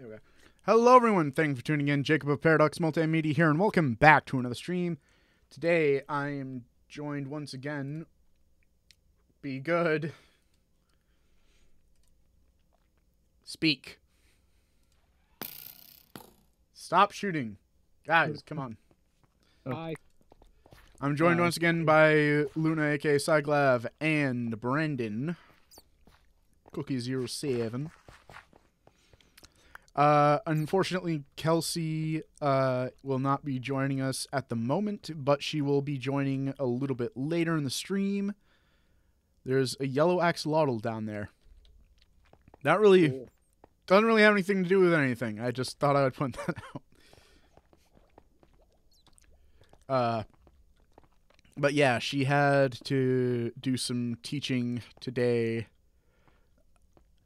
There we go. Hello, everyone. Thank you for tuning in. Jacob of Paradox Multimedia here, and welcome back to another stream. Today, I am joined once again. Be good. Speak. Stop shooting. Guys, come on. Hi. I'm joined Uh, once again by Luna, aka Cyglav, and Brendan. Cookie07. Uh, unfortunately, Kelsey uh, will not be joining us at the moment, but she will be joining a little bit later in the stream. There's a yellow axolotl down there. Not really, Cool. doesn't really have anything to do with anything. I just thought I would point that out. Uh, but yeah, she had to do some teaching today,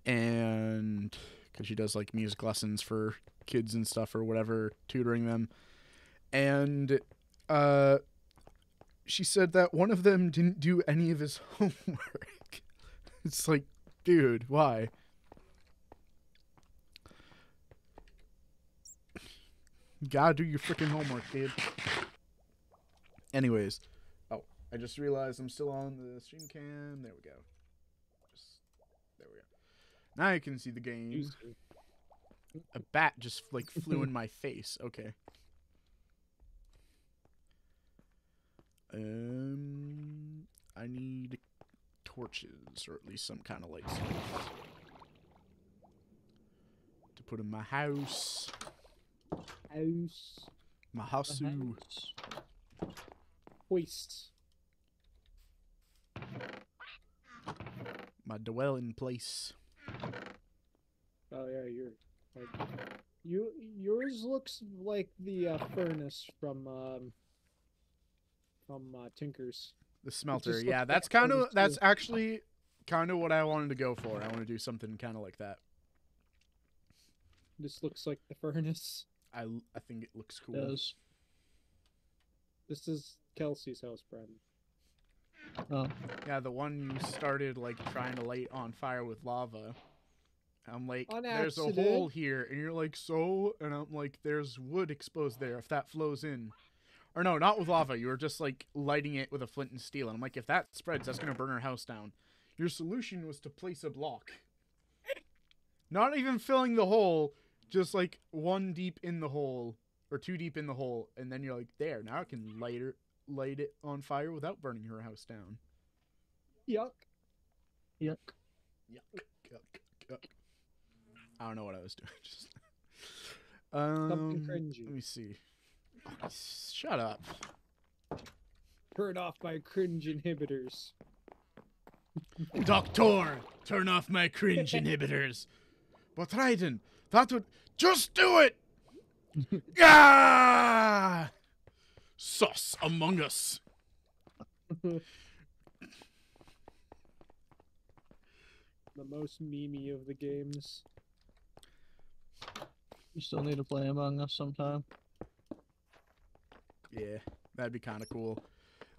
and because she does like music lessons for kids and stuff or whatever, tutoring them, and uh, she said that one of them didn't do any of his homework. it's like, dude, why? Gotta do your freaking homework, dude. Anyways, oh, I just realized I'm still on the stream cam. There we go. Just there we go. Now I can see the game. A bat just like flew in my face. Okay. Um, I need torches or at least some kind of light source to put in my house. House. My house. Hoist. My dwelling place. Oh yeah, you're. Like, you yours looks like the uh, furnace from um from uh, Tinker's. The smelter. Yeah, that's kind of furnace, too. that's actually kind of what I wanted to go for. I want to do something kind of like that. This looks like the furnace. I I think it looks cool. Does. This is Kelsey's house, Brendan. Oh, Yeah, the one you started like trying to light on fire with lava. I'm like, On there's a hole here, and you're like, so, and I'm like, there's wood exposed there. If that flows in, or no, not with lava. You were just like lighting it with a flint and steel, and I'm like, if that spreads, that's gonna burn our house down. Your solution was to place a block. Not even filling the hole, just like one deep in the hole or two deep in the hole, and then you're like, there. Now I can light it, light it on fire without burning her house down. Yuck. yuck. Yuck, yuck, yuck. I don't know what I was doing. Just um, Something Let me see. Oh, shut up. Turn off my cringe inhibitors. Doctor, turn off my cringe inhibitors. But Raiden, that would just do it. ah! Sus among us. The most memey of the games. You still need to play Among Us sometime. Yeah, that'd be kind of cool.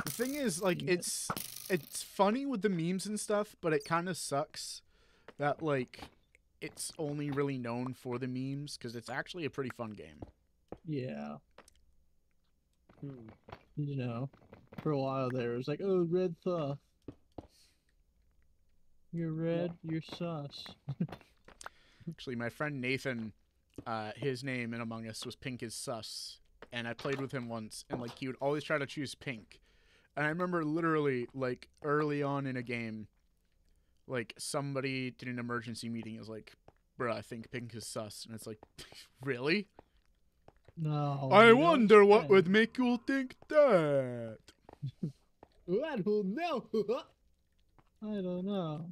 The thing is, like, Yeah. it's it's funny with the memes and stuff, but it kind of sucks that like it's only really known for the memes because it's actually a pretty fun game. Yeah. Hmm. You know, for a while there, it was like, oh, red thuff. You're red, you're sus. Actually, my friend Nathan, uh, his name in Among Us was Pink is Sus, and I played with him once, and like he would always try to choose pink, and I remember literally like early on in a game, like somebody did an emergency meeting is like, "Bruh, I think pink is sus," and it's like, really? No. I don't wonder what would make you think that. I don't know. I don't know.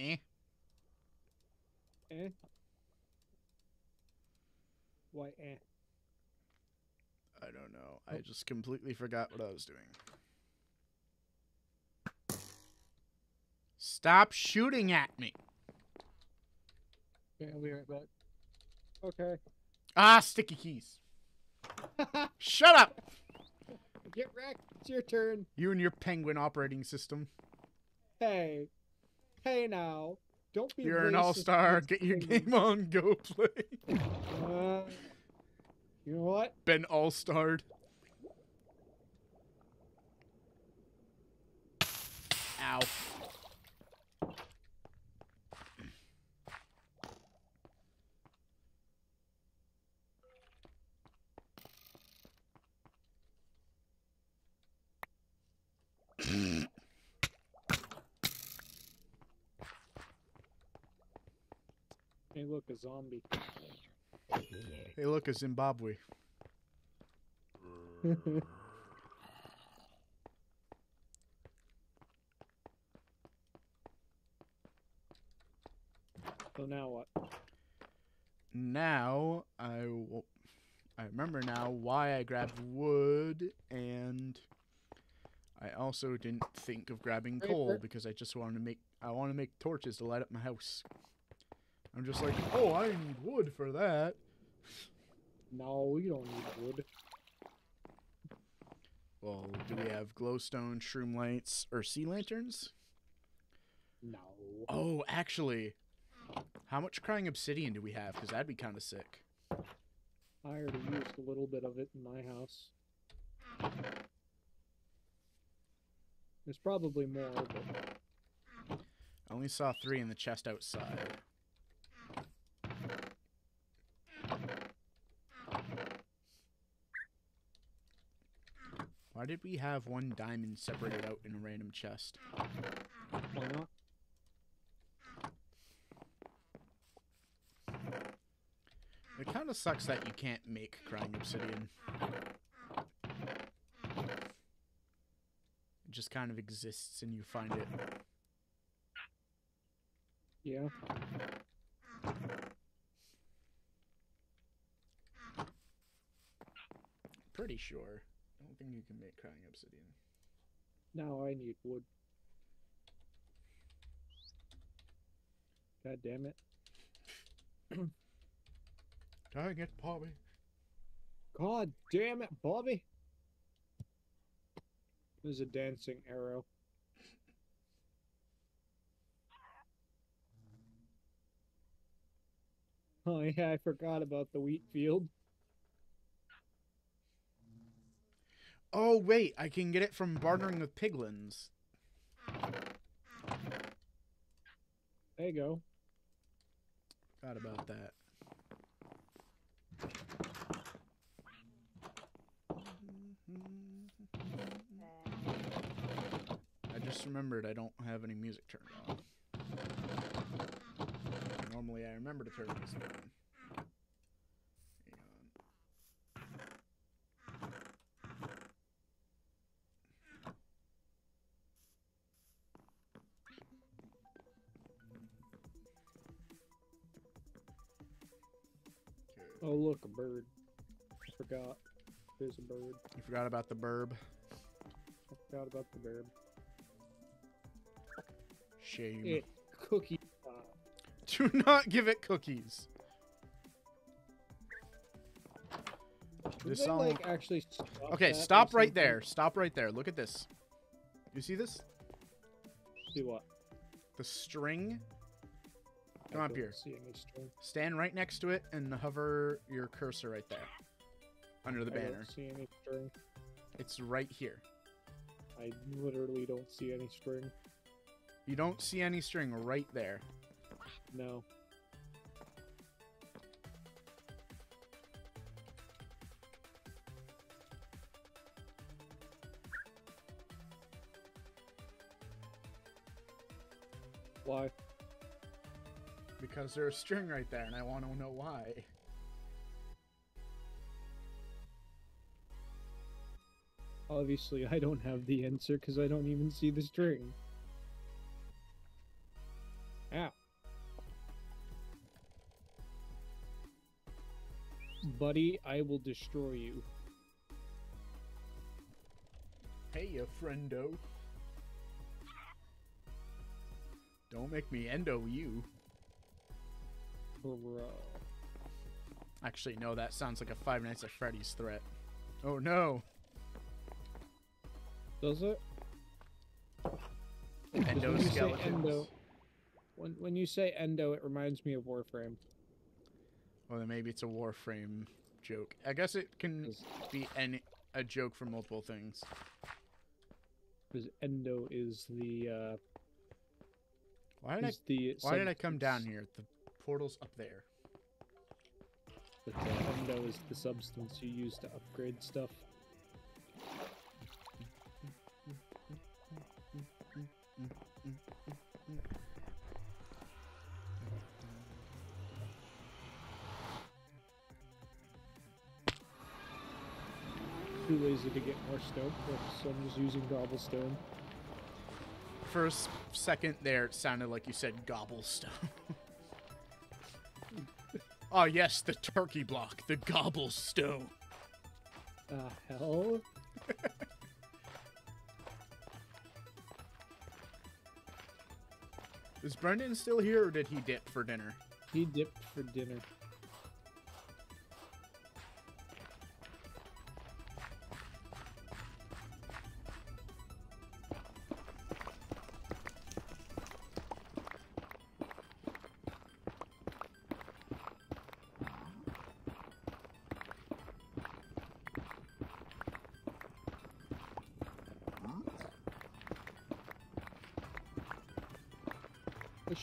Eh? eh? Eh? I don't know. I just completely forgot what I was doing. Stop shooting at me. Okay, I'll be right back. Okay. Ah, sticky keys. Shut up! Get wrecked. It's your turn. You and your penguin operating system. Hey. Hey now. Don't be You're an all star. Get your penguins. game on. Go play. Uh, you know what? Been all starred. Ow. Hey, look, a zombie. Hey, look, a Zimbabwe. so now what? Now I will. I remember now why I grabbed wood, and I also didn't think of grabbing coal because I just wanted to make. I want to make torches to light up my house. I'm just like, oh, I need wood for that. No, we don't need wood. Well, do we have glowstone, shroom lights, or sea lanterns? No. Oh, actually, how much crying obsidian do we have? Because that'd be kind of sick. I already used a little bit of it in my house. There's probably more, but I only saw three in the chest outside. Why did we have one diamond separated out in a random chest? why not? It kind of sucks that you can't make crying obsidian. It just kind of exists and you find it. Yeah. Pretty sure. I don't think you can make crying obsidian. Now I need wood. God damn it. Dang it, Bobby. God damn it, Bobby. There's a dancing arrow. Oh yeah, I forgot about the wheat field. Oh, wait, I can get it from bartering with piglins. There you go. Forgot about that. I just remembered I don't have any music turned on. Normally I remember to turn music on. A bird. I forgot. There's a bird. You forgot about the burb. I forgot about the bird. Shame. It cookie. Do not give it cookies. This song- like actually stop Okay, stop right something? there. Stop right there. Look at this. You see this? See what? The string. Come up here. See any string. Stand right next to it and hover your cursor right there. Under the I banner. don't see any string. It's right here. I literally don't see any string. You don't see any string right there. No. Why? Because there's a string right there and I want to know why. Obviously, I don't have the answer because I don't even see the string. Ow. Buddy, I will destroy you. Hey, you friendo. Don't make me endo you. Bro. Actually, no, that sounds like a Five Nights at Freddy's threat. Oh no. Does it? Endo endo, when when you say endo, it reminds me of Warframe. Well, then maybe it's a Warframe joke. I guess it can be any a joke for multiple things. Because endo is the uh, Why did I? the Why did I come down here? The portal's up there. But uh, endo is the substance you use to upgrade stuff. Too lazy to get more stone, so I'm just using cobblestone. S- second there, it sounded like you said gobblestone. oh yes, the turkey block, the gobblestone. Uh, hell? Is Brendan still here, or did he dip for dinner? He dipped for dinner.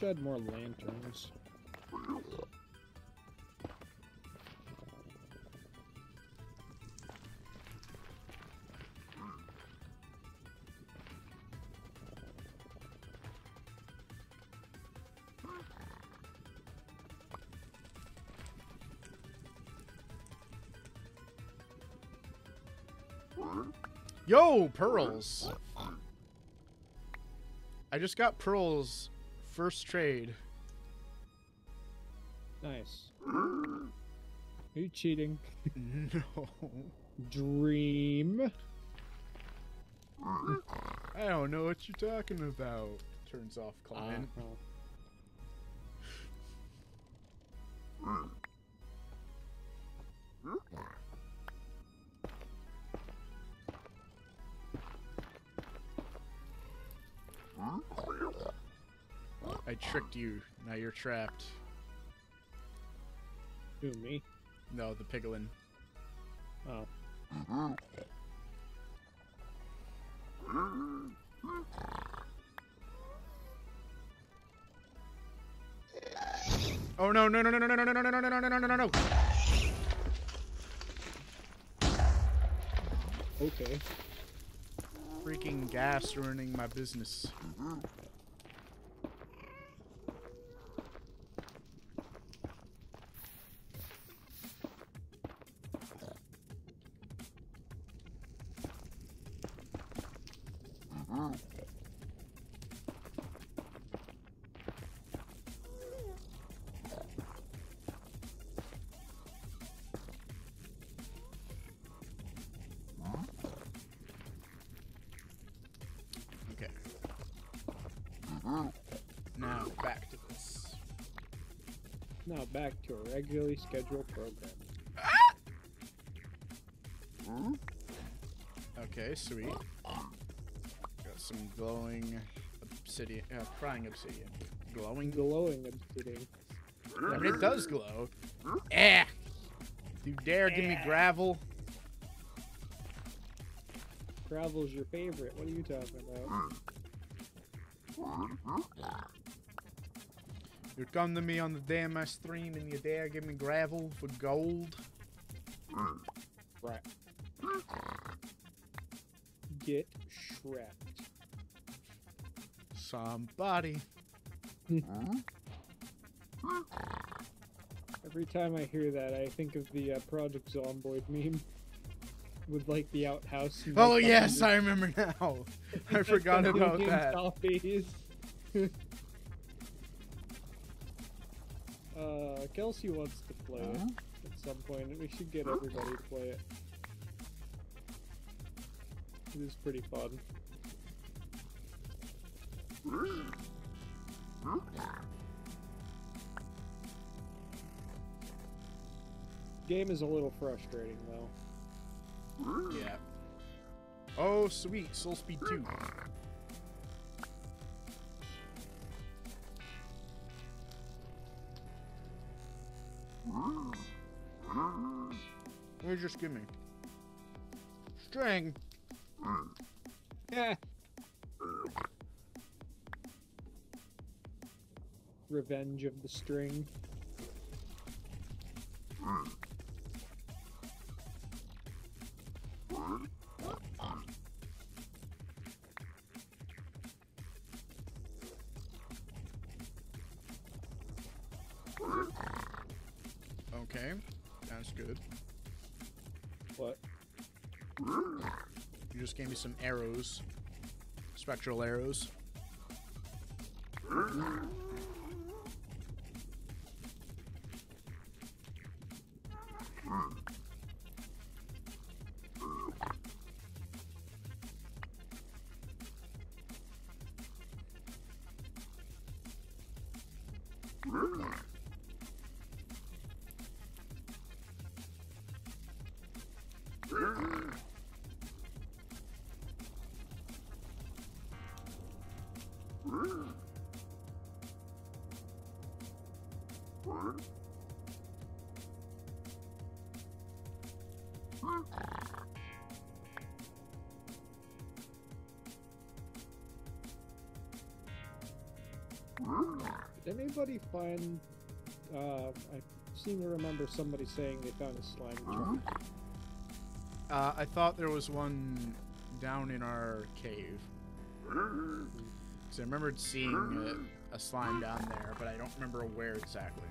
I had more lanterns. Yo, pearls. I just got pearls. First trade. Nice. Are you cheating? No. Dream. I don't know what you're talking about. Turns off client. I tricked you. Now you're trapped. Who, me? No, the piglin. Oh. Oh no no no no no no no no no no no no no no no no! Okay. Freaking ghast ruining my business. To a regularly scheduled program. Okay, sweet. Got some glowing obsidian, uh, crying obsidian. Glowing? Glowing obsidian. I mean, it does glow. Eh! You dare give me gravel? Gravel's your favorite. What are you talking about? You come to me on the damn uh, stream and you dare give me gravel for gold? Right. Get shredded. Somebody. Every time I hear that, I think of the uh, Project Zomboid meme with like the outhouse. Oh like, yes, I remember now. I forgot about that. Copies. uh, Kelsey wants to play it at some point, and we should get everybody to play it. It is pretty fun. game is a little frustrating though. Yeah. Oh, sweet. Soul Speed 2. What did you just give me? String. Yeah. Revenge of the String. Gave me some arrows. Spectral arrows. Anybody find? Uh, I seem to remember somebody saying they found a slime chunk. Uh, I thought there was one down in our cave. Because I remembered seeing a, a slime down there, but I don't remember where exactly.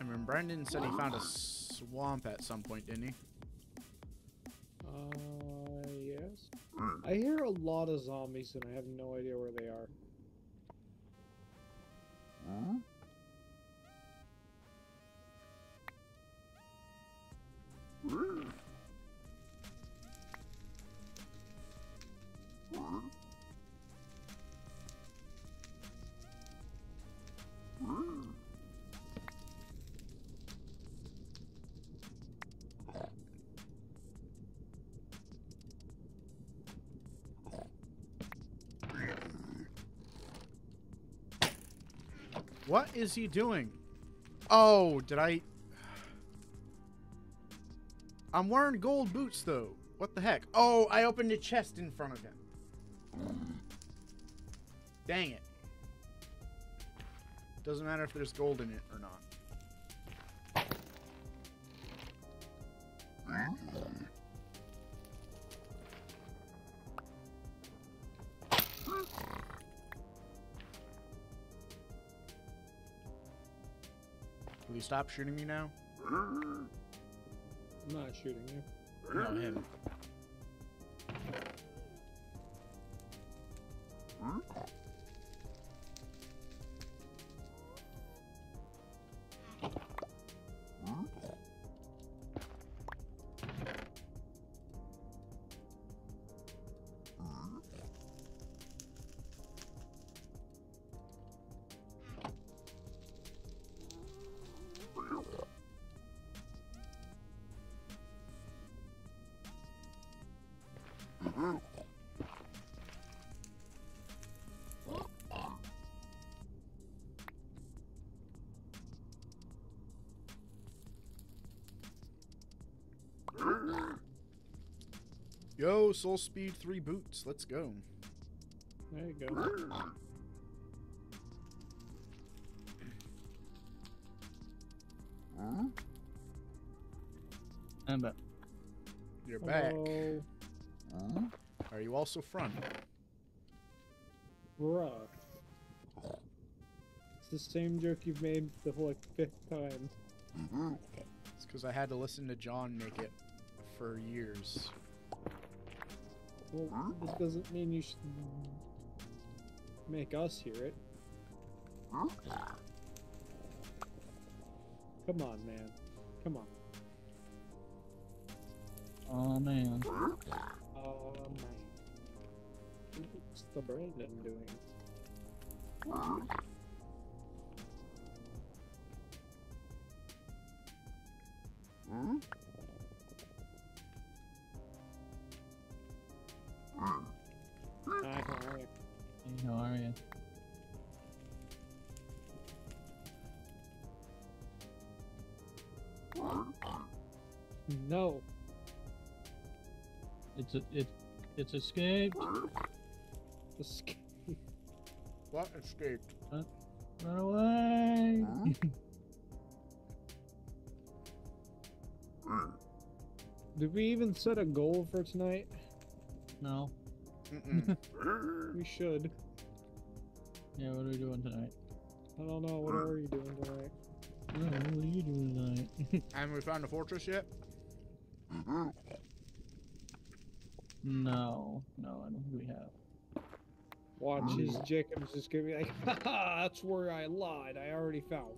I mean, Brendan said he found a swamp at some point, didn't he? Uh, yes. I hear a lot of zombies and I have no idea where they are. What is he doing? Oh, did I... I'm wearing gold boots, though. What the heck? Oh, I opened a chest in front of him. Dang it. Doesn't matter if there's gold in it or not. Stop shooting me now? I'm not shooting you. No, him. Yo, Soul Speed 3 boots. Let's go. There you go. Huh? And uh, You're back. Hello, Are you also front? bruh. It's the same joke you've made the whole like fifth time. It's because I had to listen to John make it for years. Well, this doesn't mean you should make us hear it. Come on, man. Come on. oh man. Oh man. What's the Brandon doing? It's a, it it's escaped. The sk- What escaped? Uh, run away. Did we even set a goal for tonight? no. Mm-mm. We should. Yeah, what are we doing tonight? I don't know. What are you doing tonight? No, what are you doing tonight? Haven't we found a fortress yet? No, no, I don't think we have. Watch hmm. his Jacob's just gonna be like, Haha, that's where I lied. I already found.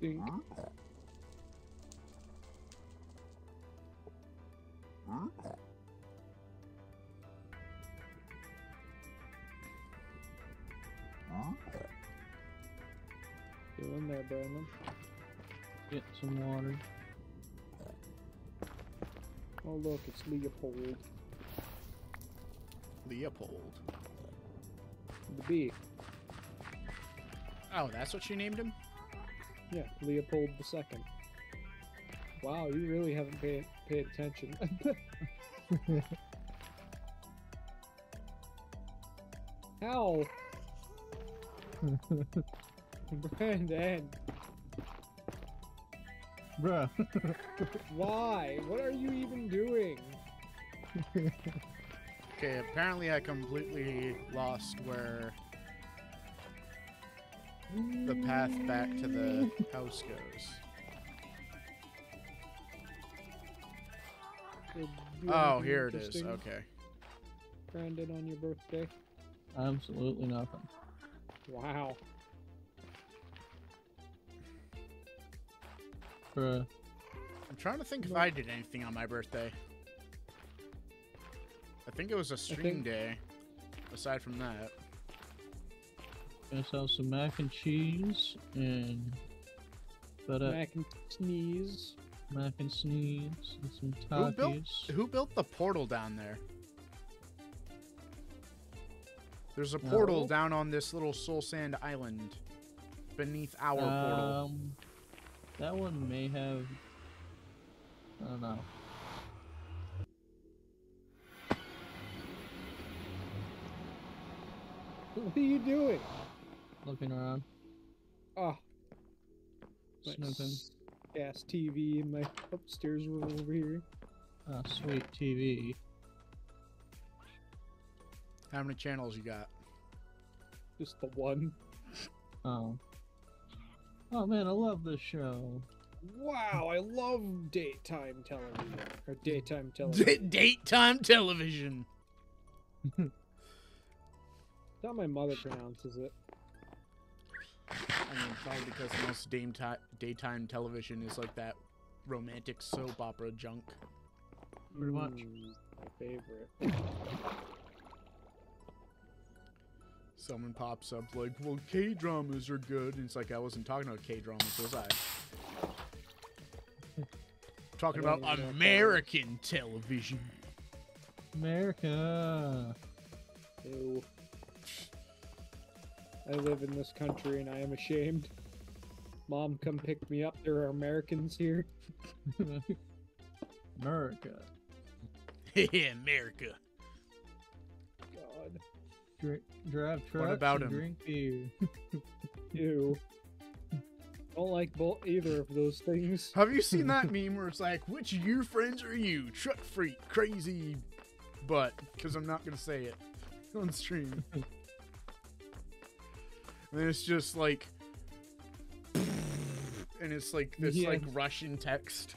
Dink. You in there, Brandon? Get some water. Oh look, it's Leopold. Leopold. The bee. Oh, that's what you named him? Yeah, Leopold the second. Wow, you really haven't paid paid attention. How? Brandon, Bruh. why? What are you even doing? Okay, apparently I completely lost where the path back to the house goes. Did oh, you do Oh, here it is. Okay. Brandon, on your birthday. Absolutely nothing. Wow. Bruh. I'm trying to think if I did anything on my birthday. I think it was a stream think- day. Aside from that, Gonna sell some mac and cheese and but uh, Mac and sneeze. mac and sneeze and some tacos. Who built- who built the portal down there? There's a portal No. down on this little soul sand island beneath our portal. That one may have. I don't know. What are you doing? Looking around, Oh, my snooping. ghast TV in my upstairs room over here. Ah, sweet TV. How many channels you got? Just the one. Oh. Oh man, I love this show. Wow, I love daytime television. Or daytime television. D- date time television. That's how my mother pronounces it. I mean, probably because most dame ti- daytime television is like that romantic soap opera junk. Pretty much. Mm, my favorite. Someone pops up like, "Well, K dramas are good," and it's like I wasn't talking about K dramas, was I? talking I about know what that is. American television. America. Ew. I live in this country and I am ashamed. Mom, come pick me up. There are Americans here. America. Hey, America. God. Dri- drive trucks about and him? drink beer. Ew. Don't like both either of those things. Have you seen that meme where it's like, "Which of your friends are you, truck freak, crazy?" But because I'm not gonna say it on stream, and it's just like, and it's like this like Russian text,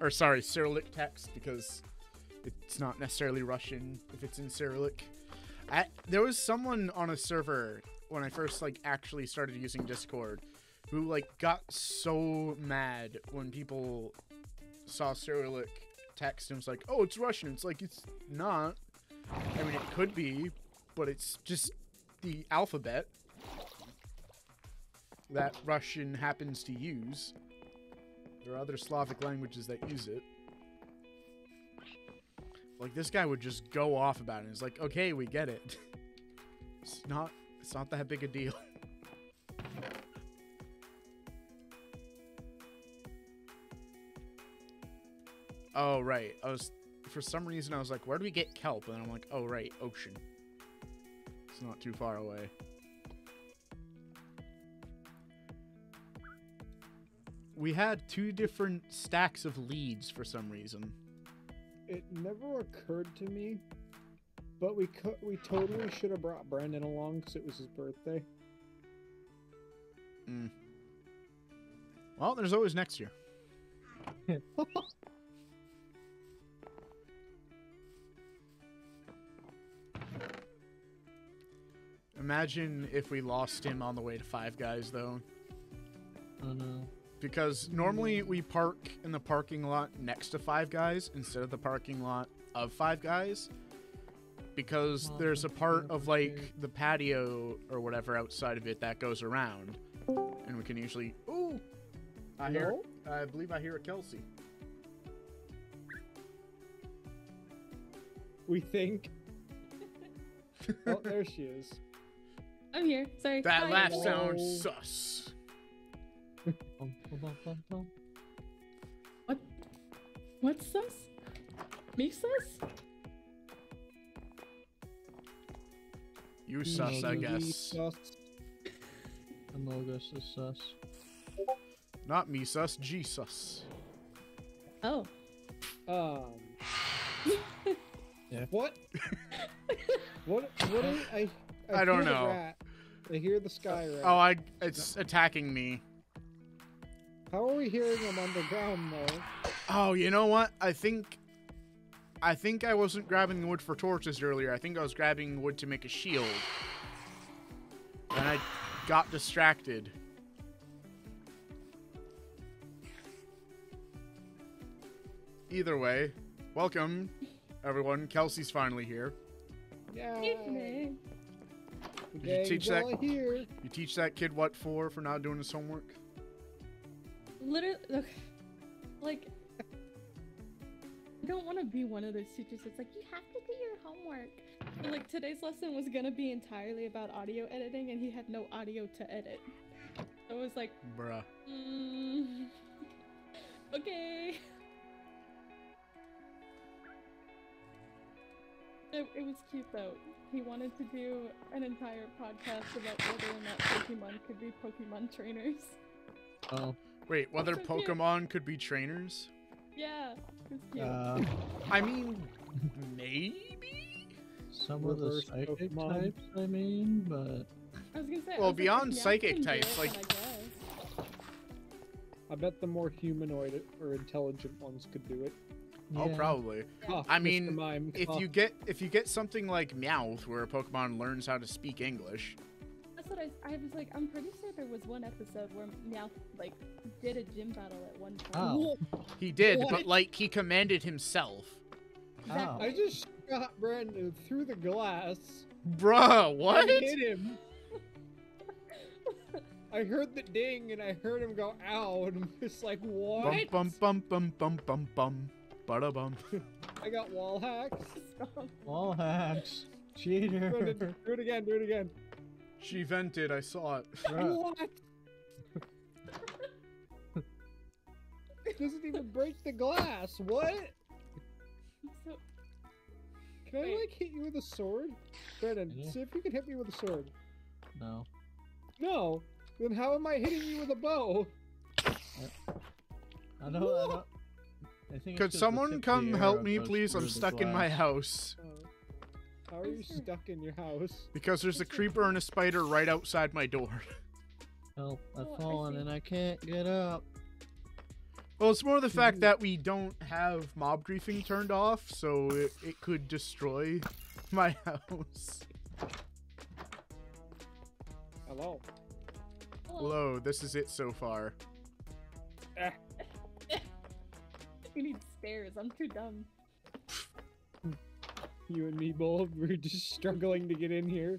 or sorry, Cyrillic text because it's not necessarily Russian if it's in Cyrillic. I, there was someone on a server when I first like actually started using Discord who like got so mad when people saw Cyrillic text and was like, "Oh, it's Russian." It's like it's not. I mean, it could be, but it's just the alphabet that Russian happens to use. There are other Slavic languages that use it. Like this guy would just go off about it. It's like, okay, we get it. It's not. It's not that big a deal. Oh right. I was for some reason I was like, where do we get kelp? And I'm like, oh right, ocean. It's not too far away. We had two different stacks of leads for some reason. It never occurred to me, but we could we totally should have brought Brandon along because it was his birthday. Mm. Well, there's always next year. Imagine if we lost him on the way to Five Guys, though. I oh, no. Because normally we park in the parking lot next to Five Guys instead of the parking lot of Five Guys. Because there's a part of okay. like the patio or whatever outside of it that goes around. And we can usually. Ooh! I hear. No? I believe I hear a Kelsey. We think. oh, there she is. I'm here. Sorry. That Hi. laugh sounds sus. What? What's this? Me sus? You sus, I guess. Sus. Amogus is sus. Not me sus, Jesus. Oh. Um. Yeah. What? what? What? Are, I. I don't know. rat. I hear the sky rat. Oh, I. It's attacking me. How are we hearing them underground though? Oh, you know what? I think. I think I wasn't grabbing wood for torches earlier. I think I was grabbing wood to make a shield. And I got distracted. Either way, welcome, everyone. Kelsey's finally here. Yeah. Did you teach that- here. You teach that kid what for for not doing his homework? Literally, like, I don't want to be one of those teachers that's like, you have to do your homework. But, like, today's lesson was gonna be entirely about audio editing, and he had no audio to edit. I was like, Bruh. mm, okay. It, it was cute though. He wanted to do an entire podcast about whether or not Pokemon could be Pokemon trainers. Oh. Wait, whether So cute. Pokemon could be trainers? Yeah, cute. Uh, I mean, maybe? some of the psychic Pokemon. types, I mean, but I was gonna say. Well, was like, beyond if psychic types, it, like- I. I bet the more humanoid or intelligent ones could do it. Oh, yeah. probably. Ah, I mean, If Ah, you get if you get something like Meowth, where a Pokemon learns how to speak English, That's what I. I was like, I'm pretty sure there was one episode where Meowth like did a gym battle at one point. Oh. he did, What? but like he commanded himself. Exactly. I just shot Brandon through the glass. Bruh, what? I what? hit him. I heard the ding and I heard him go ow and I'm just like what? Bum bum bum bum bum bum bum. Bada bum. I got wall hacks. Wall hacks. Cheater. Brandon, do it again, do it again. She vented, I saw it. Bruh. What? Doesn't even break the glass. What? So, Can I like hit you with a sword? Brandon, Yeah. see if you can hit me with a sword. No. No. Then how am I hitting you with a bow? I don't. I don't. I think it's Could 'cause the someone come help me, please? I'm through the stuck in my house. Oh. How are you stuck in your house? Because there's a creeper and a spider right outside my door. Help! Oh, I've Oh, I fallen see. and I can't get up. Well, it's more the fact that we don't have mob griefing turned off, so it, it could destroy my house. Hello. hello. Hello, this is it so far. You need stairs. I'm too dumb. You and me both. We're just struggling to get in here.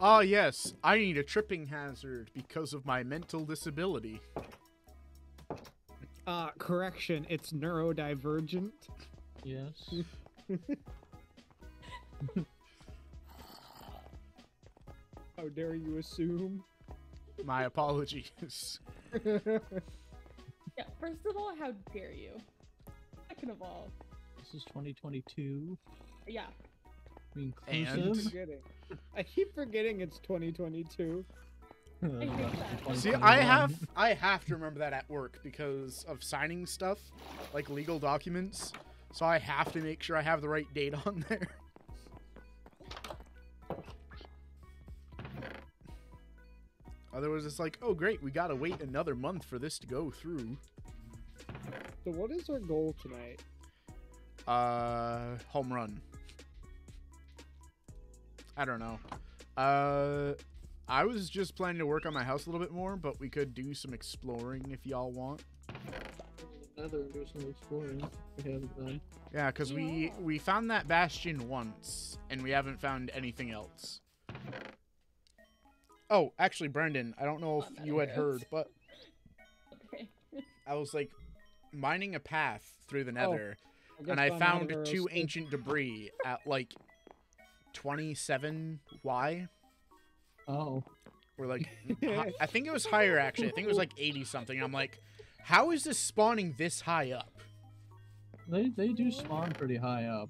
Ah, yes, I need a tripping hazard because of my mental disability. Uh, correction. It's neurodivergent. Yes. How dare you assume? My apologies. Yeah, first of all, how dare you? Second of all, This is 2022. Yeah. Be And? I keep forgetting it's 2022. Uh, hate back to that. See, I have I have to remember that at work because of signing stuff, like legal documents. So I have to make sure I have the right date on there. Otherwise, it's like, oh great, we gotta wait another month for this to go through. So what is our goal tonight? Uh, home run. I don't know. Uh, I was just planning to work on my house a little bit more, but we could do some exploring if y'all want. Another do some exploring. We haven't done. Yeah, because we Yeah. we found that bastion once, and we haven't found anything else. Oh, actually, Brendan, I don't know Oh, if you had Meadows. heard, but Okay. I was like mining a path through the Nether, guess and I found two ancient debris at like 27 Y. Oh, We're like, I think it was higher actually. I think it was like 80 something. I'm like, how is this spawning this high up? they they do spawn pretty high up.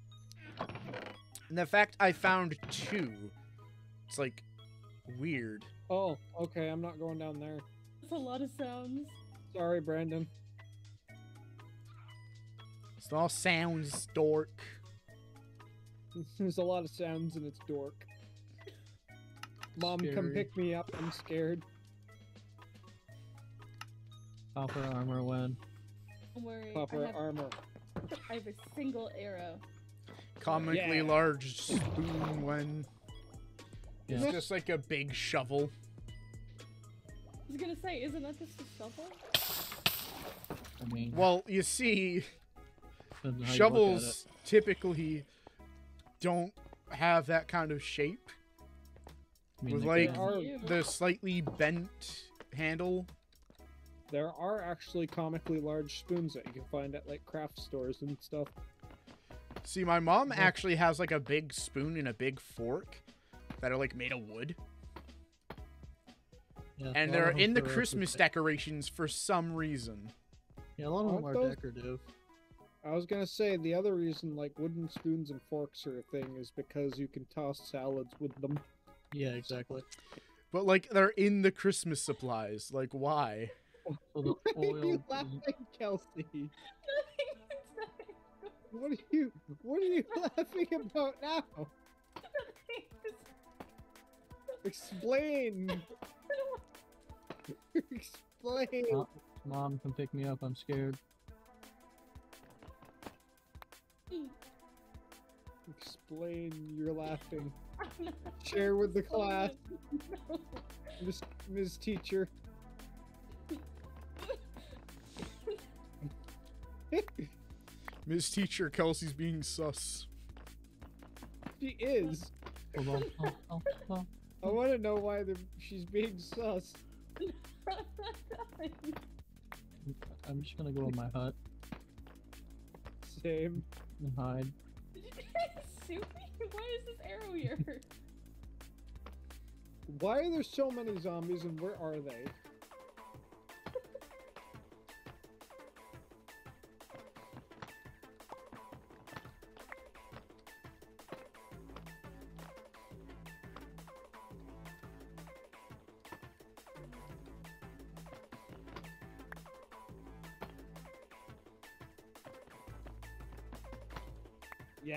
And the fact I found two, it's like weird. Oh, okay. I'm not going down there. That's a lot of sounds. Sorry, Brandon. It's all sounds dork. There's a lot of sounds and it's dork. Mom, come pick me up. I'm scared. Copper armor when. Don't worry. Copper I, have, armor. I have a single arrow. Comically Yeah. large spoon when Yeah. it's just like a big shovel. I was gonna say, isn't that just a shovel? I mean, Well, you see, depends you shovels typically don't have that kind of shape. I mean, with like are- the slightly bent handle. There are actually comically large spoons that you can find at like craft stores and stuff. See, my mom Yeah. actually has like a big spoon and a big fork that are like made of wood, yeah, and they're in the Christmas decorations for some reason. Yeah, a lot of them Aren't are those- decorative. I was gonna say the other reason like wooden spoons and forks are a thing is because you can toss salads with them. Yeah, exactly. But like they're in the Christmas supplies. Like why? Why are you laughing, Kelsey? Nothing. What are you What are you laughing about now? Explain. Explain. Mom, Mom, come pick me up. I'm scared. Explain. You're laughing. Share with the class, No. Miss Ms. Teacher. Ms. Teacher Kelsey's being sus. She is. Hold on. Oh, oh, oh. I want to know why the, she's being sus. I'm just gonna go in my hut Same. And hide. Did you guys shoot me? Why is this arrow here? Why are there so many zombies and where are they?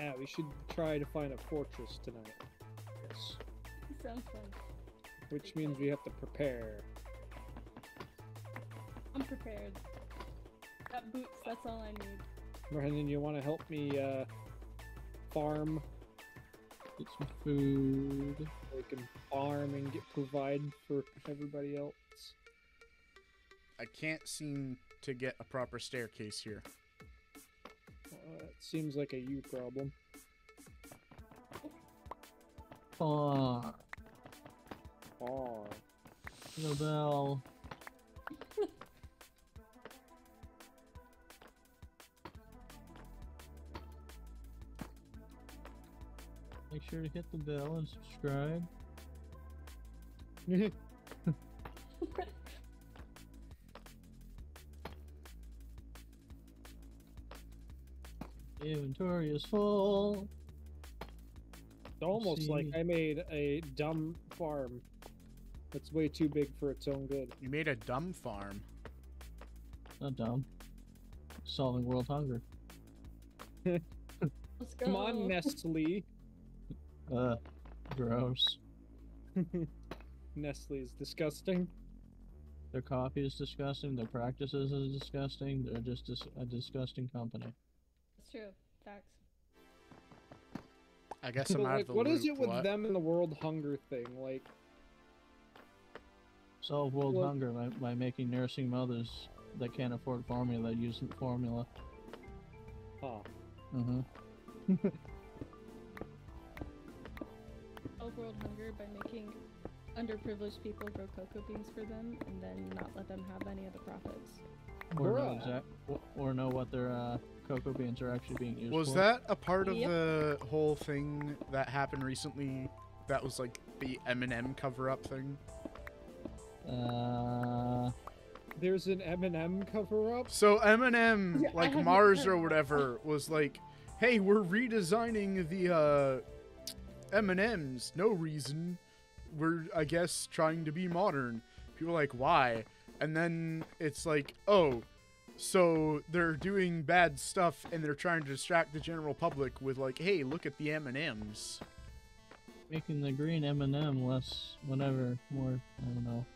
Yeah, we should try to find a fortress tonight. Yes. Sounds fun. Which means we have to prepare. I'm prepared. Got boots, that's all I need. Brandon, you want to help me uh, farm? Get some food. so We can farm and get provide for everybody else. I can't seem to get a proper staircase here. Uh, that seems like a you problem. Fuck. Oh. The bell. Make sure to hit the bell and subscribe. Inventory is full. It's almost like. I made a dumb farm that's way too big for its own good. You made a dumb farm. Not dumb. Solving world hunger. Let's go. Come on, Nestle. Uh, gross. Nestle is disgusting. Their coffee is disgusting. Their practices is disgusting. They're just dis- a disgusting company. That's true. Facts. I guess But, I'm out like, of the what is loop, it with what? them and the world hunger thing? Like, Solve world Well- hunger by, by making nursing mothers that can't afford formula use the formula. huh? Mm-hmm. Solve world hunger by making underprivileged people grow cocoa beans for them and then not let them have any of the profits. Or know Bruh. exact, or know what their uh, cocoa beans are actually being used for. Was for. that a part of Yep. the whole thing that happened recently? That was like the Eminem cover-up thing. Uh, There's an M&M cover-up. So Eminem, Yeah, I like haven't Mars or whatever, was like, "Hey, we're redesigning the uh, M&Ms. No reason. We're, I guess, trying to be modern." People are like, "Why?" And then it's like, "Oh, so they're doing bad stuff and they're trying to distract the general public with like, hey, look at the M&Ms." making the green M&M less, whatever, more, I don't know.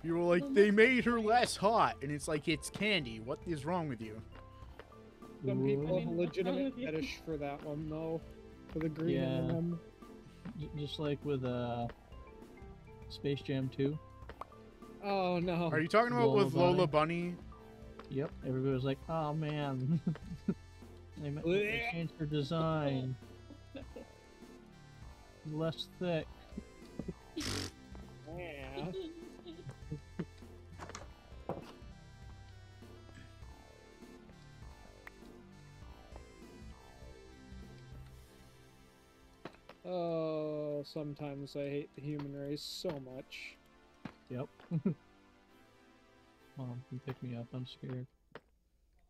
People were like, "They made her less hot," and it's like, "It's candy. What is wrong with you?" Some people have a mean, what's wrong legitimate fetish for that one, though. For the green Yeah. M&M. J- just like with uh, Space Jam 2. Oh no. Are you talking about Lola with Lola Bunny? Yep, everybody was like, "Oh man, they, changed her design, less thick." Yeah. Oh, sometimes I hate the human race so much. Yep. Mom, can pick me up. I'm scared.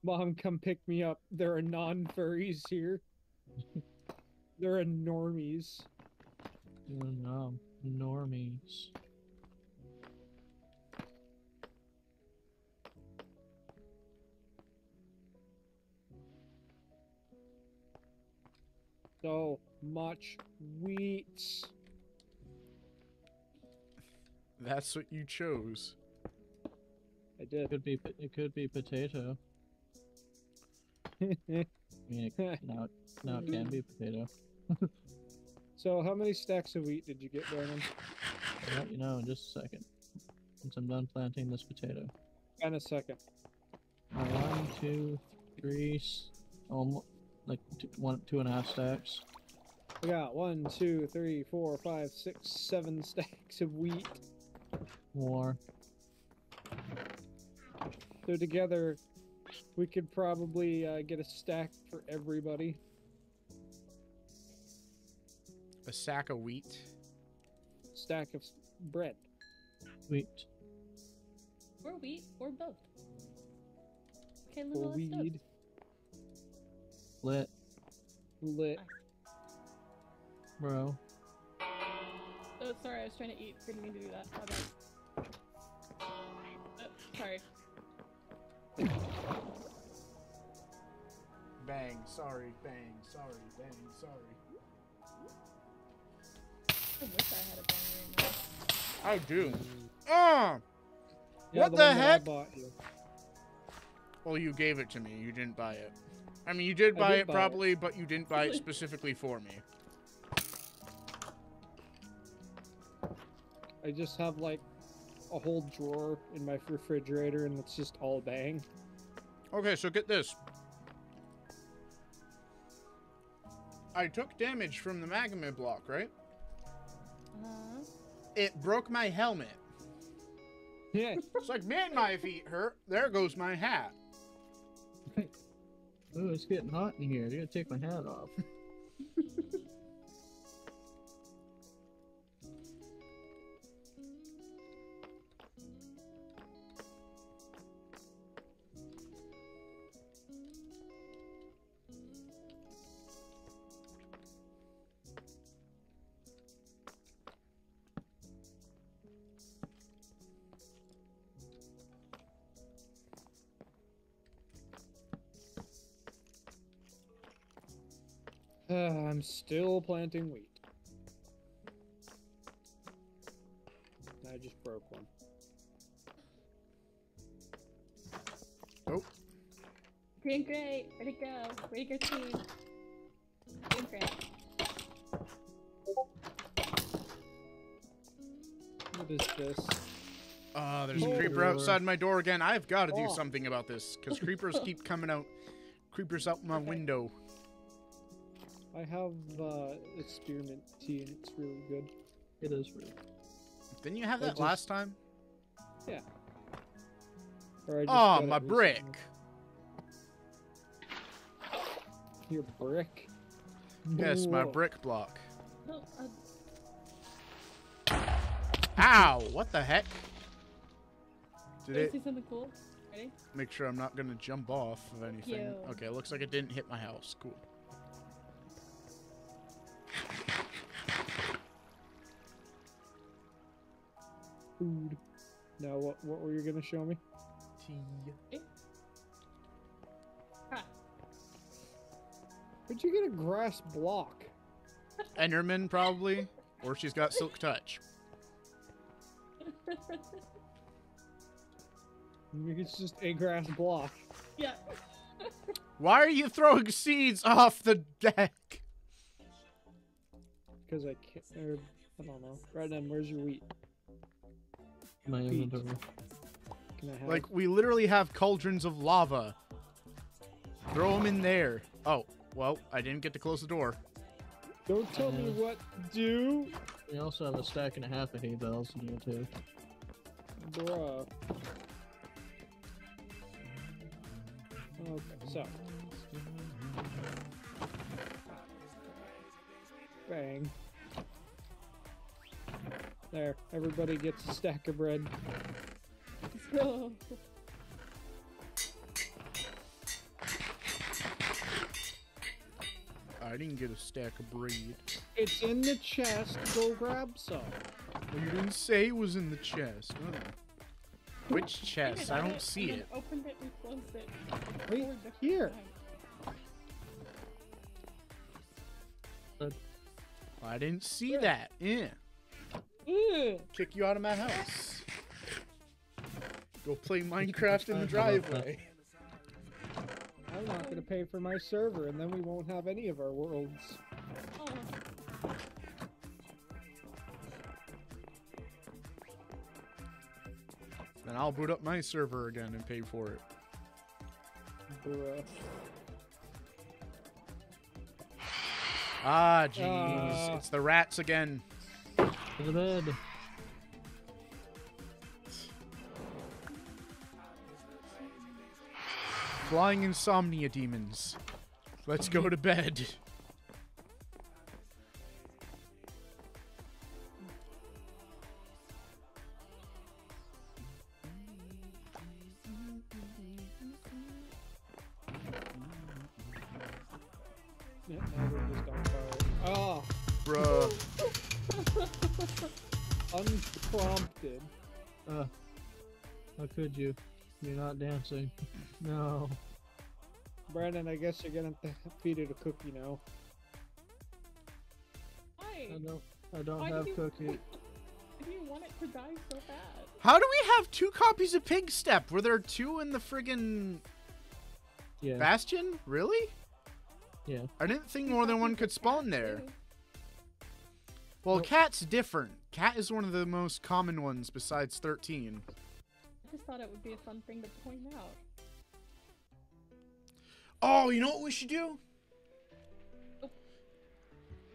Mom, come pick me up. There are non-furries here. there are normies. Oh, no, normies. So much wheat. That's what you chose. I It did. could be. It could be potato. I mean, it, now, it- now it can be potato. so how many stacks of wheat did you get, Brandon? I'll let you know in just a second. Once I'm done planting this potato. In a second. One, two, three, almost like two, one, two and a half stacks. I got one, two, three, four, five, six, seven stacks of wheat. More. So together, we could probably uh, get a stack for everybody. A sack of wheat. Stack of bread. Wheat. Or wheat, or both. Okay, Or little list weed. Lit, Lit. bro. Oh, sorry, I was trying to eat. Didn't mean to do that. Oh, sorry. Bang, sorry, bang, sorry, bang, sorry. I wish I had a bong right now. I do. Ah! Yeah, What the, the one that I heck? Well, you gave it to me. You didn't buy it. I mean, you did buy did it buy it. probably, but you didn't buy it specifically for me. I just have like a whole drawer in my refrigerator and it's just all bang. Okay, so get this. I took damage from the magma block, right? Uh, It broke my helmet. Yeah. It's like, man, my feet hurt. There goes my hat. Oh, it's getting hot in here. I gotta take my hat off. I'm still planting wheat. I just broke one. Oh. doing great. Way to go. Way to go, team. Doing great. What is this? Uh, there's Oh. a creeper outside my door again. I've got to do Oh. something about this because creepers keep coming out. Creepers out my Okay. window. I have uh, experiment tea and it's really good. It is rude. Didn't you have that just- last time? Or I just Oh, my recently. brick. Your brick? Yes, my brick block. Oh, uh, Ow! What the heck? Did wanna it see something cool? Ready? make sure I'm not gonna jump off of anything? Yo. Okay, looks like it didn't hit my house. Cool. Food. Now, what, what were you going to show me? Tea. Ah. Where'd you get a grass block? Enderman probably, or she's got silk touch. It's just a grass block. yeah. Why are you throwing seeds off the deck? Because I can't. Or, I don't know. Right then, where's your wheat? Like we literally have cauldrons of lava. Throw them in there. Oh, well, I didn't get to close the door. Don't tell me Uh, what to do, We also have a stack and a half of hay bales in here too. bruh. Okay, so. Bang. There, everybody gets a stack of bread. Let's. I didn't get a stack of bread. It's in the chest. Go grab some. Well, you didn't say it was in the chest. Oh. Which chest? I don't see it. then Opened it and closed it. Right Four different here. times. I didn't see Yeah. that. Yeah. Ugh. Kick you out of my house. Go play Minecraft in the driveway. I'm not gonna pay for my server, and then we won't have any of our worlds. Oh, Then I'll boot up my server again and pay for it. Bruh. Ah, jeez. Ah. it's the rats again. To the bed. Flying insomnia demons. Let's go to bed. Could you? You're not dancing. No. Brandon, I guess you're gonna have to feed it a cookie now. why? I don't. I don't Why did have you- cookie. Why do you want it to die so bad? How do we have two copies of Pigstep? Were there two in the friggin' Yeah. Bastion? Really? Yeah. I didn't think more than one could spawn there. Well, Nope. Cat's different. Cat is one of the most common ones besides 13. I just thought it would be a fun thing to point out. Oh, you know what we should do?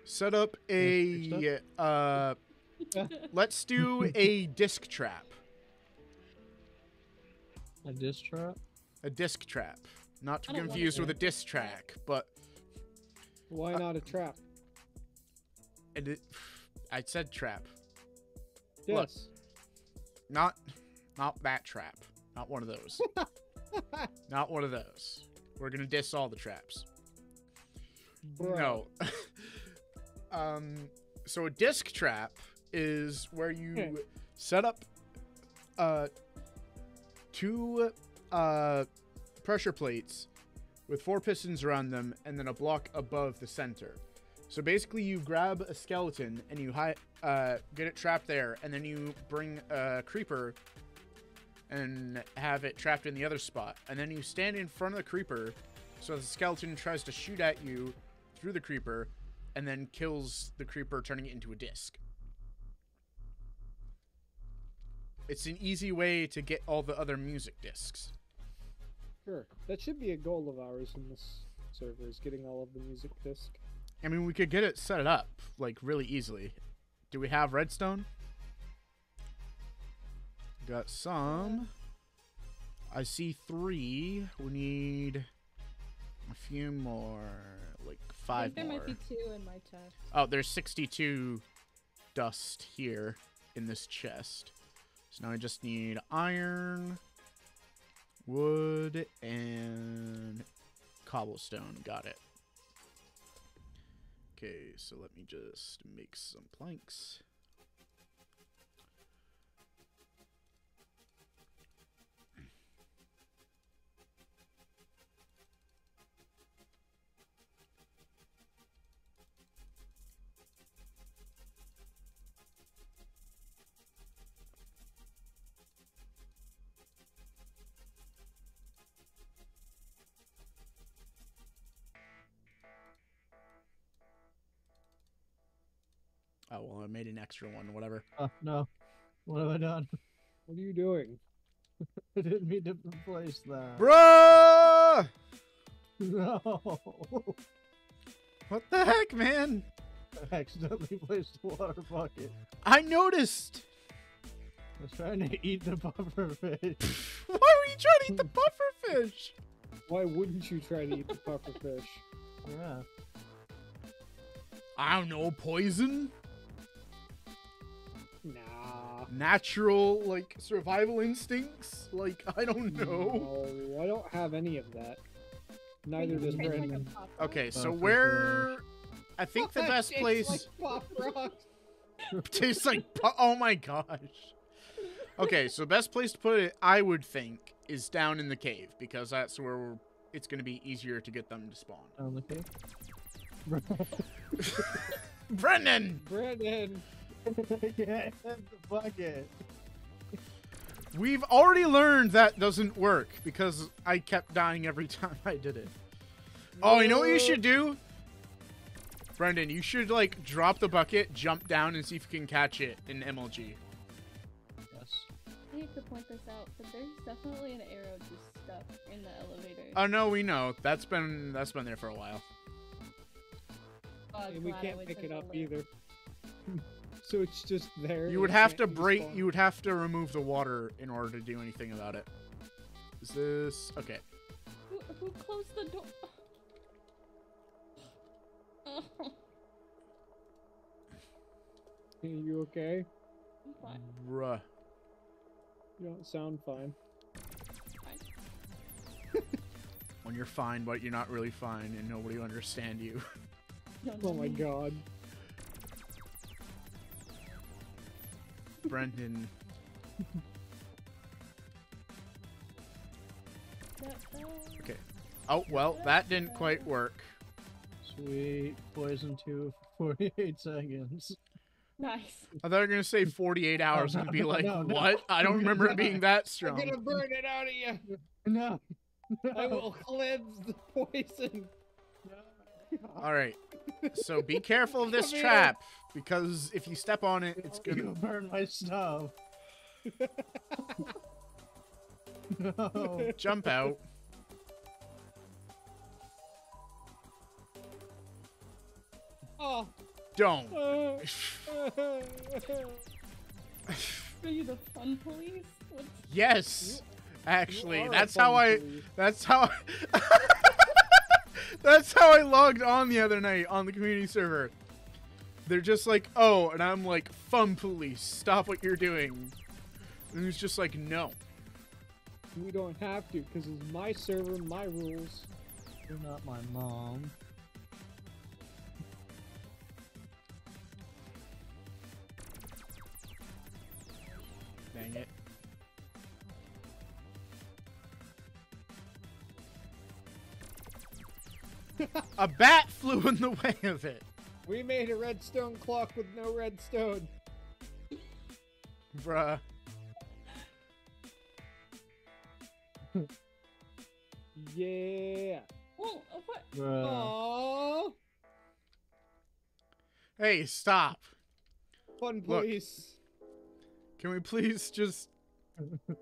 Set up a uh let's do a disc trap. A disc trap? A disc trap. Not to I be confused with a disc track, but Why Uh, not a trap? and it, I said trap. Look. Yes. Not not that trap. Not one of those. not one of those. We're gonna diss all the traps. Bro. No. um so a disc trap is where you set up uh two uh pressure plates with four pistons around them and then a block above the center. So basically you grab a skeleton and you hi- uh get it trapped there and then you bring a creeper and have it trapped in the other spot. And then you stand in front of the creeper so the skeleton tries to shoot at you through the creeper and then kills the creeper turning it into a disc. It's an easy way to get all the other music discs. Sure. That should be a goal of ours in this server is getting all of the music disc. I mean, we could get it set up like really easily. Do we have redstone? Got some. I see three. We need a few more, like I five there more. might be two in my chest. Oh, there's 62 dust here in this chest. So now I just need iron, wood, and cobblestone. Got it. Okay, so let me just make some planks. Oh, well, I made an extra one, whatever. Oh, no. What have I done? What are you doing? I didn't mean to replace that. Bruh! No. What the heck, man? I accidentally placed the water bucket. I noticed! I was trying to eat the puffer fish. Why were you trying to eat the buffer fish? Why wouldn't you try to eat the puffer fish? Yeah. I don't know, poison? Nah. Natural, like, survival instincts? Like, I don't know. No, I don't have any of that. Neither does Tastes like a Brandon. pop Okay, so Buffer where. I think the best place. like Pop Rocks. tastes like. Oh my gosh. Okay, so best place to put it, I would think, is down in the cave because that's where we're, it's going to be easier to get them to spawn. Down the cave. Brendan! Brandon. yeah, the bucket. We've already learned that doesn't work because I kept dying every time I did it. Oh, you know what you should do? Brendan, you should like drop the bucket, jump down, and see if you can catch it in MLG. Yes. I hate to point this out, but there's definitely an arrow just stuck in the elevator. Oh no, we know. That's been that's been there for a while. Oh, And we can't pick it up loop. either. so it's just there. You would have to break. You would have to remove the water in order to do anything about it. Is this okay? Who, who closed the door? Oh, Are you okay? I'm fine. Bruh. You don't sound fine. fine. When you're fine, but you're not really fine, and nobody will understand you. Oh my god. Brendan, No, no. Okay. oh well, that didn't quite work. Sweet. Poison two for 48 seconds. Nice. I thought you were gonna say 48 hours and be like, no, no. what? I don't remember it being that strong. I'm gonna burn it out of you. No. I will cleanse the poison. All right. So be careful of this Come here. Because if you step on it, it's gonna. burn my stuff. no. Jump out. Oh, Don't. Are you the fun police? Yes. Actually, You are a that's how I. That's how. I, that's how I logged on the other night on the community server. They're just like, oh, and I'm like, fun police, stop what you're doing. And he's just like, no. We don't have to, because it's my server, my rules. You're not my mom. Dang it. A bat flew in the way of it. We made a redstone clock with no redstone. Bruh. Yeah. well, what? Bruh. Aww. Hey, stop. Fun Look. police. Can we please just.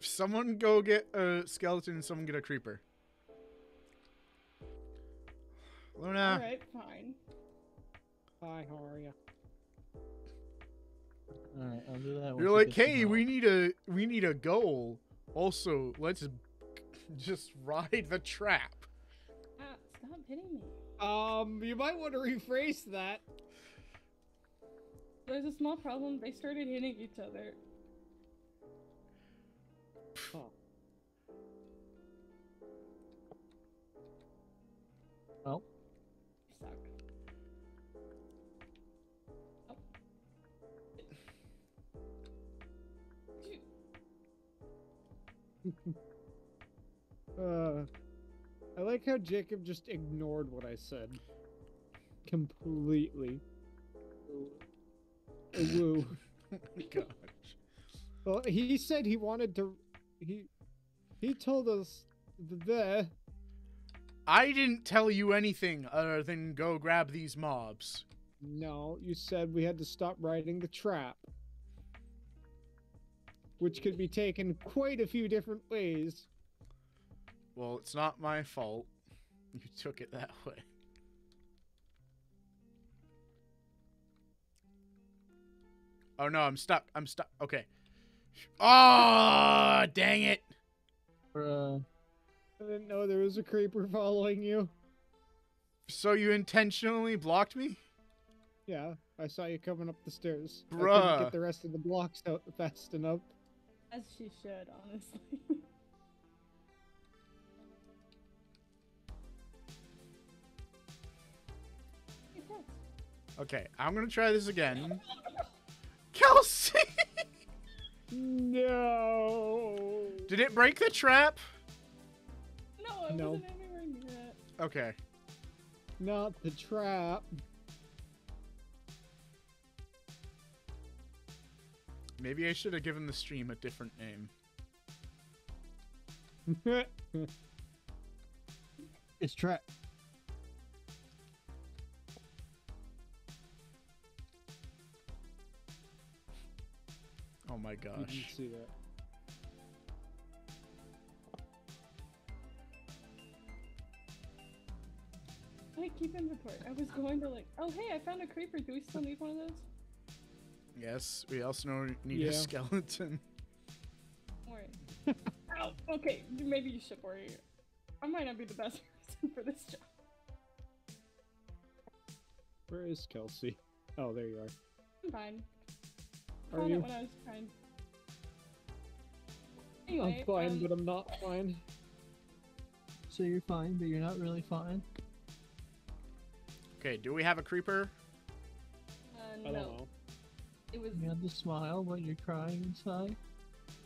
someone go get a skeleton and someone get a creeper. Luna. Alright, fine. Hi, how are you? Alright, I'll do that. You're like, hey, we need a we need a goal. Also, let's just ride the trap. Ah, stop hitting me. Um, you might want to rephrase that. There's a small problem. They started hitting each other. Huh. Well, Uh, I like how Jacob just ignored what I said. Completely. Woo. Gosh. Well, he said he wanted to. He he told us the I didn't tell you anything other than go grab these mobs. no. You said we had to stop riding the trap, which could be taken quite a few different ways. Well, it's not my fault. You took it that way. Oh no, I'm stuck. I'm stuck. Okay. Oh, dang it. bruh. I didn't know there was a creeper following you. So you intentionally blocked me? Yeah, I saw you coming up the stairs. I couldn't get the rest of the blocks out fast enough. As she should, honestly. Okay, I'm gonna try this again. Kelsey! No. Did it break the trap? No, I No. wasn't anywhere near it. Okay. Not the trap. Maybe I should have given the stream a different name. It's trap. Oh my gosh. didn't see that. Hey, keep inventory. I was going to like, oh hey, I found a creeper. Do we still need one of those? Yes, we also know- need a skeleton. Don't worry. Ow. Okay, maybe you should worry. I might not be the best person for this job. Where is Kelsey? Oh, there you are. I'm fine. Are Found you? it when I was trying. Anyway, I'm fine, um, but I'm not fine. So you're fine, but you're not really fine. Okay, do we have a creeper? uh, I don't no, know. It was. You have to smile, but you're crying inside.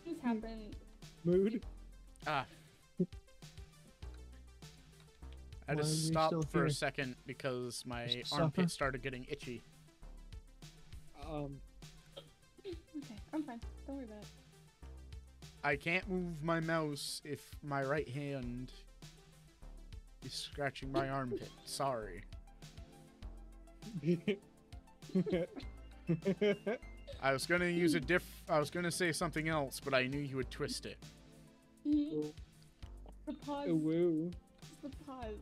This happened. Mood? Ah. I Why just stopped for here? a second because my armpit suffer? started getting itchy. Um, Okay, I'm fine. Don't worry about it. I can't move my mouse if my right hand is scratching my armpit. Sorry. I was gonna use a diff. I was gonna say something else, but I knew you would twist it. Mhm. The pause. Woo. The pause.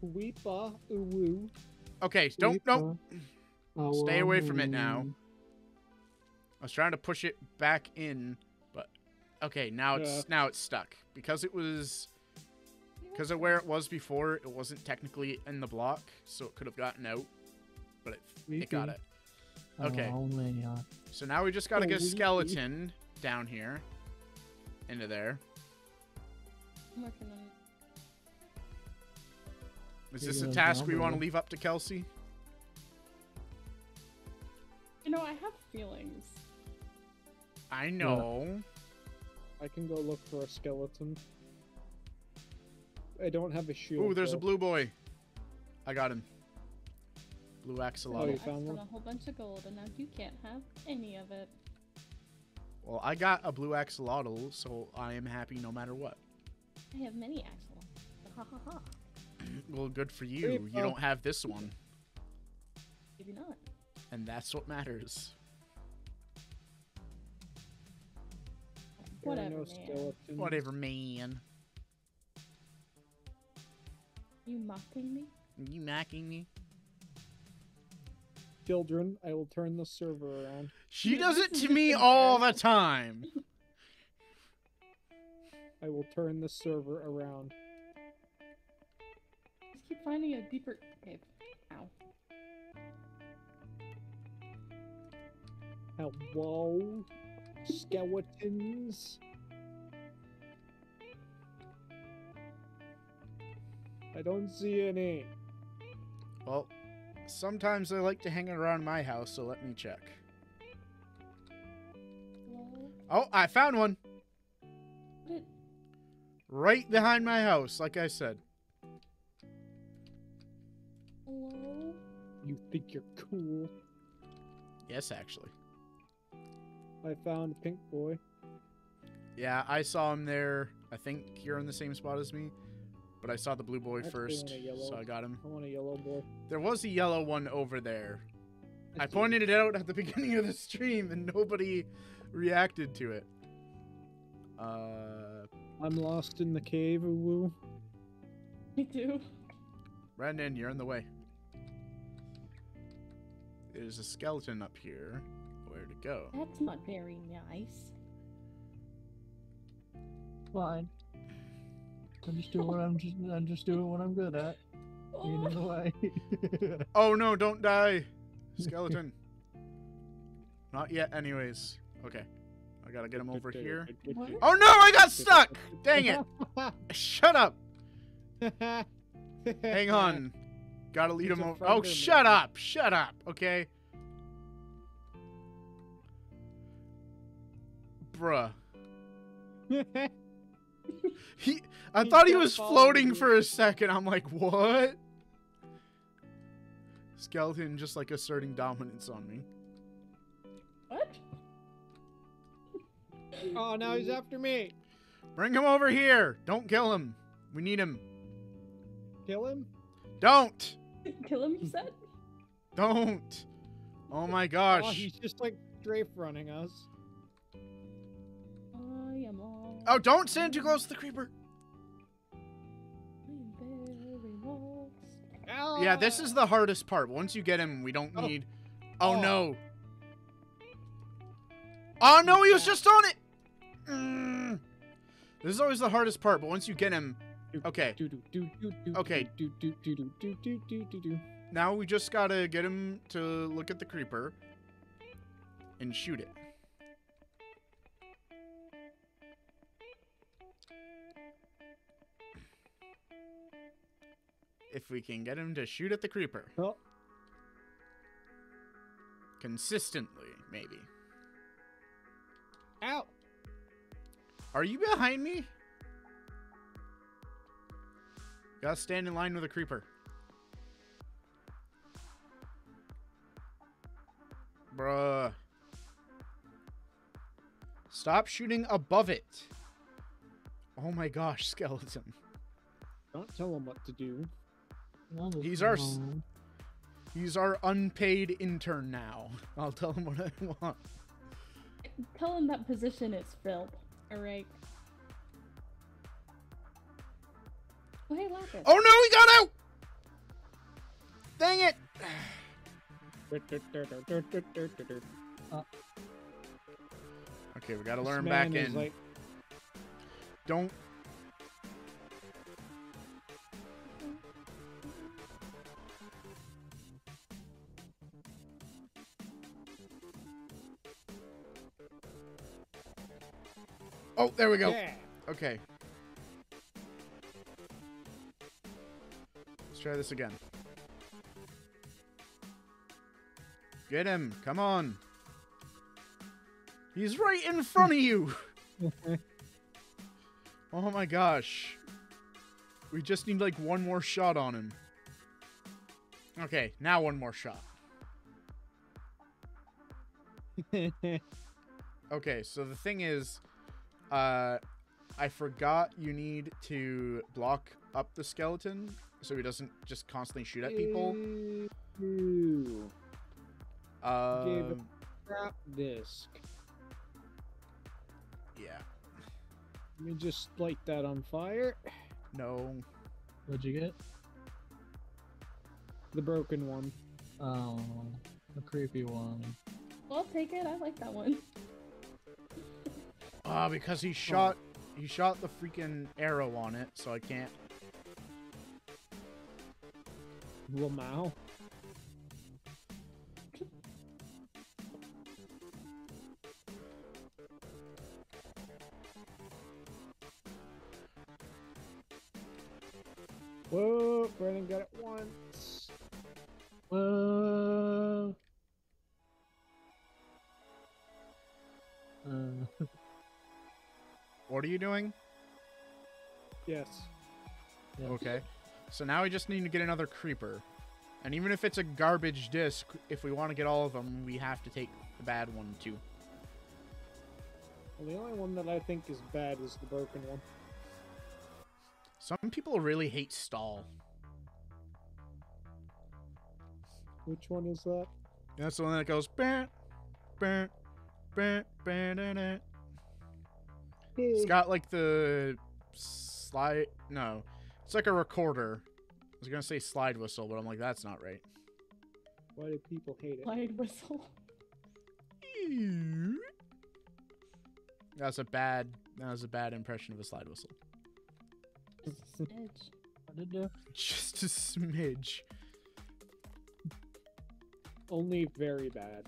Creeper. Ooh woo. Okay, don't don't. Oh, Stay away from it now. I was trying to push it back in, but okay, now it's Yeah. now it's stuck because it was because of where it was before. It wasn't technically in the block, so it could have gotten out, but it it got it. Okay. Oh, man. So now we just gotta get a Holy. skeleton down here into there. I'm working on it. Is this a task we want to leave up to Kelsey? You know, I have feelings. I know. I can go look for a skeleton. I don't have a shield. Ooh, there's a blue boy. I got him. Blue Oh, axolotl. you I found spent one? a whole bunch of gold, and now you can't have any of it. Well, I got a blue axolotl, so I am happy no matter what. I have many axolotls. Ha ha ha. Well, good for you. Creep, You oh. don't uh, have this one, Maybe not. and that's what matters. Whatever, no man. Whatever, man. You mocking me? You macking me? Children, I will turn the server around. She does it to me all the time. I will turn the server around. Just keep finding a deeper cave. Ow. Hello? Skeletons? I don't see any. Well, sometimes they like to hang around my house, so let me check. Oh, I found one right behind my house, like I said. You think you're cool? Yes, actually. I found Pink Boy. Yeah, I saw him there. I think you're in the same spot as me, but I saw the blue boy Actually, first, on a yellow. so I got him. I want a yellow boy. There was a yellow one over there. I see. pointed it out at the beginning of the stream, and nobody reacted to it. Uh, I'm lost in the cave, woo. Me too. Brandon, you're in the way. There's a skeleton up here. Where to go? That's not very nice. Fine. I'm just doing what I'm just I'm just doing what I'm good at. Being in the way. Oh no, don't die! Skeleton. Not yet, anyways. Okay. I gotta get him over here. What? Oh no, I got stuck! Dang it! Shut up! Hang on. Gotta lead He's him over. Oh, Frenderman. shut up! Shut up, okay? Bruh. He, I He's thought he was floating you. for a second. I'm like, what? Skeleton just like asserting dominance on me. What? oh, now he's after me. Bring him over here. Don't kill him. We need him. Kill him? Don't. Kill him, you said? Don't. Oh my Oh, gosh. he's just like strafe running us. Oh, don't stand too close to the creeper. Yeah, this is the hardest part. Once you get him, we don't need... Oh, no. Oh, no, he was just on it! This is always the hardest part, but once you get him... Okay. Okay. Now we just gotta get him to look at the creeper and shoot it. If we can get him to shoot at the creeper Oh, consistently, maybe. ow! Are you behind me? Gotta stand in line with a creeper. Bruh. Stop shooting above it. Oh my gosh, skeleton. Don't tell him what to do. I'll just He's our s- home. He's our unpaid intern now. I'll tell him what I want. Tell him that position is filled. Alright. Oh, hey, Lapis. Oh no, he got out! Dang it! Uh. Okay, we gotta This learn back in. Like, Don't. Oh, there we go. yeah. Okay. Let's try this again. Get him. Come on. He's right in front of you. Oh my gosh. We just need like one more shot on him. Okay, now one more shot. Okay, so the thing is, uh, I forgot you need to block up the skeleton so he doesn't just constantly shoot at people. Ew. Gave it- Um, Crap disc. yeah. Let me just light that on fire. No. What'd you get? The broken one. Oh, the creepy one. I'll take it. I like that one. Ah, because he shot he shot the freaking arrow on it, so I can't. Lamau. Doing? Yes. yeah. Okay. So now we just need to get another creeper. And even if it's a garbage disc, if we want to get all of them, we have to take the bad one too. Well, the only one that I think is bad is the broken one. Some people really hate Stal. Which one is that? That's the one that goes bam, bam, bam, bam, bam, bam. It's got like the slide. No, it's like a recorder. I was gonna say slide whistle, but I'm like, that's not right. Why do people hate it? Slide whistle. That's a bad. That was a bad impression of a slide whistle. Edge. What did you? Just a smidge. Only very bad.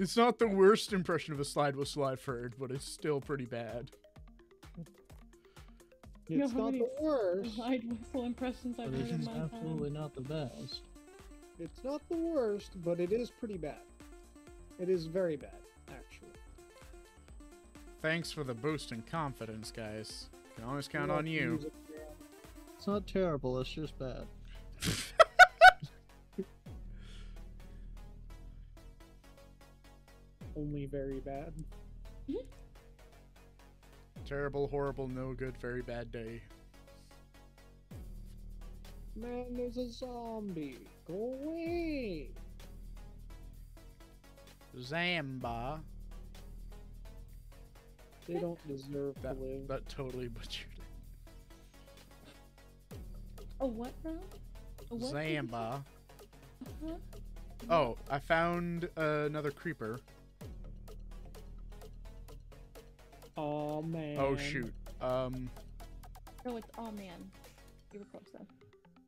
It's not the worst impression of a slide whistle I've heard, but it's still pretty bad. You know It's not the worst. Slide whistle impressions I've heard in it's my time. absolutely not the best. It's not the worst, but it is pretty bad. It is very bad, actually. Thanks for the boost in confidence, guys. Can always count Love on you. music. It's not terrible. It's just bad. Only very bad. Terrible, horrible, no good, very bad day. Man, there's a zombie. Go away. Zamba. They don't deserve That, to live. that totally butchered it. A what now? A what? did you say? Zamba. Uh-huh. Oh, I found uh, another creeper. Oh man. Oh shoot. Um, No, it's oh man. You were close though.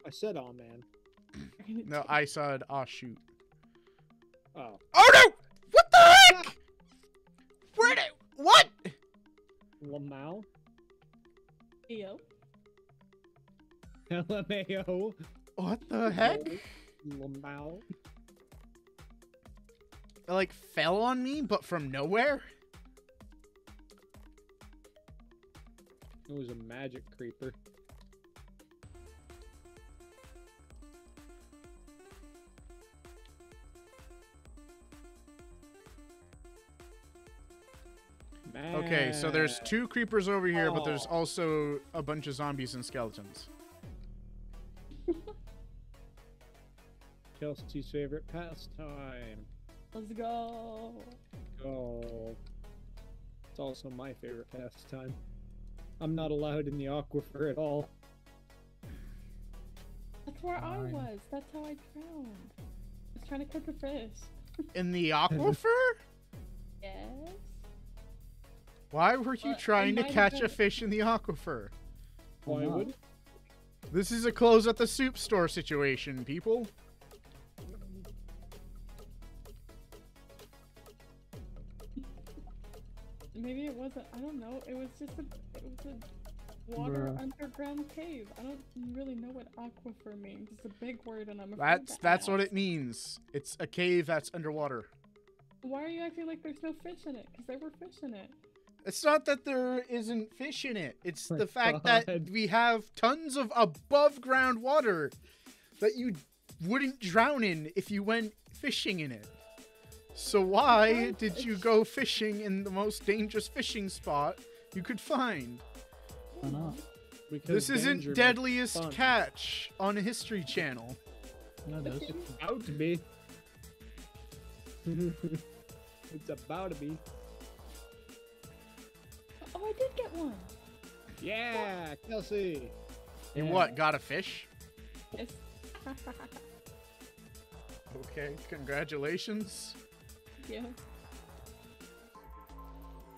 I said oh man. no, I said. Oh shoot. Oh. Oh no! What the heck? Where did? What? Lamau? Yo. LMAO. What the heck? Lamau. It like fell on me, but from nowhere. It was a magic creeper. Okay, so there's two creepers over here, but there's Oh. also a bunch of zombies and skeletons. Kelsey's favorite pastime. Let's go. Go. It's also my favorite pastime. I'm not allowed in the aquifer at all. That's That's where I was. That's how I drowned. I was trying to catch a fish. In the aquifer? Yes. Why were you Well, trying to might have catch a fish in the aquifer? Why would? This is a close at the soup store situation, people. Maybe it wasn't. I don't know. It was just a. It was a water Bruh. underground cave. I don't really know what aquifer means. It's a big word, and I'm afraid That's to that's what it means. It's a cave that's underwater. Why are you acting like there's no fish in it? Because there were fish in it. It's not that there isn't fish in it. It's My the fact that we have tons of above ground water that you wouldn't drown in if you went fishing in it. So why did you go fishing in the most dangerous fishing spot you could find? Why not? Because This isn't Deadliest fun. Catch on a History Channel. No, this. About to be. it's about to be. Oh, I did get one. Yeah, Kelsey. You Yeah. what? Got a fish? Yes. Okay, congratulations. Yeah.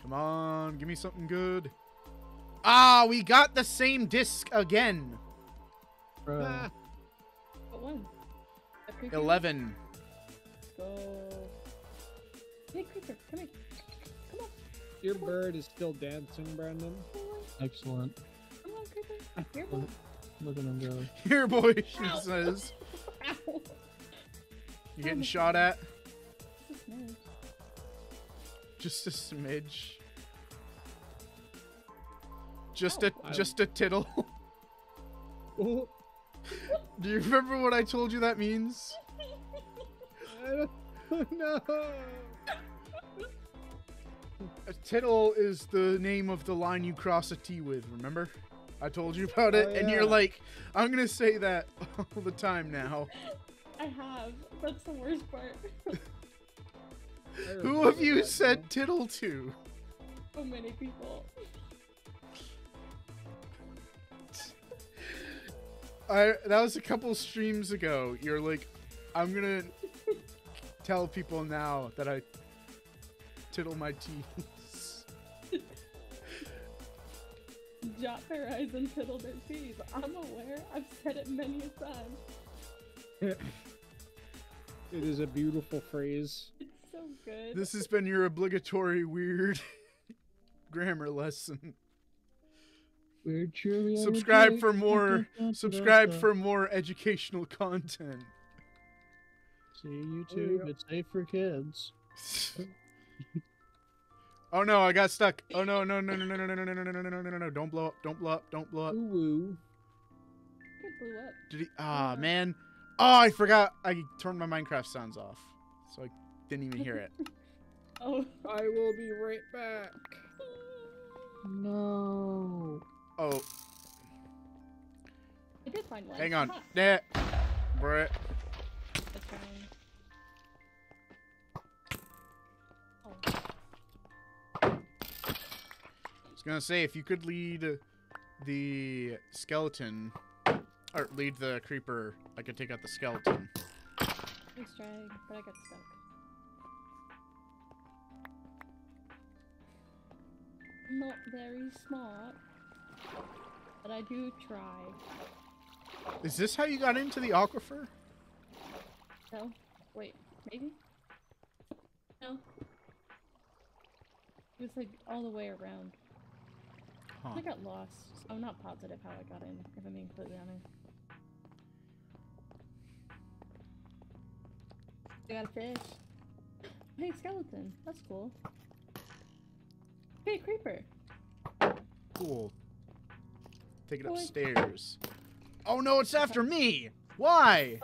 Come on, give me something good. Ah, we got the same disc again. Bro. Ah, What one? The 11. Let's go. Hey, creeper, come here. Come on, your bird is still dancing, Brandon. come on, Excellent. come on, creeper. Here, boy. Look at him go. Here, boy, she Ow. says. Ow. You getting shot at? Nice. Just a smidge. Just Oh, a just a tittle. Do you remember what I told you that means? I don't no. A tittle is the name of the line you cross a T with, remember? I told you about it, Oh, and you're like, I'm gonna say that all the time now. I have. That's the worst part. I Who have you said now. tittle to? so many people. I that was a couple streams ago. You're like, I'm gonna tell people now that I tittle my teeth. Jot their eyes and tittle their teeth. I'm aware. I've said it many a time. It is a beautiful phrase. It's so good. This has been your obligatory weird grammar lesson. Weird Cheerio. Subscribe for more- Subscribe for more educational content. See YouTube. It's safe for kids. oh no, I got stuck. Oh no, no, no, no, no, no, no, no, no, no, no, no, no, no, no, don't blow up, don't blow up, don't blow up. Ooh woo. It blew up. Did he? Ah, Yeah. man. Oh, I forgot. I turned my Minecraft sounds off, so I didn't even hear it. Oh. I will be right back. No. Oh, I did find one. hang on. Aha, Yeah, Brett. That's fine. Oh. I was gonna say if you could lead the skeleton, or lead the creeper, I could take out the skeleton. Nice try, but I got stuck. Not very smart, but I do try. Is this how you got into the aquifer? No? Wait, maybe? No. It was like all the way around. Huh. I got lost. I'm not positive how I got in, if I'm being completely honest. I got a fish. Hey, skeleton. That's cool. Hey, creeper. Cool. Take it Boy. upstairs. Oh no, it's after me! Why?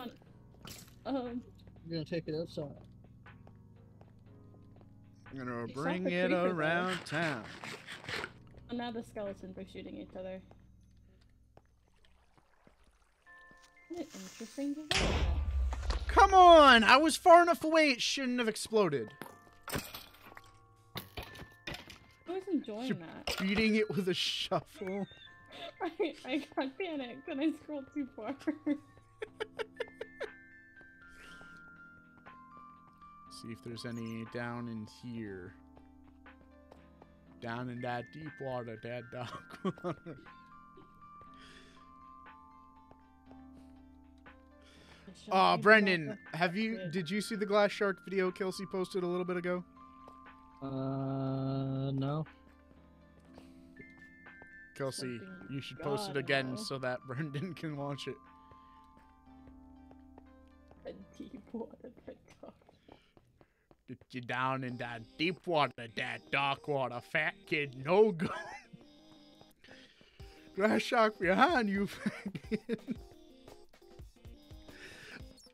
Um, You're gonna take it outside. I'm gonna You bring it creeper, though. around town. and now the skeletons are shooting each other. What an interesting development. Come on! I was far enough away it shouldn't have exploded was enjoying You're that. Beating it with a shuffle. I, I got panicked and I scrolled too far. See if there's any down in here. Down in that deep water, dead dog. Oh, Brendan, have you did you see the glass shark video Kelsey posted a little bit ago? Uh, no. Kelsey, Something you should post it again know. so that Brendan can watch it. A deep water red dog. Get you down in that deep water, that dark water, fat kid, no good. Glass shark behind you, faggot.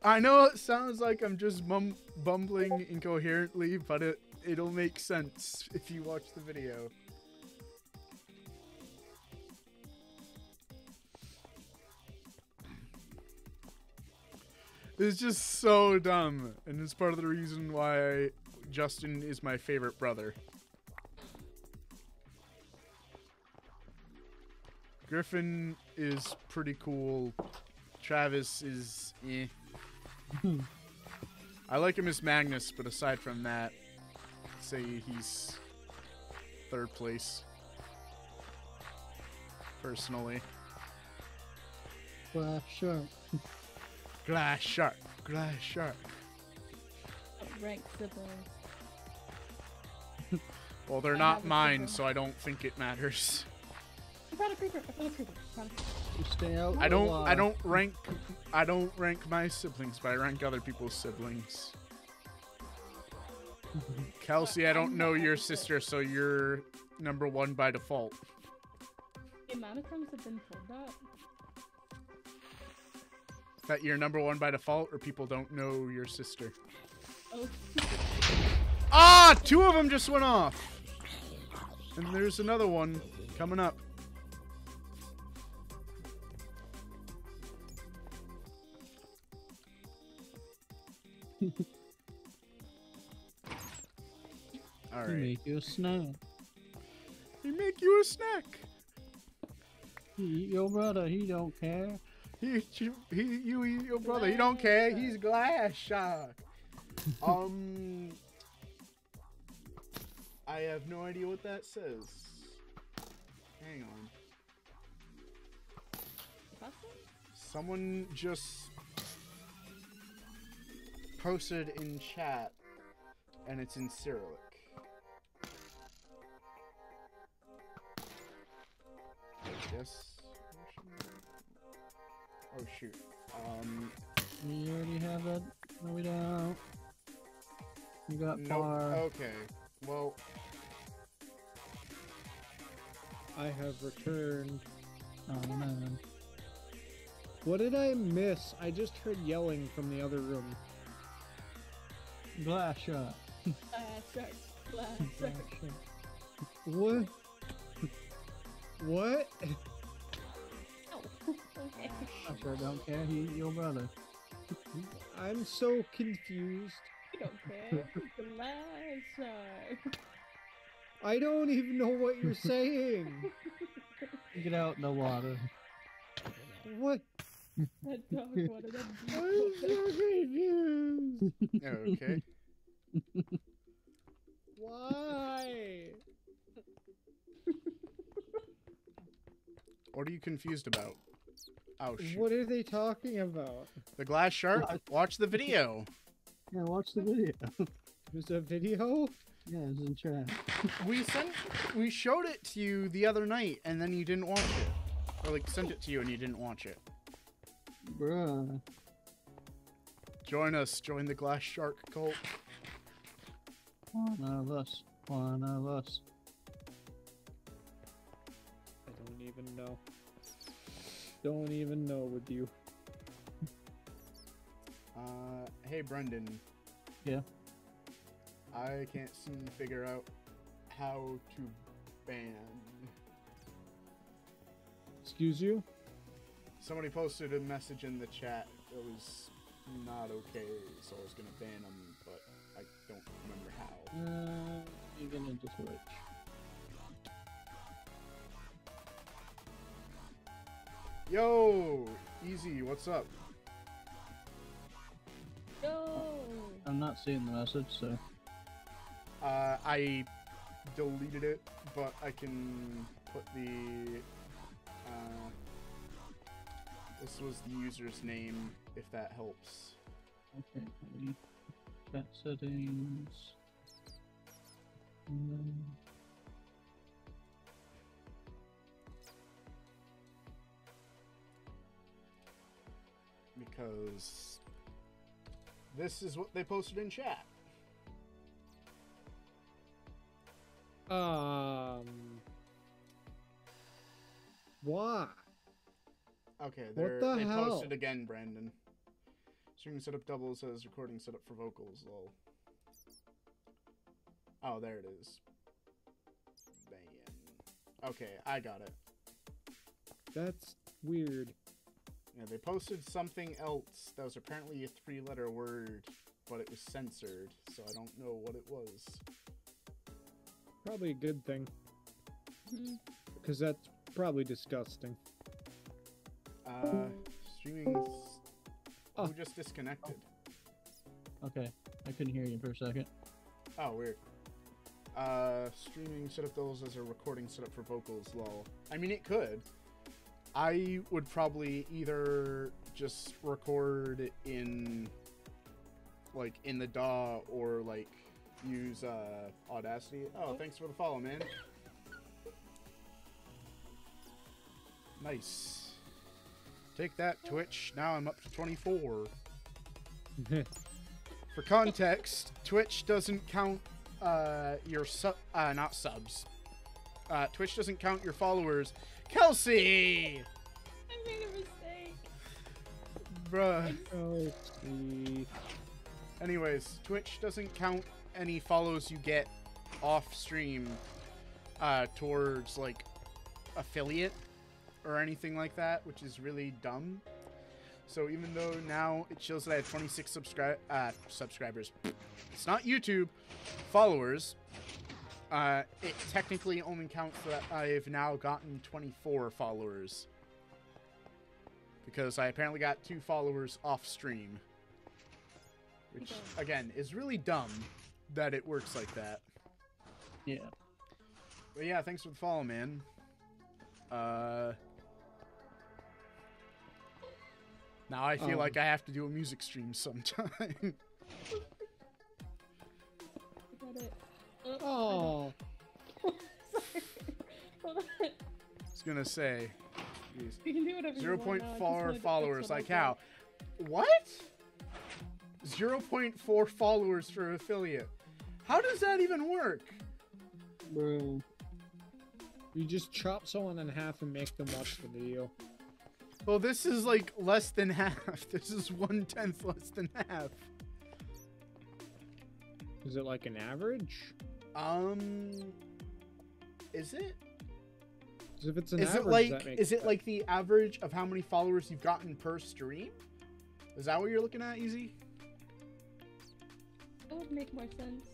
I know it sounds like I'm just mum- bumbling incoherently, but it it'll make sense if you watch the video. It's just so dumb, and it's part of the reason why Justin is my favorite brother. Griffin is pretty cool. Travis is eh. I like him as Magnus, but aside from that, say he's third place. Personally. Well, sure. Glass shark, glass shark. Rank siblings. Well, they're I not mine, so I don't think it matters. I found a creeper. I found a creeper. I found a creeper. You stay out. I don't. till, I don't rank. I don't rank my siblings, but I rank other people's siblings. Kelsey, I don't know your sister, so you're number one by default. The amount of times I've been told that. That you're number one by default, or people don't know your sister. Oh, Ah, two of them just went off, and there's another one coming up. All He make you a snack. He make you a snack. He eat your brother. He don't care. He, he, you eat your brother. He don't care. He's glass shark. um, I have no idea what that says. Hang on. Someone just posted in chat, and it's in Cyrillic. Yes. Oh shoot. Um. We already have that. No, we don't. You got Nope. far. Okay. Well, I have returned. Oh man. What did I miss? I just heard yelling from the other room. Glass shot. Shark. Glass Glass shot. What? What? Oh, okay. I sure don't care. He eat your brother. I'm so confused. You don't care. Glass shark. I don't even know what you're saying. Get out in the water. what? That dog wanted a I'm so confused. okay. Why? What are you confused about? Oh shoot. What are they talking about? The glass shark? What? Watch the video. Yeah, watch the video. There's a video? yeah, it's in chat. We sent we showed it to you the other night and then you didn't watch it. Or like sent it to you and you didn't watch it. Bruh. Join us, join the glass shark cult. One of us. One of us. Don't even know with you. Uh hey Brendan. Yeah. I can't seem to figure out how to ban. Excuse you? Somebody posted a message in the chat that was not okay, so I was gonna ban them, but I don't remember how. Uh, you're gonna just wait. Yo, easy, what's up? Go. I'm not not seeing the message, so Uh, I deleted it, but I can put the. Uh, this was the user's name, if that helps. okay. Chat settings. And then Because this is what they posted in chat. Um. Why? Okay, they're, the they hell? posted again, Brandon. Streaming setup doubles as recording setup for vocals, lol. Oh, there it is. Bam. Okay, I got it. That's weird. Yeah, they posted something else that was apparently a three letter word, but it was censored, so I don't know what it was. Probably a good thing, because that's probably disgusting. Uh, streaming. s- Oh. Who just disconnected? Okay, I couldn't hear you for a second. Oh, weird. Uh, streaming setup those as a recording setup for vocals, lol. I mean, it could. I would probably either just record in, like, in the DAW or, like, use, uh, Audacity. Oh, thanks for the follow, man. Nice. Take that, Twitch. Now I'm up to 24. For context, Twitch doesn't count uh, your sub, uh, not subs. Uh, Twitch doesn't count your followers. Kelsey, I made a mistake. bruh. see. Anyways, Twitch doesn't count any follows you get off stream uh, towards like affiliate or anything like that, which is really dumb. So even though now it shows that I have 26 subscribe uh, subscribers, it's not YouTube followers. Uh, it technically only counts that I've now gotten 24 followers because I apparently got two followers off stream which again is really dumb that it works like that. Yeah. But yeah, thanks for the follow, man. Uh, now I feel Um. like I have to do a music stream sometime. I got it. Oh, Sorry. I was gonna say, jeez. You can do whatever you zero want point now, four wanted to fix followers like how? What? Zero point four followers for affiliate. How does that even work? Bro. you just chop someone in half and make them watch the video. Well, this is like less than half. This is one tenth less than half. Is it like an average? Um, is it? 'Cause if it's an Is it like that makes is it sense. like the average of how many followers you've gotten per stream? Is that what you're looking at, Easy? That would make more sense.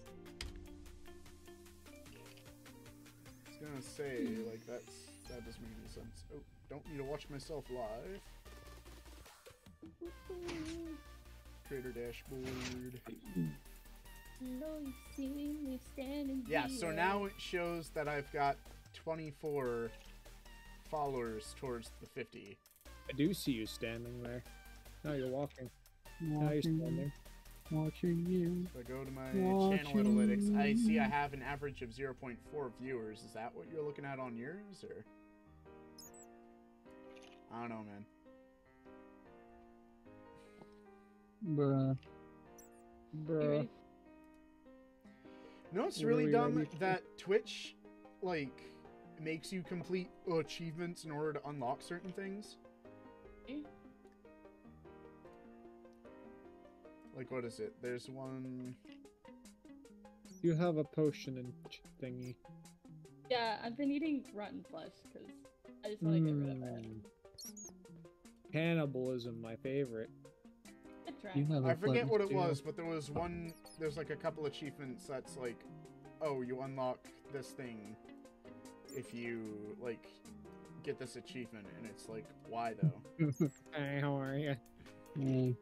I was gonna say like that's that doesn't make any sense. Oh, don't need to watch myself live. Creator dashboard. Yeah, so now it shows that I've got 24 followers towards the 50. I do see you standing there. Now you're walking. Now you're standing. Watching you. If I go to my channel analytics, I see I have an average of 0.4 viewers. Is that what you're looking at on yours, or? I don't know, man. Bruh. Bruh. Ready? No, it's What really dumb ready that Twitch, like, makes you complete achievements in order to unlock certain things. Like, what is it? There's one. You have a potion and thingy. Yeah, I've been eating rotten flesh because I just want to get rid of it. Mm. Cannibalism, my favorite. I. You have a I forget what it too. was, but there was one there's like a couple achievements that's like, oh, you unlock this thing if you like get this achievement, and it's like, why though? Hey, how are you? Mm.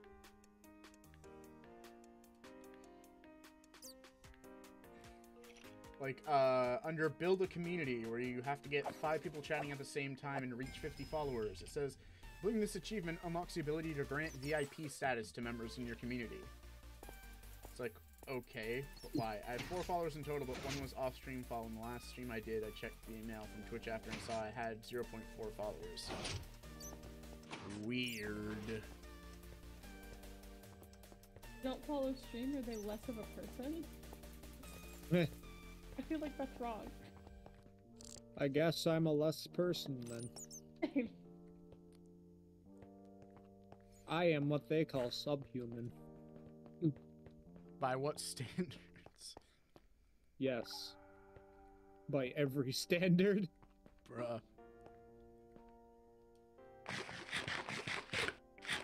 Like uh, under build a community where you have to get five people chatting at the same time and reach 50 followers. It says, doing this achievement unlocks the ability to grant VIP status to members in your community. It's like, okay, but why? I have four followers in total, but one was off stream following the last stream I did. I checked the email from Twitch after and saw I had 0.4 followers. Weird. Don't follow stream, are they less of a person? I feel like that's wrong. I guess I'm a less person then. I am what they call subhuman. By what standards? Yes. By every standard. Bruh.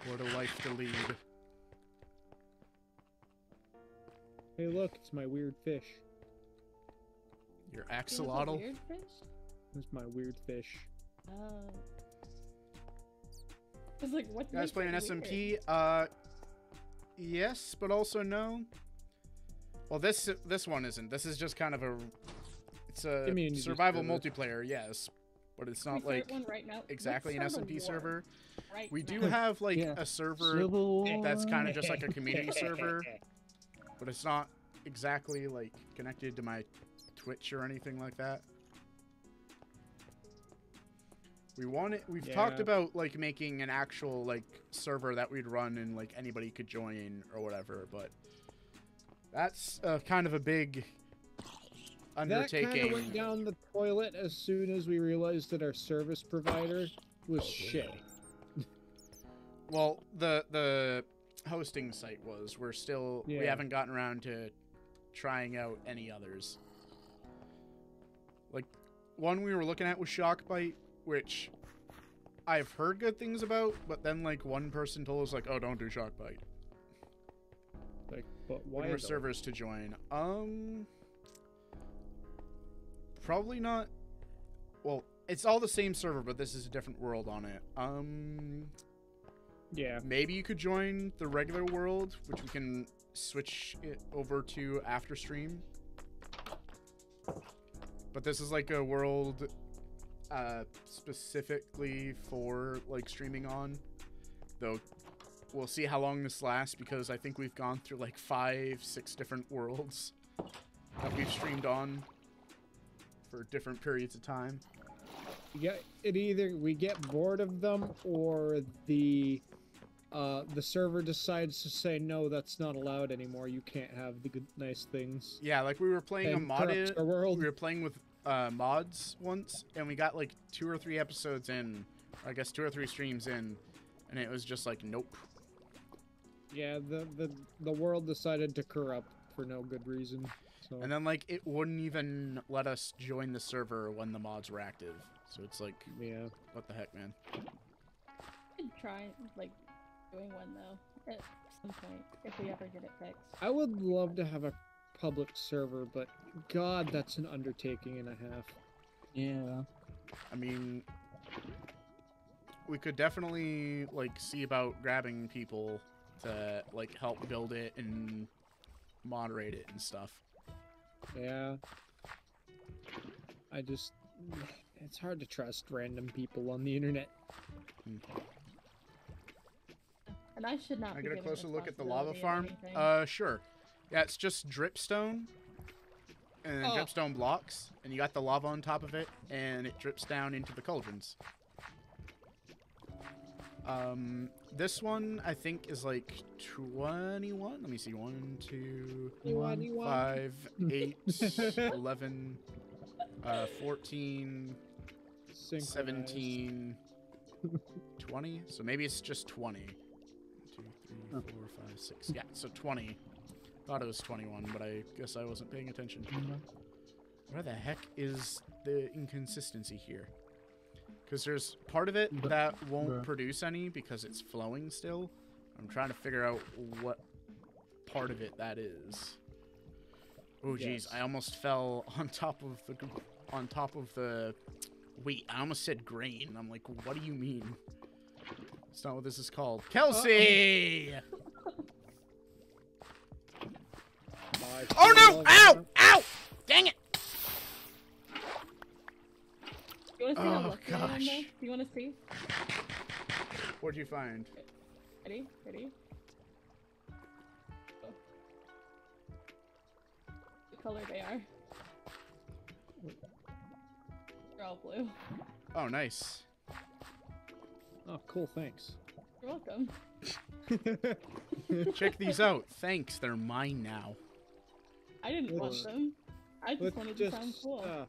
What a life to lead. Hey, look, it's my weird fish. Your It axolotl? weird fish? It's my weird fish. Oh. I was like, what? You guys makes playing it SMP? Uh, yes, but also no. Well, this this one isn't. This is just kind of a. It's a Community survival server. multiplayer, yes, but it's not like right exactly an Let's start SMP server. right We do now. have like Yeah. a server Civil that's kind of just like a community server, but it's not exactly like connected to my Twitch or anything like that. We want it. We've talked about like making an actual like server that we'd run and like anybody could join or whatever, but that's uh, kind of a big undertaking. That kind of went down the toilet as soon as we realized that our service provider was shit. Well, the the hosting site was. We're still yeah. we haven't gotten around to trying out any others. Like one we were looking at was Shockbyte, which I've heard good things about, but then like one person told us like, "Oh, don't do Shockbyte." But Why more servers to join? Um, probably not. Well, it's all the same server, but this is a different world on it. Um, Yeah. Maybe you could join the regular world, which we can switch it over to after stream. But this is like a world uh, specifically for like streaming on. Though we'll see how long this lasts because I think we've gone through like five, six different worlds that we've streamed on for different periods of time. Get it either we get bored of them or the uh the server decides to say no that's not allowed anymore you can't have the good nice things Yeah, like we were playing a and modded world we were playing with uh, mods once, and we got like two or three episodes in, I guess two or three streams in, and it was just like, nope. Yeah the the the world decided to corrupt for no good reason so And then like it wouldn't even let us join the server when the mods were active. So it's like, yeah what the heck, man? could try like doing one though at some point if we ever get it fixed. i would love to have a public server but god that's an undertaking and a half Yeah. I mean, we could definitely like see about grabbing people to like help build it and moderate it and stuff. yeah i just it's hard to trust random people on the internet And I should not. Can I be get a closer look at the lava farm? Uh, sure. Yeah, it's just dripstone and Oh. dripstone blocks, and you got the lava on top of it, and it drips down into the cauldrons. Um, this one I think is like 21. Let me see. 1, 2, Anyone, anyone? 5, 8, 11, uh, 14, Synchronized. 17, 20. So maybe it's just 20. 1, 2, 3, 4, 5, 6. Yeah, so 20. Thought it was 21, but I guess I wasn't paying attention. Where the heck is the inconsistency here? Because there's part of it that won't produce any because it's flowing still. I'm trying to figure out what part of it that is. Oh jeez, Yes. I almost fell on top of the on top of the wait. I almost said grain. I'm like, what do you mean? It's not what this is called. Kelsey! I Oh still no! Ow! Do you want to see? What'd you find? Ready? Ready? Oh. The color they are. They're all blue. Oh, nice. Oh, cool. Thanks. You're welcome. Check these out. Thanks, they're mine now. I didn't want them. I just Let's wanted to sound just, cool. uh,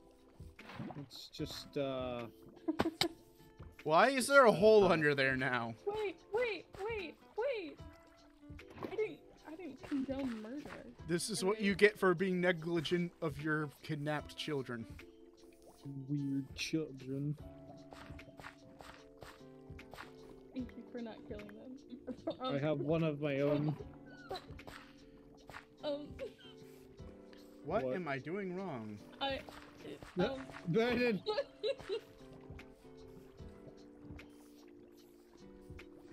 let's just, uh, Why is there a hole under there now? Wait, wait, wait, wait! I didn't, I didn't condone murder. This is what you get for being negligent of your kidnapped children. weird children. Thank you for not killing them. I um, have one of my own. um, What, What? am I doing wrong? I, No. um, Bernard,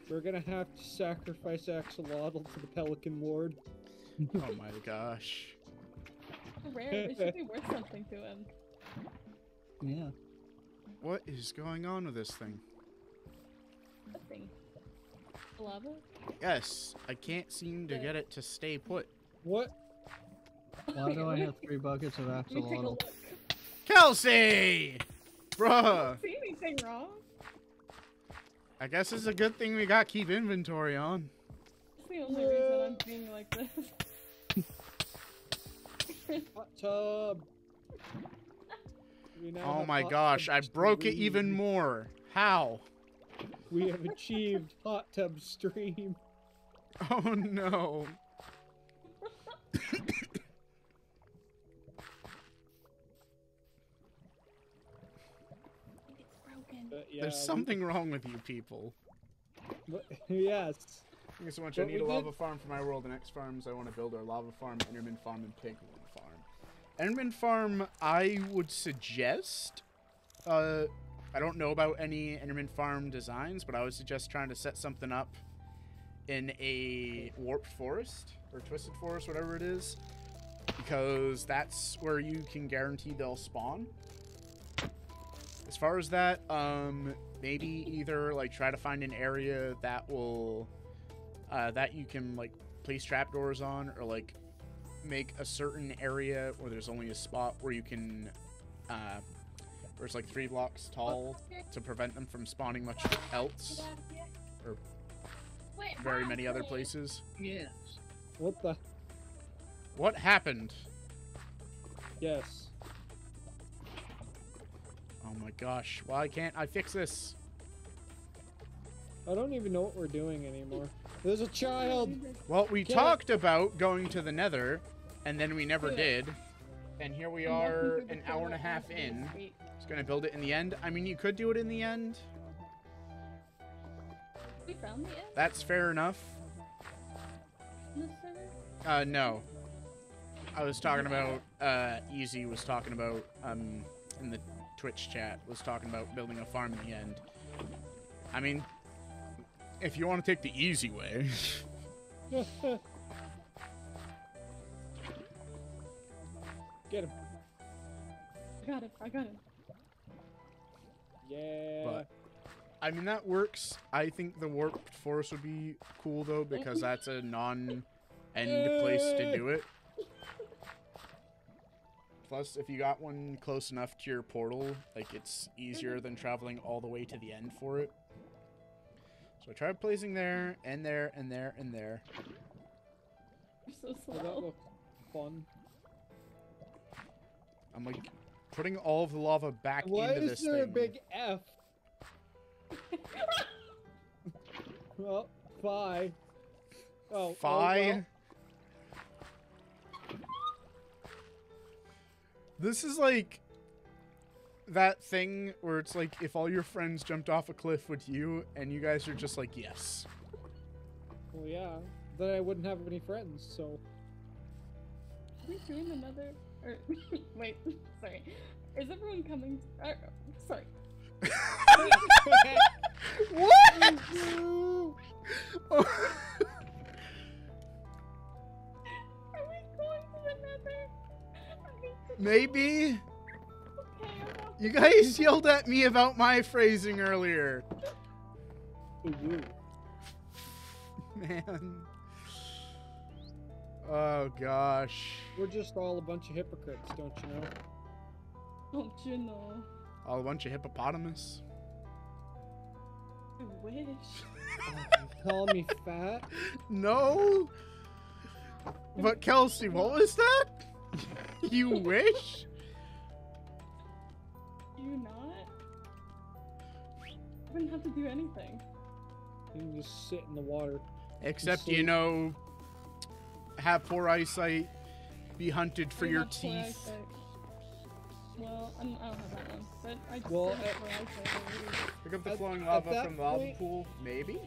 we're gonna have to sacrifice Axolotl to the Pelican Lord. Oh my gosh. rare. It should be worth something to him. Yeah. What is going on with this thing? Nothing. Lava? Yes, I can't seem to get it to stay put. What? Why do I have three buckets of Let me take a axolotl? Look. Kelsey! Bruh! See anything wrong? I guess it's a good thing we got keep inventory on. That's the only reason I'm being like this. Oh hot tub. Oh my gosh, I tub broke it even more. How? We have achieved hot tub stream. Oh no. There's something wrong with you people. but- yes. Thank you so much. But I need we a lava did- farm for my world and X farms. I want to build our lava farm, Enderman farm, and Piglin farm. Enderman farm, I would suggest. Uh, I don't know about any Enderman farm designs, but I would suggest trying to set something up in a warped forest or twisted forest, whatever it is, because that's where you can guarantee they'll spawn. As far as that, um, maybe either like try to find an area that will uh, that you can like place trapdoors on, or like make a certain area where there's only a spot where you can, uh, where it's like three blocks tall to prevent them from spawning much else, or very many other places. Yes. What the? What happened? Yes. Oh my gosh! Why can't I fix this? I don't even know what we're doing anymore. There's a child. Well, we Get it. talked about going to the Nether, and then we never Yeah. did. And here we are, an hour and a half in. Just gonna build it in the end. I mean, you could do it in the end. We found the end That's fair enough. in the server? Uh, no. I was talking about, uh, Easy was talking about, um, in the Twitch chat, was talking about building a farm in the end. I mean, if you want to take the easy way. Get him. I got it. I got it. Yeah. But- I mean, that works. I think the warped forest would be cool, though, because mm-hmm. that's a non end place to do it. Plus, if you got one close enough to your portal, like, it's easier than traveling all the way to the end for it. So I tried placing there, and there, and there, and there. You're so Oh, that slow. looks fun. I'm, like, putting all of the lava back Why into is this there a big F? well, phi. Oh, oh, Phi. well. This is like that thing where it's like if all your friends jumped off a cliff with you and you guys are just like, yes. Well, yeah. Then I wouldn't have any friends, so. Are we doing another? Or wait, sorry. Is everyone coming? Uh, sorry. what? Are Maybe. Okay, I'm not You guys yelled at me about my phrasing earlier. Man. Oh gosh. We're just all a bunch of hypocrites, don't you know? Don't you know? All a bunch of hippopotamus. I wish. You call me fat? No. But Kelsey, what was that? you wish? You not? wouldn't have to do anything. You can just sit in the water. Except you know, have poor eyesight, be hunted for I your teeth. eyesight. Well, I'm, I don't have that one, but I just Well, have at- poor eyesight already. Pick up the flowing at lava that from the lava pool, maybe.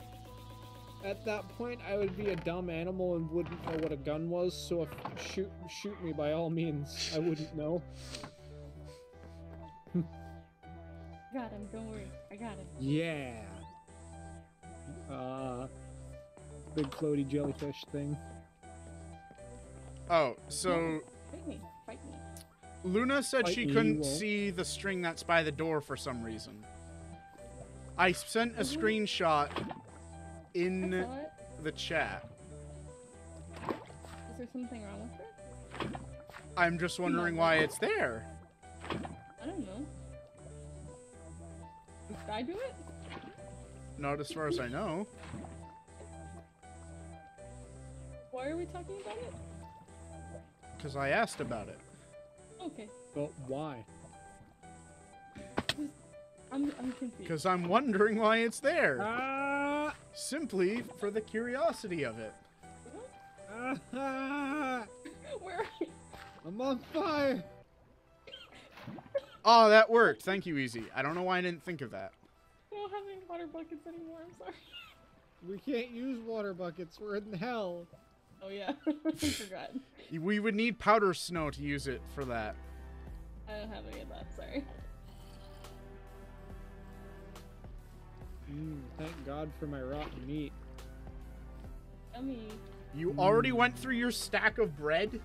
At that point, I would be a dumb animal and wouldn't know what a gun was. So if shoot shoot me by all means, I wouldn't know. Got him, don't worry. I got him. Yeah. Uh, big floaty jellyfish thing. Oh, so Fight me, fight me. Luna said Fight she me, couldn't you see the string that's by the door for some reason. I sent a screenshot I in the chat. Is there something wrong with it? I'm just wondering why it's there. I don't know. Did I do it? Not as far as I know. Why are we talking about it? Because I asked about it. Okay, But why? I'm, I'm confused. Because I'm wondering why it's there. Ah! Simply for the curiosity of it. Where are you? I'm on fire! Oh, that worked. Thank you, Easy. I don't know why I didn't think of that. I don't have any water buckets anymore, I'm sorry. We can't use water buckets. We're in hell. Oh yeah, I forgot. We would need powder snow to use it for that. I don't have any of that, sorry. Mm, thank God for my rotten meat. Yummy. You already went through your stack of bread?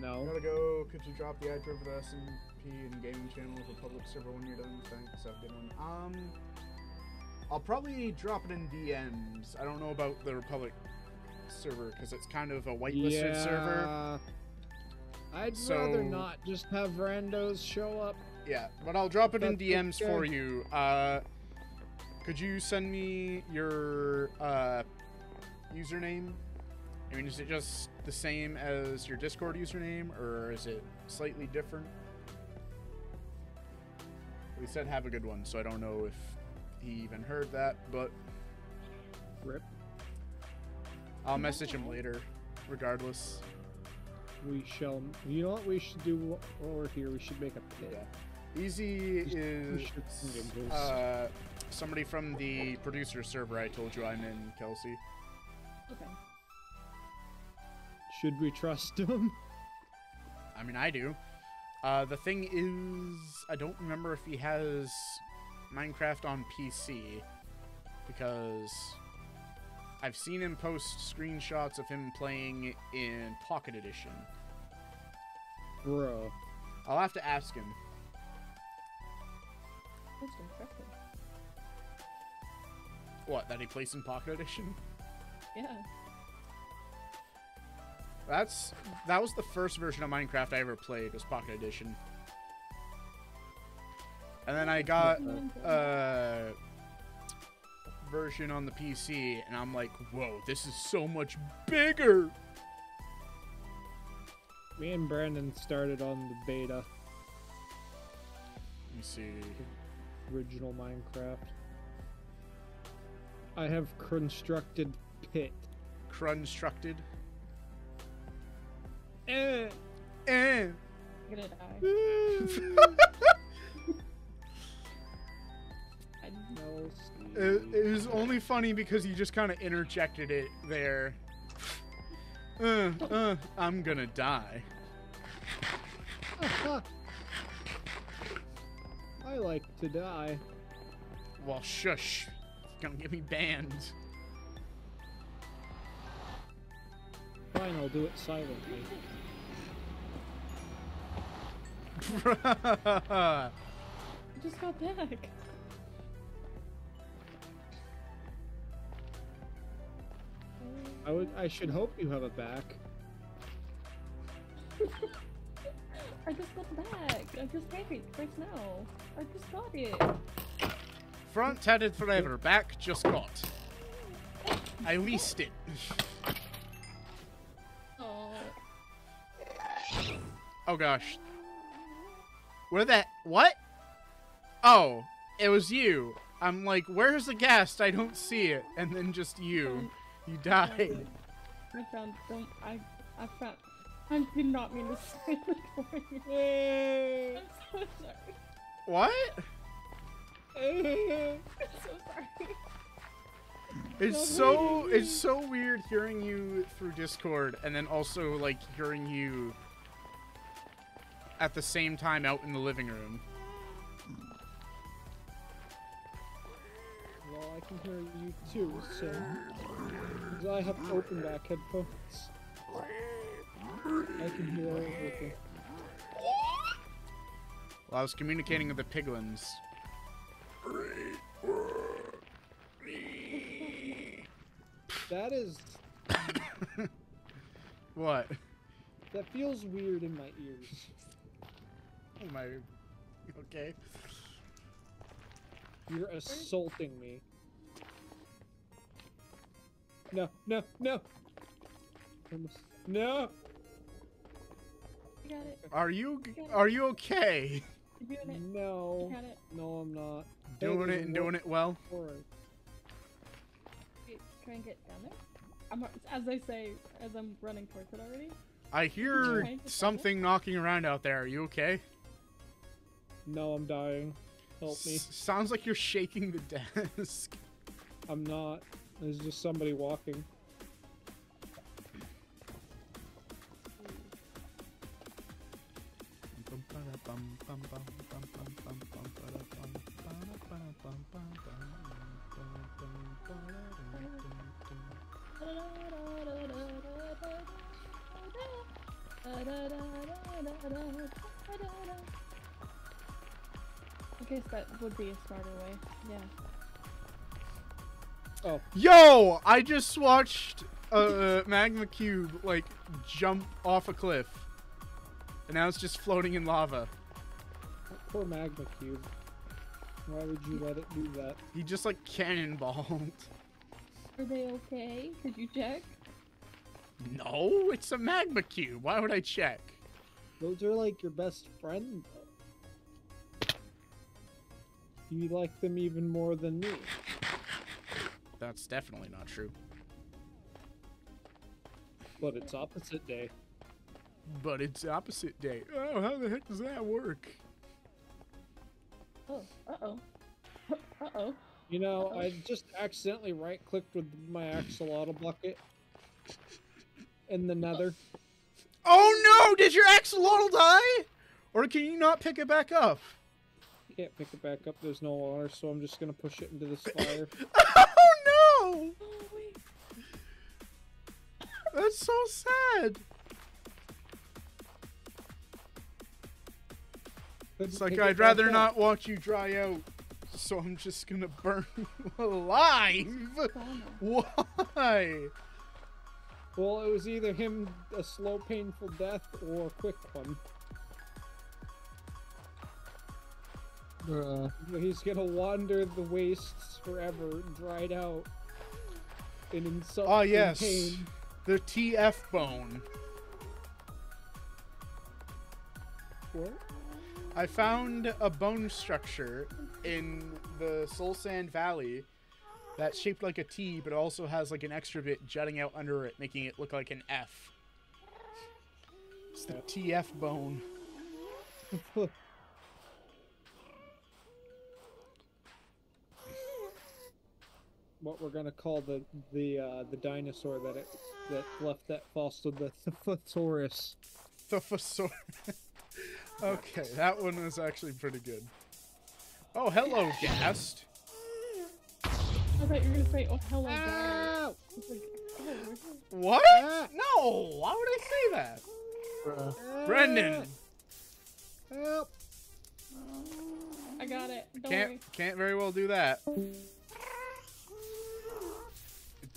No. Gotta go. Could you drop the IP of the SMP and gaming channel of a public server when you're done? Thanks. Have a good one. Um, I'll probably drop it in DMs. I don't know about the Republic server because it's kind of a whitelisted server. Yeah. I'd So- rather not just have randos show up. Yeah, but I'll drop it in DMs for you. Uh, could you send me your uh, username? I mean, is it just the same as your Discord username, or is it slightly different? We said have a good one, so I don't know if he even heard that, but Rip. I'll message him later, regardless. We shall. You know what we should do over here? We should make a pit. Easy is we should uh, somebody from the producer server I told you I'm in, Kelsey. Okay. Should we trust him? I mean, I do. Uh, the thing is, I don't remember if he has Minecraft on PC because I've seen him post screenshots of him playing in Pocket Edition. Bro. I'll have to ask him. That's impressive. What, that he plays in Pocket Edition? Yeah. That's that was the first version of Minecraft I ever played was Pocket Edition. And then I got uh version on the PC and I'm like, "Whoa, this is so much bigger." Me and Brandon started on the beta, Let me see. original Minecraft. I have constructed pit. Constructed. Eh. Eh. I'm gonna die. I, No, It, it was only funny because you just kind of interjected it there. Uh, uh, I'm gonna die. I like to die. Well, shush. You're gonna get me banned. Fine, I'll do it silently. I just got back. I would. I should hope you have a back. I just got back. I just paid right now. I just got it. Front tatted forever, back just got. I leased it. Oh, gosh. Where that? What? Oh, it was you. I'm like, where's the guest? I don't see it. And then just you. You died. I found them. I I found. I did not mean to say that for you. I'm so sorry. What? I'm so sorry. It's so it's so weird hearing you through Discord and then also like hearing you at the same time out in the living room. Well, I can hear you too. So, I have open back headphones. I can hear everything. Well, I was communicating with the piglins. That is. What? That feels weird in my ears. Am I okay? You're assaulting me. No, no, no. Almost- No. You got it. Are you are you okay? You're doing it. You No. got it. No, I'm not. Doing it and doing it well. Alright. Wait, Try and get down there. I'm as I say as I'm running towards it already. I hear something knocking around out there. Are you okay? No, I'm dying. Help me. S- sounds like you're shaking the desk. I'm not. There's just somebody walking. I guess that would be a smarter way. Yeah. Oh, Yo, I just watched uh, Magma Cube like jump off a cliff, and now it's just floating in lava. poor Magma Cube. Why would you let it do that? He just like cannonballed. Are they okay? Did you check? No, it's a magma cube. Why would I check? Those are like your best friend. though. You like them even more than me. That's definitely not true. But it's opposite day. But it's opposite day. Oh, how the heck does that work? Oh. Uh oh. Uh oh. You know, I just accidentally right clicked with my axolotl bucket in the nether. Oh no! Did your axolotl die? Or can you not pick it back up? Can't pick it back up, there's no water, so I'm just gonna push it into this fire. Oh no! Oh wait. That's so sad. It's like I'd rather not watch you dry out, so I'm just gonna burn alive. Why? Well, it was either him a slow, painful death or a quick one. Bruh. He's gonna wander the wastes forever, dried out, and in some Ah, yes. pain. The TF bone. What? I found a bone structure in the Soul Sand Valley that's shaped like a T, but also has like an extra bit jutting out under it, making it look like an F. It's the TF bone. what we're gonna call the the uh, the dinosaur that it that left that fossil, the Thephosaurus. The Fasaur. okay, that one was actually pretty good. Oh, hello, guest. I thought you were gonna say, "Oh, hello, guys." Ow! It's like, oh. What? Ah. No, why would I say that? Bruh. Brendan. Help! I I got it. Don't Can't worry. can't very well do that.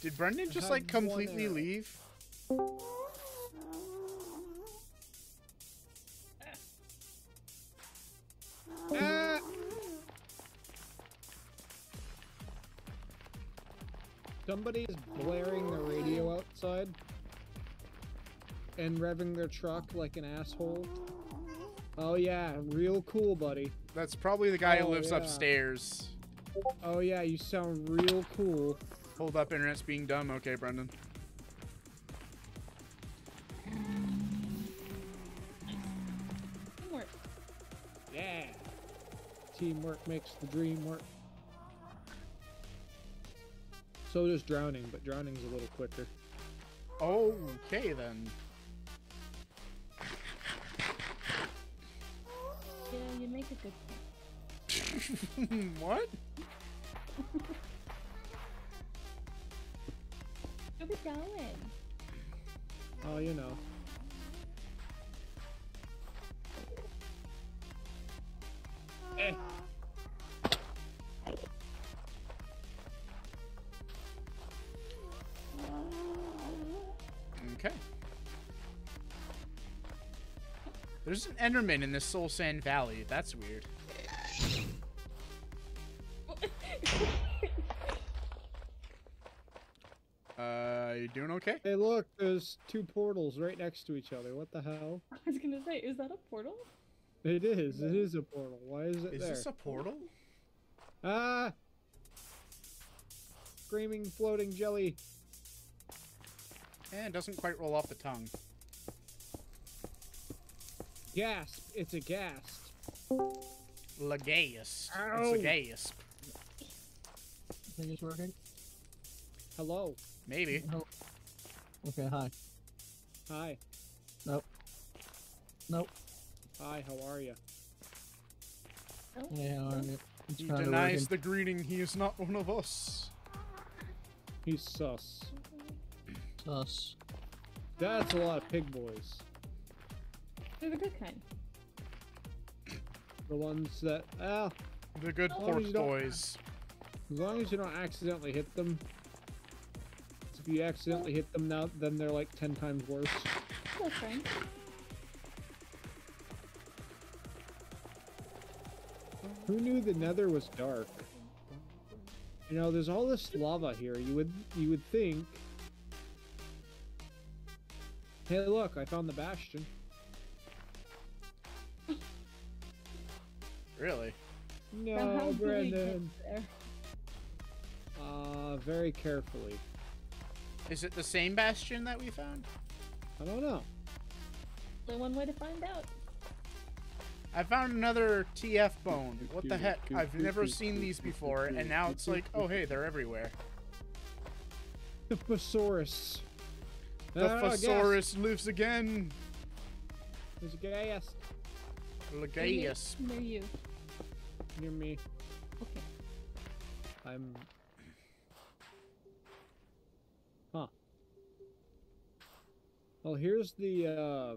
Did Brendan just like completely arrow. leave? Somebody's blaring the radio outside and revving their truck like an asshole. Oh yeah, real cool, buddy. That's probably the guy who Oh, lives yeah. upstairs. Oh yeah, you sound real cool. Hold up, internet's being dumb. Okay, Brendan. Teamwork. Yeah. Teamwork makes the dream work. So does drowning, but drowning's a little quicker. Okay then. Yeah, you make a good point. what? Where we going? Oh, you know. Eh. There's an Enderman in the Soul Sand Valley. That's weird. Uh, you doing okay? Hey, look, there's two portals right next to each other. What the hell? I was gonna say, is that a portal? It is. It is a portal. Why is it Is there? this a portal? Ah! Screaming, floating jelly. Eh, it doesn't quite roll off the tongue. Gasp! It's a gasp. Legaeus. Ow. It's a gasp. Thing is working. Hello. Maybe. Oh. Okay, hi. Hi. Nope. Nope. Hi. How are you? Yeah, alright. It's He denies the greeting. He is not one of us. He's sus. Sus. That's a lot of pig boys. They're the good kind. The ones that, ah, The good pork you boys. as long as you don't accidentally hit them. If you accidentally hit them now, then they're like ten times worse. That's fine. Who knew the Nether was dark? You know, there's all this lava here. You would you would think. Hey, look! I found the bastion. Really? No, do we Brendan. Uh, very carefully. Is it the same bastion that we found? I don't know. Only one way to find out. I found another TF bone. What the heck? I've never seen these before, and now it's like, oh hey, they're everywhere. The Thesaurus. The Ah, ghast. Thesaurus lives again. There's a ghast Legaeus. Near you. Near me. Okay. I'm. Huh. Well, here's the uh,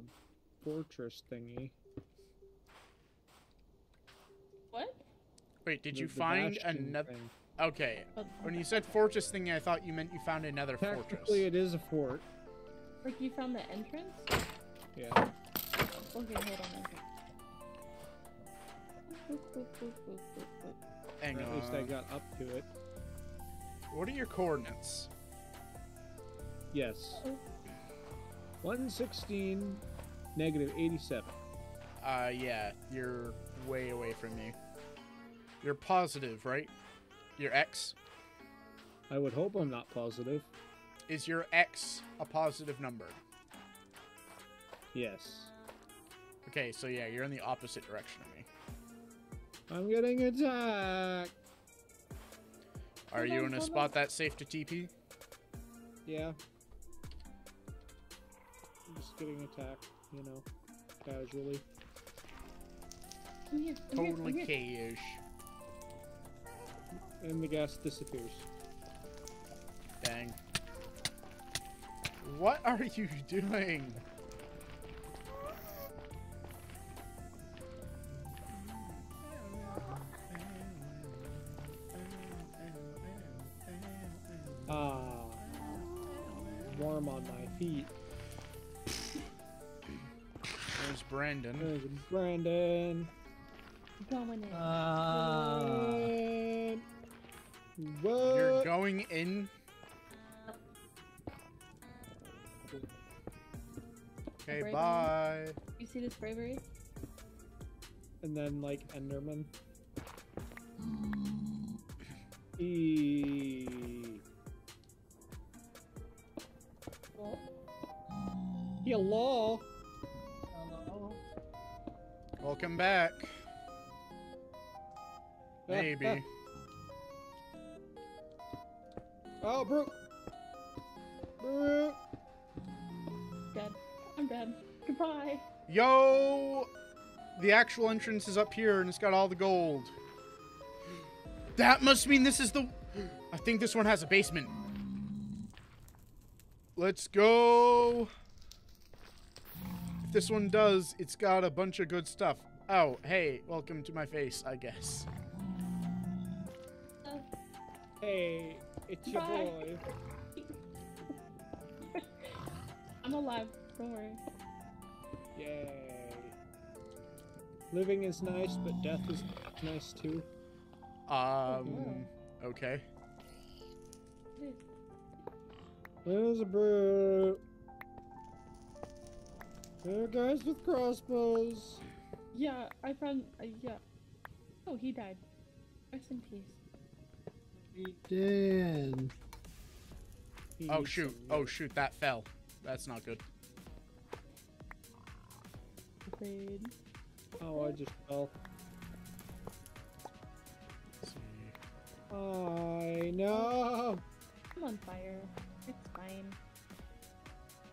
fortress thingy. What? Wait, did the- you the find another? thing. Okay. When you said fortress thingy, I thought you meant you found another fortress. Technically, it is a fort. like you found the entrance? Yeah. Okay, hold on. Hang at least I got up to it. What are your coordinates? Yes. Oh. 116, negative 87. Uh, yeah, you're way away from me. You're positive, right? Your X? I would hope I'm not positive. Is your X a positive number? Yes. Okay, so yeah, you're in the opposite direction. I'm getting attacked. Are you on, in a spot that's safe to TP? Yeah. I'm just getting attacked, you know, casually. I'm here, I'm here, Totally here. cash. And the ghast disappears. Dang. What are you doing? Brandon. There's Brandon. Going in. Ah. Brandon. You're going in. Okay, Bravery. bye. you see this bravery? And then like Enderman. E. Hello. Hello. Welcome back. Maybe. oh, Brooke. Brooke. dead. I'm dead. Goodbye. Yo! The actual entrance is up here and it's got all the gold. That must mean this is the. I think this one has a basement. Let's go. If this one does, it's got a bunch of good stuff. Oh, hey, welcome to my face, I guess. Hey, it's your Bye. boy. I'm alive. Don't worry. Yay. Living is nice, but death is nice too. Um, okay. There's a brute. There are guys with crossbows. Yeah, I found. Uh, yeah. Oh, he died. Rest in peace. He did. He Oh shoot! Oh milk. shoot! That fell. That's not good. Agreed. Oh, I just fell. Let's see. I know. I'm on fire. It's fine.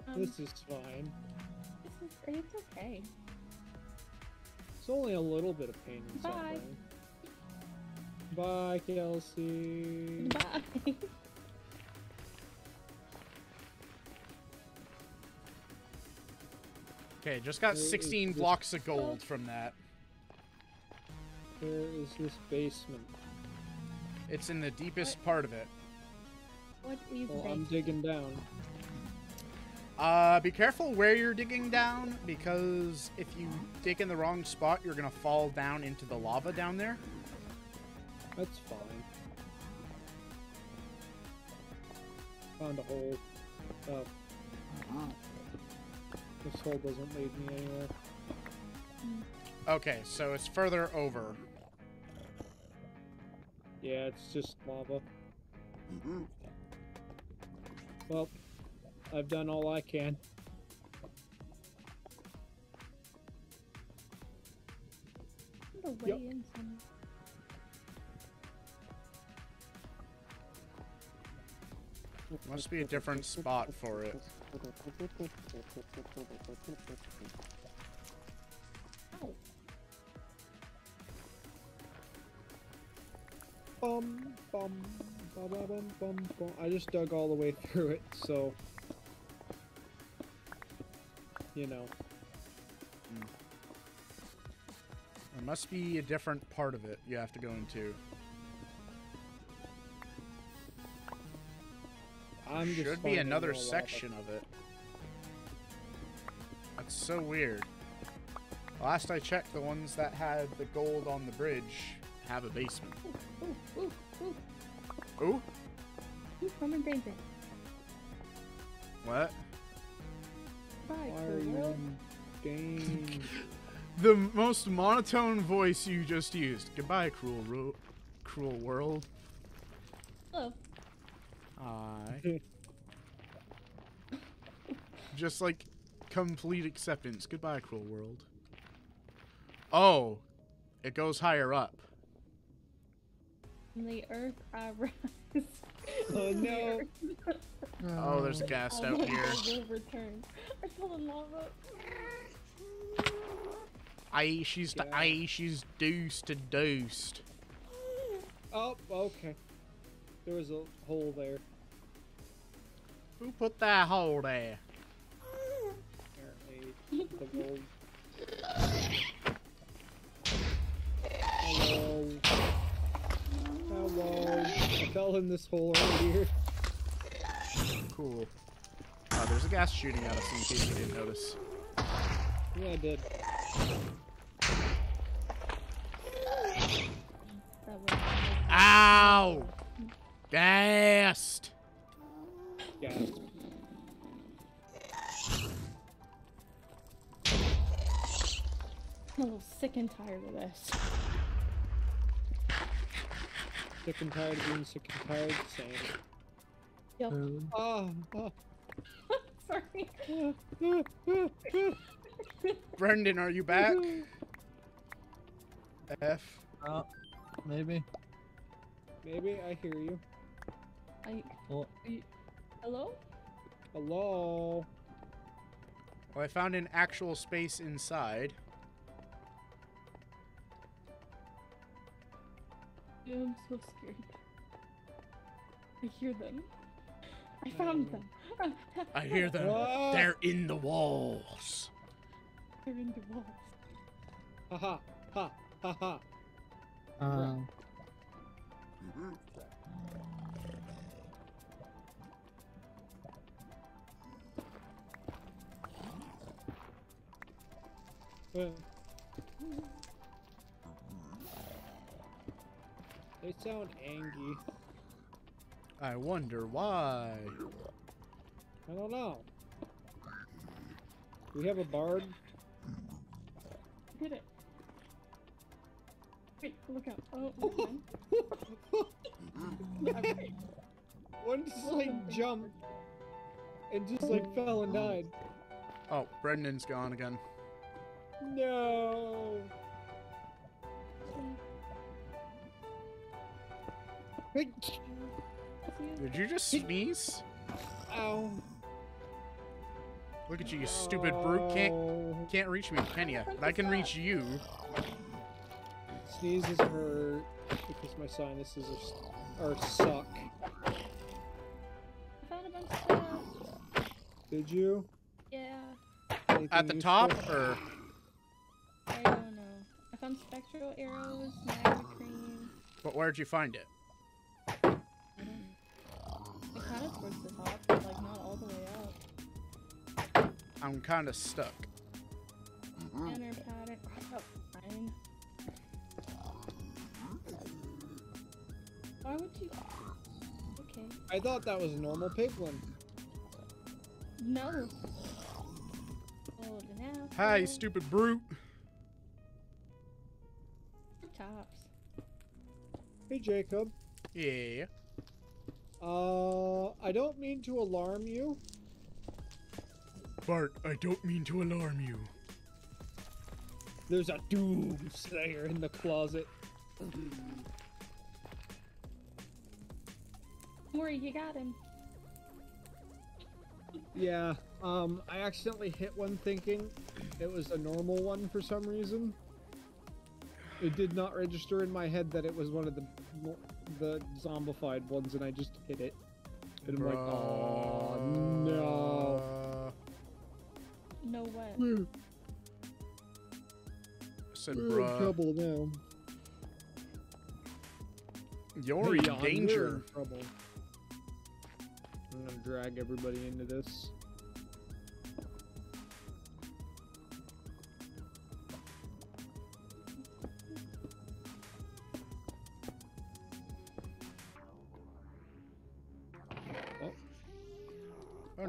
Um, This is fine. This. It's okay. It's only a little bit of pain and Bye. suffering. Bye, Kelsey. Bye. Okay, just got Where is 16 blocks of gold from that. Where is this basement? It's in the deepest part of it. what is Well, this? I'm digging down. Uh, be careful where you're digging down because if you dig in the wrong spot, you're gonna fall down into the lava down there. That's fine. Found a hole. Oh. This hole doesn't lead me anywhere. Okay, so it's further over. Yeah, it's just lava. Well, I've done all I can. The way Yep. in some. Must be a different spot for it. Ow. Bum, bum, ba ba bum, bum, bum. I just dug all the way through it, so. You know. Hmm. There must be a different part of it you have to go into. I'm just Should be another more lava. section of it. That's so weird. Last I checked, the ones that had the gold on the bridge have a basement. Ooh, ooh, ooh. Ooh, Ooh, I'm in danger. what? Bye, Why are you in danger? The most monotone voice you just used. Goodbye, cruel, ro- cruel world. Hello. Hi. just like complete acceptance. Goodbye, cruel world. Oh, it goes higher up. From the earth I rise. Oh, From no. earth Oh, there's a ghast all oh, out here. gold. I fell in lava. Aye, she's Yeah. aye, she's deuced to deuced. oh, okay. There was a hole there. Who put that hole there? Apparently, the gold. Hello. Hello. I fell in this hole earlier. Cool. Oh, there's a ghast shooting at us in case you didn't notice. Yeah, I did. That was Ow! Gassed! Yeah. I'm a little sick and tired of this. Sick and tired of being sick and tired. Same. Yep. Um, Oh, oh. Sorry. Brendan, are you back? F. oh, maybe. Maybe I hear you. I. Well, are you- Hello? Hello. Well, I found an actual space inside. I'm so scared. I hear them. I found them. I hear them. Ah. They're in the walls. They're in the walls. Ha ha ha ha ha. um. They sound angry. I wonder why. I don't know. We have a bard. Did it. Wait, look out. Oh, never mind. Okay. One just like jumped and just like fell and died. Oh, Brendan's gone again. No. Hey, Did you just sneeze? Ow. Look at you, you stupid brute. Can't can't reach me, can ya? But I can reach you. Sneezes hurt because my sinuses are, s- are suck. I found a bunch of stuff. Did you? Yeah. Anything At the useful? top, or I don't know. I found spectral arrows, magma cream. but where'd you find it? It towards the top, but like not all the way up. I'm kind of stuck. Banner pattern. Oh, fine. Why would you? Okay. I thought that was a normal piglin. No. Hold an apple. Hi, you stupid brute. Tops. Hey, Jacob. Yeah. Uh, I don't mean to alarm you. Bart, I don't mean to alarm you. There's a doomslayer in the closet. Don't worry, you got him. Yeah, um, I accidentally hit one thinking it was a normal one for some reason. It did not register in my head that it was one of the the zombified ones, and I just hit it. And I'm like, oh no. No way. We're, Said, we're in trouble now. You're Hey, in Jan, we're danger. in trouble. I'm gonna drag everybody into this.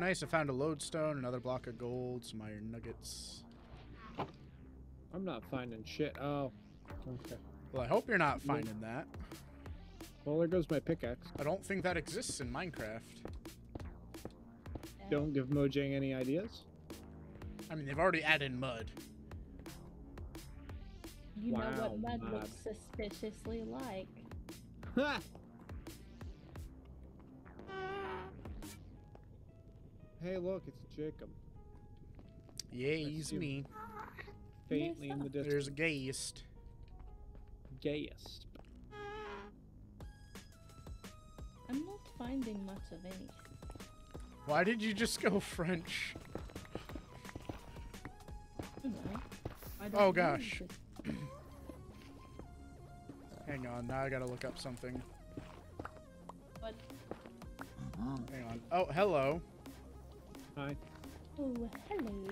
Nice. I found a lodestone, another block of gold, some iron nuggets. I'm not finding shit. Oh, okay. Well, I hope you're not finding that. Well, there goes my pickaxe. I don't think that exists in Minecraft. Don't give Mojang any ideas. I mean, they've already added mud. You know what mud mud. looks suspiciously like. Hey, look, it's Jacob. Yeah, he's me. Faintly in the distance. There's a ghast. ghast. I'm not finding much of anything. Why did you just go French? You know, I don't Oh, gosh. Hang on, now I gotta look up something. What? Hang on. Oh, hello. Hi. Oh, hello.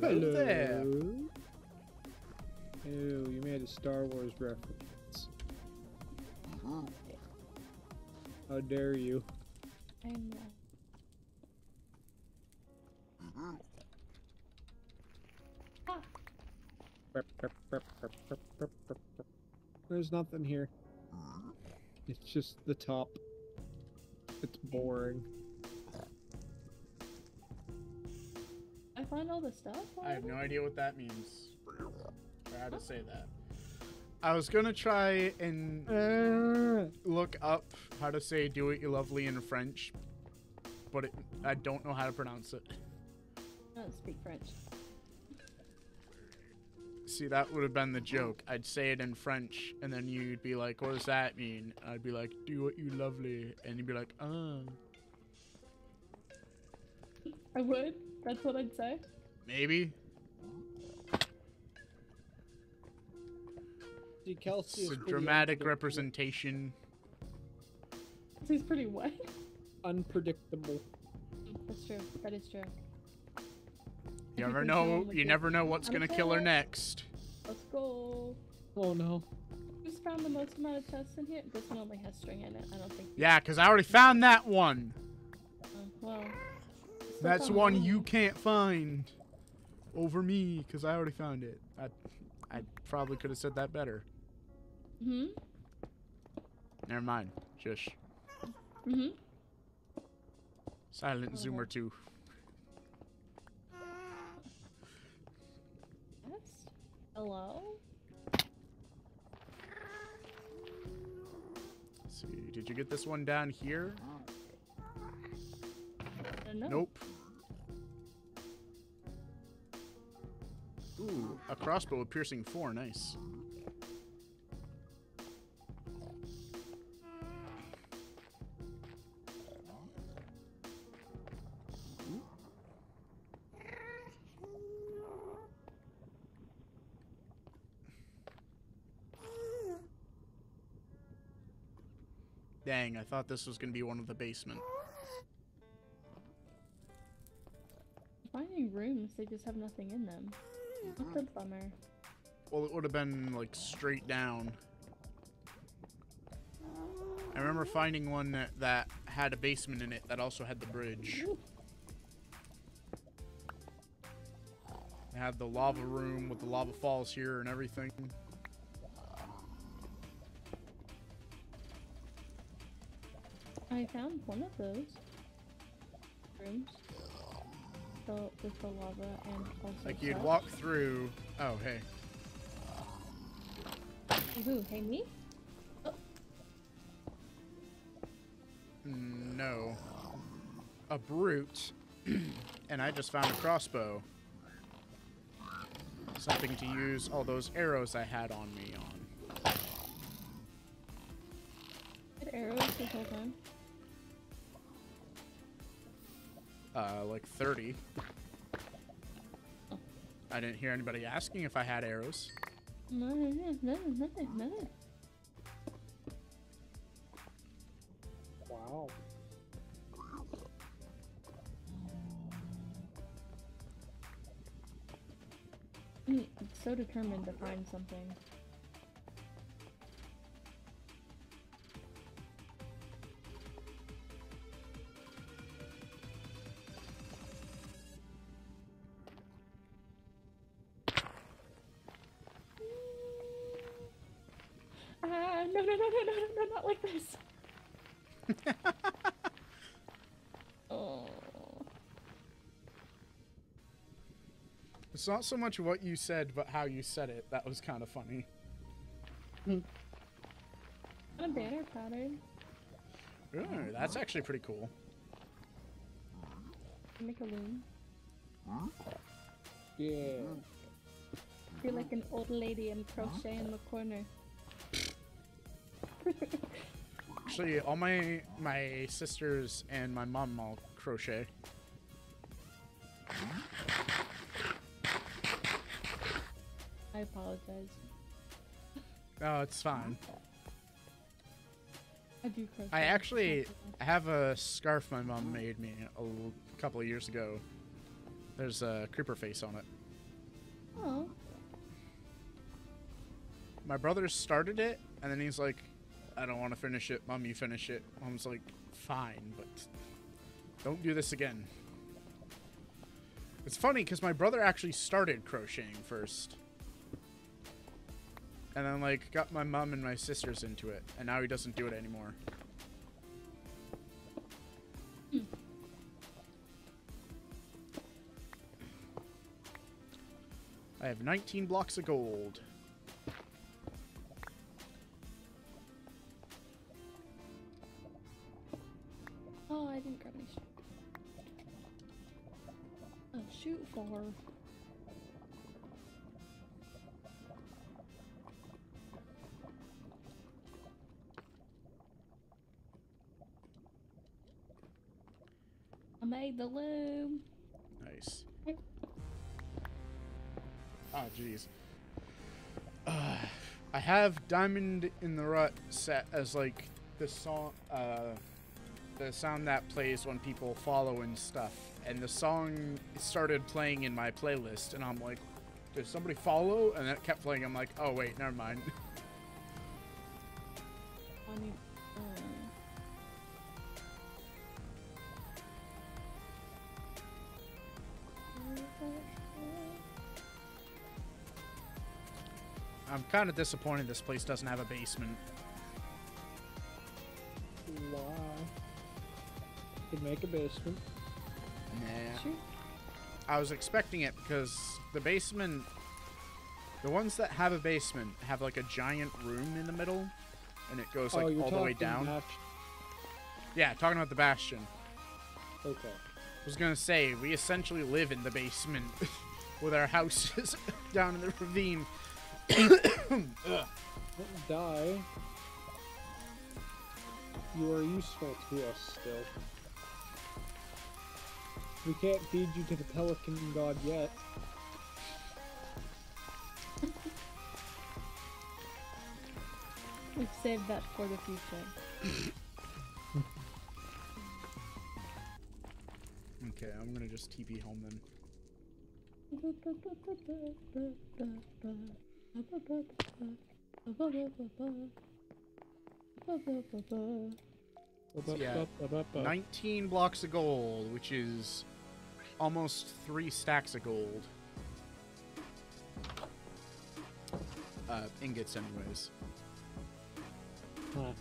Hello there. Ew, you made a Star Wars reference. How dare you? I know. Ah, There's nothing here. It's just the top. It's boring. I found all the stuff. I have no already? idea what that means. Or how to say that. I was gonna try and Ah, look up how to say "do it you lovely" in French, but it, I don't know how to pronounce it. I don't speak French. See, that would have been the joke. I'd say it in French, and then you'd be like, "What does that mean?" I'd be like, "Do what you lovely," and you'd be like, "Uh, I would. That's what I'd say. maybe." See, Kelsey It's is a dramatic unpredictable- representation. He's pretty what? Unpredictable. That's true. That is true. You never know. You never know what's I'm gonna kill her next. Let's go. Oh no. Who's found the most amount of chests in here? This one only has string in it. I don't think. Yeah, cause I already found that one. Oh, well. Still That's found one one. you can't find over me, cause I already found it. I, I probably could have said that better. Hmm. Never mind. Shush. Hmm. Silent Oh, Zoomer two. Yes. Hello. Let's see, did you get this one down here? I don't. Nope. Ooh, a crossbow with piercing four. Nice. Dang, I thought this was gonna be one of the basement. Finding rooms, they just have nothing in them. What a mm-hmm. bummer. Well, it would have been like straight down. I remember uh, finding one that, that had a basement in it that also had the bridge. Ooh. It had the lava room with the lava falls here and everything. I found one of those rooms. The, with the lava and also Like you'd stuff. walk through. Oh, hey. Hey, Who? Hey, me? No. A brute. and I just found a crossbow. Something to use all those arrows I had on me on. Had arrows this whole time. Uh, like 30. I didn't hear anybody asking if I had arrows. No, no, no, no, no. Wow. I'm so determined to find something. Not so much what you said, but how you said it. That was kind of funny. And a banner pattern. Ooh, that's actually pretty cool. Make a loom. Yeah. Feel like an old lady and crochet in the corner. Actually, all my my sisters and my mom all crochet. I. Oh, it's fine. I do crochet. I actually have a scarf my mom made me a l- couple of years ago. There's a creeper face on it. Oh, My brother started it, and then he's like, "I don't want to finish it, mom. You finish it." Mom's like, "Fine, but don't do this again." It's funny because my brother actually started crocheting first, and then like got my mom and my sisters into it, and now he doesn't do it anymore. I have 19 blocks of gold. oh, I didn't grab any. Oh, shoot for. Made the loom. Nice. Oh, jeez. Uh, I have Diamond in the Rut set as like the song, uh, the sound that plays when people follow and stuff. And the song started playing in my playlist, and I'm like, did somebody follow? And it kept playing. I'm like, oh wait, never mind. kind of disappointed this place doesn't have a basement. Why? Could make a basement. Nah. Sure. I was expecting it because the basement, the ones that have a basement have like a giant room in the middle, and it goes oh, like oh, all the way down. Bash- Yeah, talking about the bastion. Okay. I was gonna say we essentially live in the basement with our houses down in the ravine. Ugh. Don't die. You are useful to us still. We can't feed you to the pelican god yet. We've saved that for the future. Okay, I'm gonna just TP home then. Yeah. 19 blocks of gold, which is almost three stacks of gold. Uh, ingots, anyways. Huh.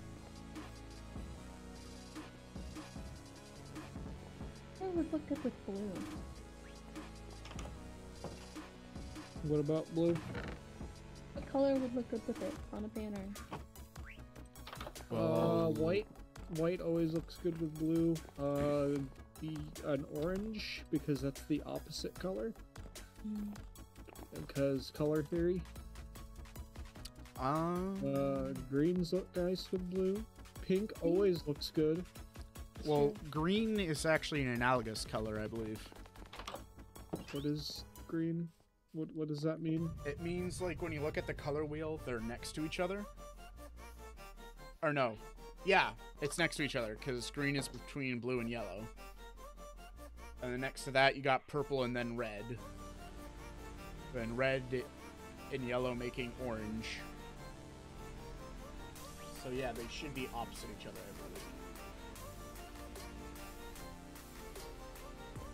That would look good with blue. What about blue? What color would look good with it on a banner? Uh, white. White always looks good with blue. Uh, the an orange because that's the opposite color. Mm. Because color theory. Um, Uh, greens look nice with blue. Pink always looks good. well, green is actually an analogous color, I believe. What is green? What what does that mean? It means like when you look at the color wheel, they're next to each other. Or no, yeah, it's next to each other because green is between blue and yellow. And then next to that, you got purple and then red. Then red and yellow making orange. So yeah, they should be opposite each other, I believe.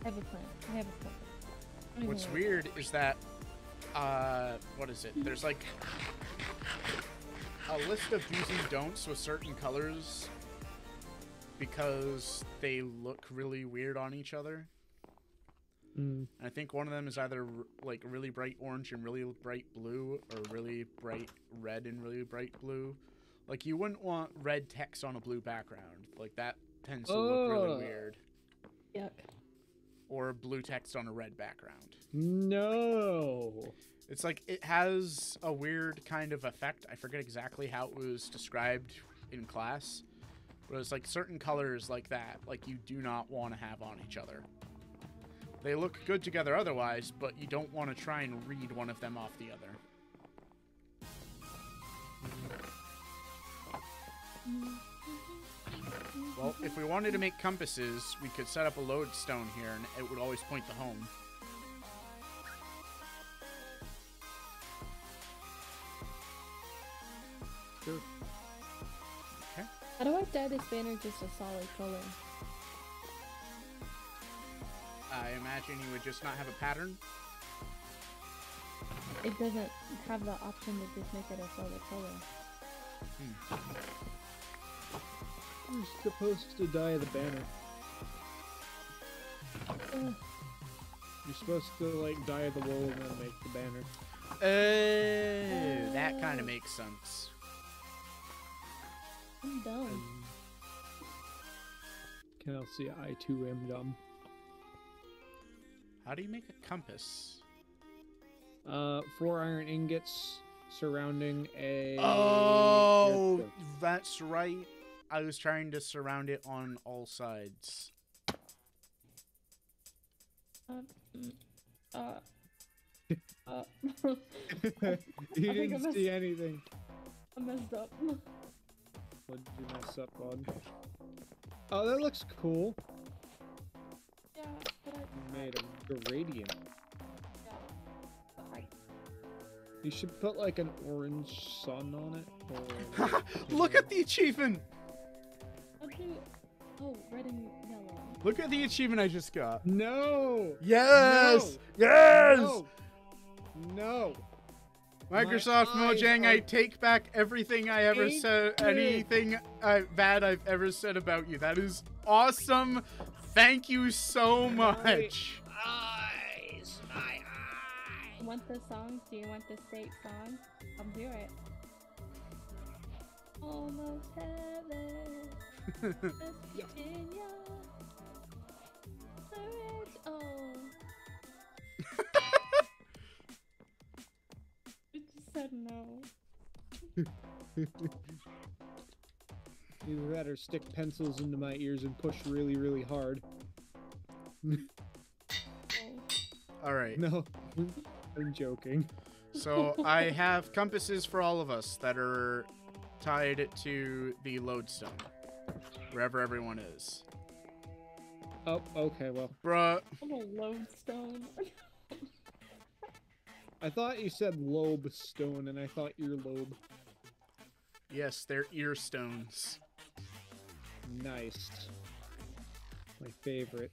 I have a plan. I have a plan. What's weird is that, uh, what is it? There's like a list of do's and don'ts with certain colors because they look really weird on each other. Mm. I think one of them is either like really bright orange and really bright blue, or really bright red and really bright blue. Like you wouldn't want red text on a blue background. Like that tends to look really weird. Yuck. Or blue text on a red background. No. It's like it has a weird kind of effect. I forget exactly how it was described in class, but it's like certain colors like that, like you do not want to have on each other. They look good together otherwise, but you don't want to try and read one of them off the other. Mm. Well, if we wanted to make compasses, we could set up a lodestone here, and it would always point to home. Sure. How do I dye this banner just a solid color? I imagine you would just not have a pattern. It doesn't have the option to just make it a solid color. Hmm. You're supposed to dye the banner. Ugh, You're supposed to like dye the wool and then make the banner. Oh, that kind of makes sense. I'm dumb. And can I see I too am dumb. How do you make a compass? Uh, four iron ingots surrounding a. Oh, that's right. I was trying to surround it on all sides. Uh, mm, uh, uh, you I think I didn't messed- see anything. I messed up. What did you mess up on? Oh, that looks cool. Yeah, but I, You made a gradient. yeah, but I, You should put like an orange sun on it. Or Look at the achievement! I'll. Oh, red and yellow. Look at the achievement I just got. No. Yes! No. Yes! No. No. Microsoft My Mojang, I take back everything I ever said, painted. anything uh, bad I've ever said about you. That is awesome. Thank you so much. Eyes. My eyes. Want the song? Do you want the state song? I'll do it. Almost heaven. West Virginia. The. Oh. it just said no. Either that or stick pencils into my ears and push really, really hard. All right. No, I'm joking. So I have compasses for all of us that are tied to the lodestone, wherever everyone is. Oh, okay, well. Bruh, I'm a lodestone. I thought you said lobe stone, and I thought earlobe. yes, they're ear stones. Nice. My favorite.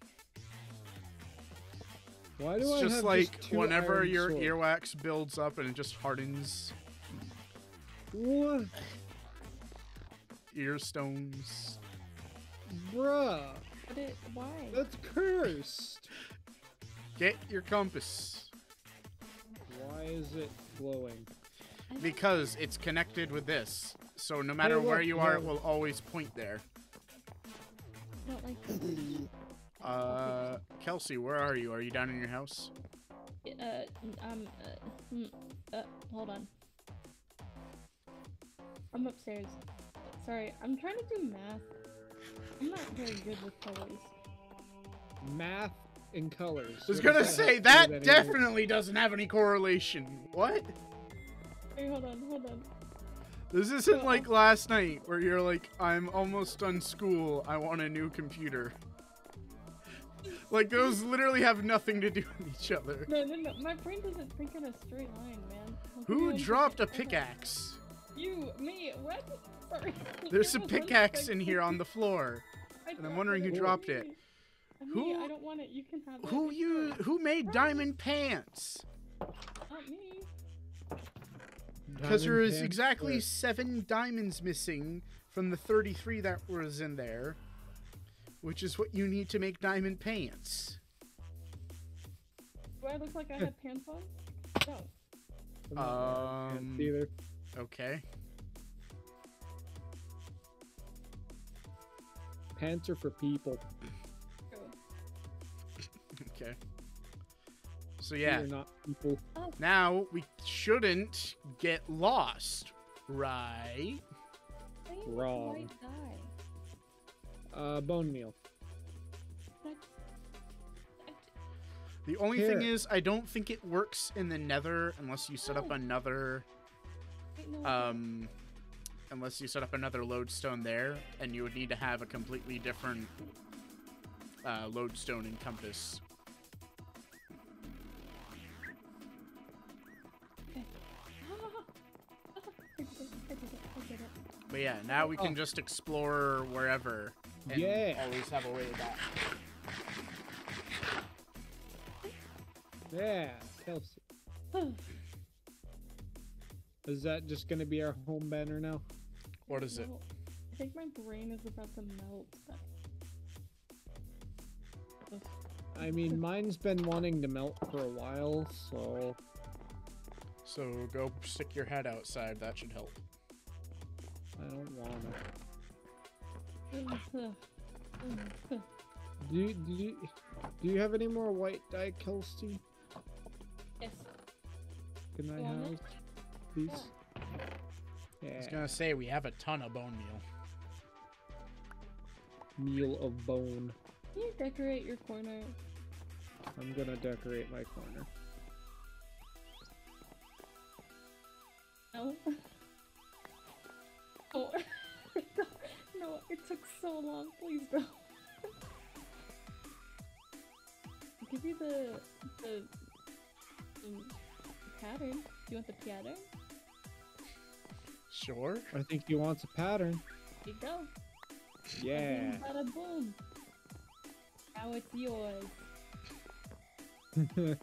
Why do It's I just have like just two whenever iron your swords? earwax builds up and it just hardens What? ear stones. Bruh, But it. Why? that's cursed. Get your compass Why is it glowing? Because it's connected with this. So no matter look, where you are, it will always point there. I don't like this. Uh, Kelsey, where are you? Are you down in your house? Uh, um, uh, hmm, uh, hold on. I'm upstairs. Sorry, I'm trying to do math. I'm not very good with colors. Math and colors. I was What gonna say have to do that with anything? definitely doesn't have any correlation. What? Hey, hold on, hold on. This isn't like last night where you're like, I'm almost done school. I want a new computer. Like those literally have nothing to do with each other. No, no, no. My brain doesn't think in a straight line, man. I'll give you Who dropped a second. Hold on. pickaxe? You, me, what? Sorry. There's a Give me one pickaxe in here on the floor. And I'm wondering who dropped it. me. Me, Who- I don't want it. You can have it. Who you? Who made diamond pants? Not me. Because there Diamond is pants exactly flip. seven diamonds missing from the 33 that was in there, which is what you need to make diamond pants. Do I look like I had pants on? No. I'm not wearing Um, either. Okay. Pants are for people. True. Okay. So We yeah, are not people. now we shouldn't get lost, right? Wrong. Uh, bone meal. That- that- The only thing is, I don't think it works in the Nether unless you set up Oh. another wait, no, um unless you set up another lodestone there, and you would need to have a completely different uh, lodestone and compass. But yeah, now we can Oh. just explore wherever and Yeah. always have a way back. Yeah, Kelsey. Is that just gonna be our home banner now? What is it? I think my brain is about to melt. I mean, mine's been wanting to melt for a while, so So go stick your head outside. That should help. I don't wanna. Do you, do you, do you have any more white dye, Kelsey? Yes. Can I Want have it? These? I was gonna say we have a ton of bone meal. Meal of bone. Can you decorate your corner? I'm gonna decorate my corner. No. Oh. no, it took so long. Please don't. I'll give you the the um, pattern. Do you want the pattern? Sure. I think he wants a pattern. Here you go. Yeah. Bada boom. Now it's yours.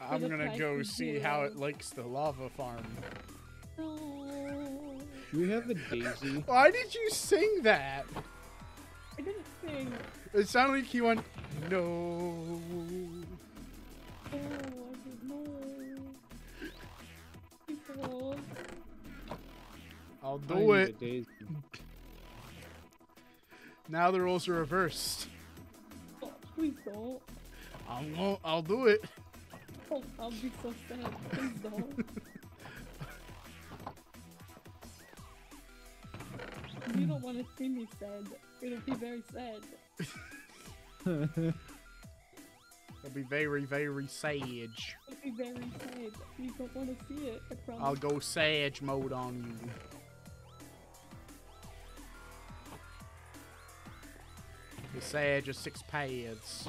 I'm gonna go of see how it likes the lava farm. Oh. No. Do we have a daisy? Why did you sing that? I didn't sing. It sounded like he went, no. I'll do need it. Now the roles are reversed. Oh, please don't. I'll, go- I'll do it. Oh, I'll be so sad. Please don't. you don't want to see me sad. It'll be very sad. It'll be very, very sage. It'll be very sad. You don't want to see it. I promise. I'll go sage mode on you. The sage of Six Paths.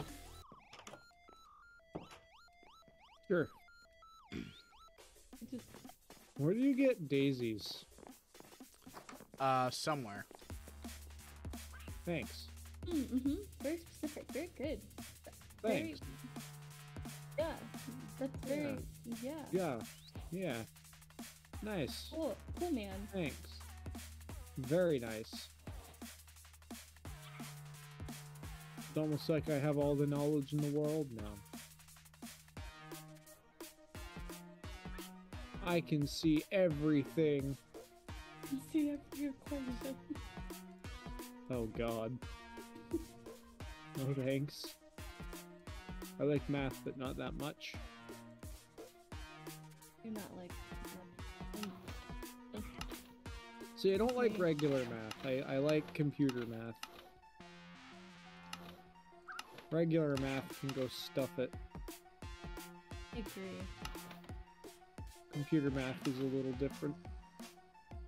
sure. Where do you get daisies? Uh, somewhere. Thanks. mm, mm-hmm. Very specific. Very good. Very, Thanks. yeah. That's very. Yeah. Yeah. Yeah. Nice. Cool. Cool, man. Thanks. Very nice. It's almost like I have all the knowledge in the world now. I can see everything. You see your corner. Oh god. No thanks. I like math, but not that much. You're not like. um, See, I don't like regular math. I, I like computer math. Regular math can go stuff it. I agree. Computer math is a little different.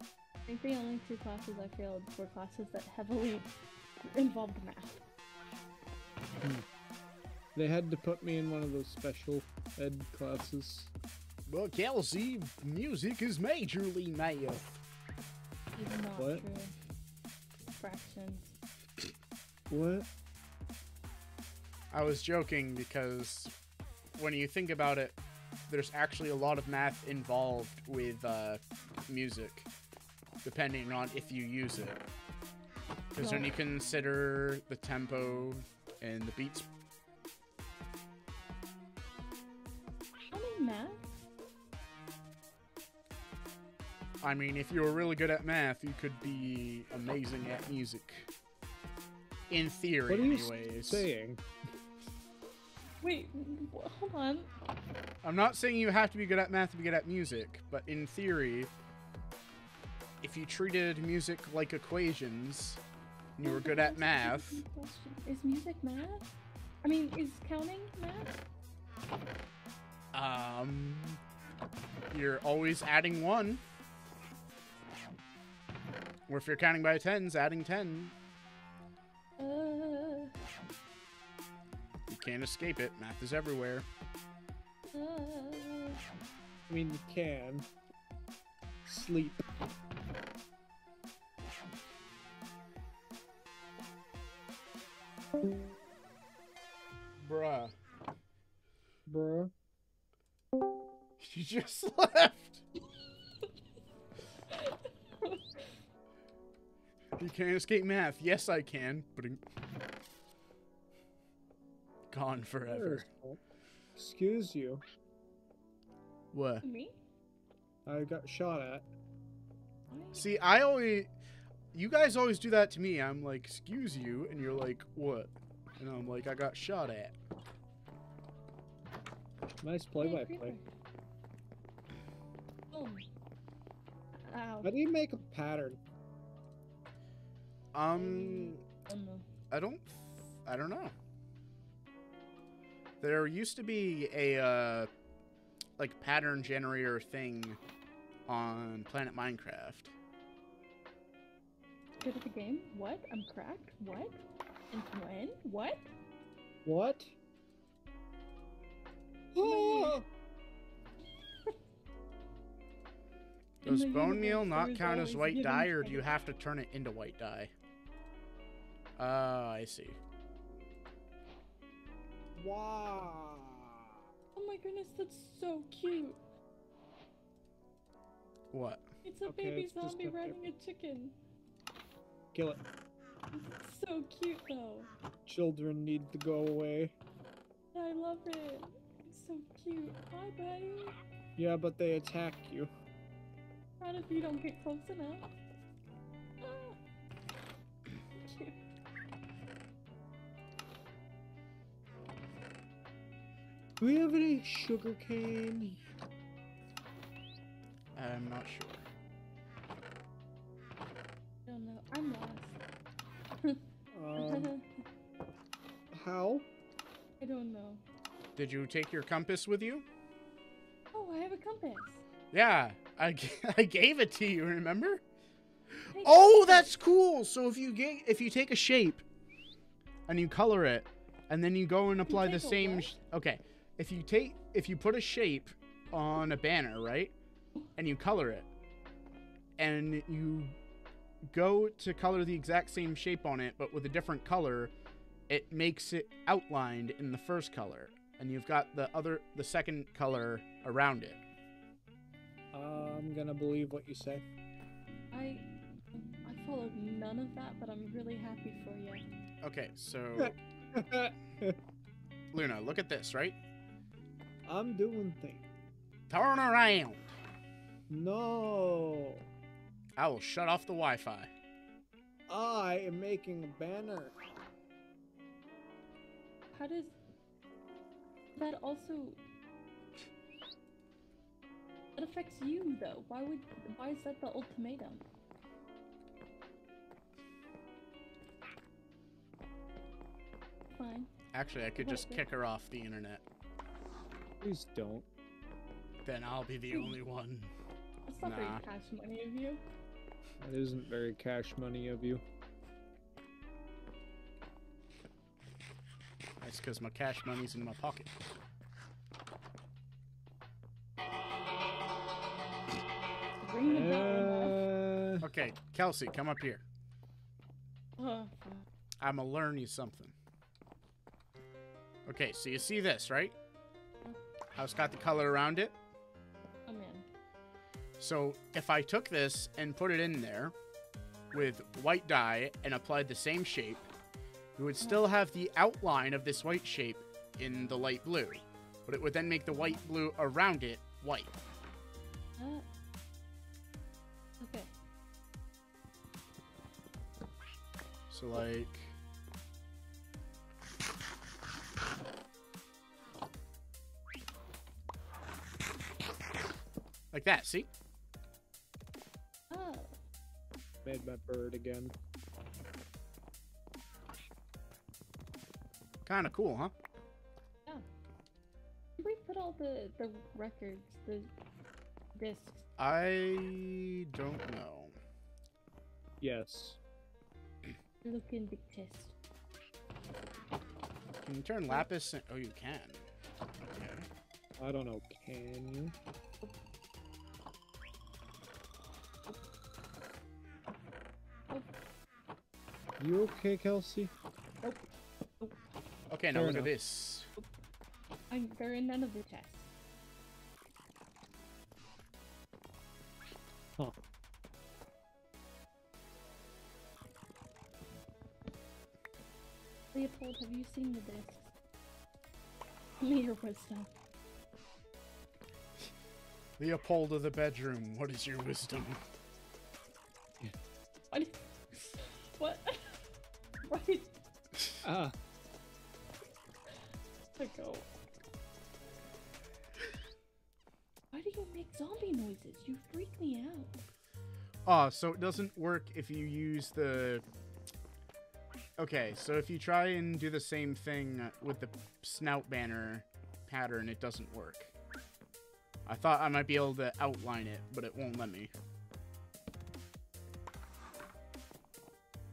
I think the only two classes I failed were classes that heavily involved math. Hmm. They had to put me in one of those special ed classes. Well, Kelsey, music is majorly math. It's not What? true. Fractions. What? I was joking because when you think about it, there's actually a lot of math involved with uh, music, depending on if you use it. Because when you consider the tempo and the beats, How many math? I mean, if you were really good at math, you could be amazing at music. In theory, What are you anyways. saying? Wait, hold on. I'm not saying you have to be good at math to be good at music, but in theory, if you treated music like equations, and you were good at math, Is music math? I mean, is counting math? um, you're always adding one. Or if you're counting by tens, adding 10. Uh, can't escape it. Math is everywhere. uh, I mean, you can. Sleep. Bruh. Bruh. You just left. you can't escape math. Yes, I can. But gone forever. Excuse you. What? me? I got shot at. See, I always, you guys always do that to me. I'm like, excuse you, and you're like, what? And I'm like, I got shot at. Nice play-by-play. Boom. Ow. How do you make a pattern? Um, Oh no. I don't, I don't know. There used to be a, uh, like pattern generator thing on Planet Minecraft. Good at the game? What? I'm cracked? What? And when? What? What? Oh Does bone meal not count as white dye, or do you have to turn it into white dye? Ah, I see. Wow. Oh my goodness, that's so cute. What? It's a Okay, baby it's zombie up there. riding a chicken. Kill it. It's so cute though. Children need to go away. I love it. It's so cute. Hi, buddy. Yeah, but they attack you. Not if you don't get close enough. Do we have any sugar cane? I'm not sure. I don't know. I'm lost. Um, how? I don't know. Did you take your compass with you? Oh, I have a compass. Yeah, I, g- I gave it to you. Remember? Hey, Oh, compass. that's cool. So if you get if you take a shape and you color it, and then you go and apply the same. Sh- okay, if you take if you put a shape on a banner, right, and you color it, and you go to color the exact same shape on it, but with a different color, it makes it outlined in the first color, and you've got the other the second color around it. I'm gonna believe what you say. I I followed none of that, but I'm really happy for you. Okay, so Luna, look at this, right? I'm doing things. Turn around. No. I will shut off the Wi-Fi. I am making a banner. How does that also that affects you though? Why would why is that the ultimatum? Fine. Actually, I could just kick her off the internet. Please don't. Then I'll be the only one. That's not very cash money of you. That isn't very cash money of you. That's because my cash money's in my pocket. Ring the. Uh, Okay, Kelsey, come up here. Uh, I'm gonna learn you something. Okay, so you see this, right? How it's got the color around it? oh man. So if I took this and put it in there with white dye and applied the same shape, we would still have the outline of this white shape in the light blue. But it would then make the white blue around it white. Uh, okay. So like like that, see? Oh. made my bird again. Kind of cool, huh? Yeah. Where we put all the the records, the discs? I don't know. Yes. Looking big chest. Can you turn lapis? In- oh, you can. Okay. I don't know. Can you? You okay, Kelsey? Oh. Okay, now Fair look at this. I'm there are none of the chests. Huh. Oh. Leopold, have you seen the discs? Give me your wisdom. Leopold of the bedroom. What is your wisdom? What? What? right. Ah, To go. Why do you make zombie noises? You freak me out. Oh, so it doesn't work if you use the. Okay, so if you try and do the same thing with the snout banner pattern, it doesn't work. I thought I might be able to outline it, but it won't let me.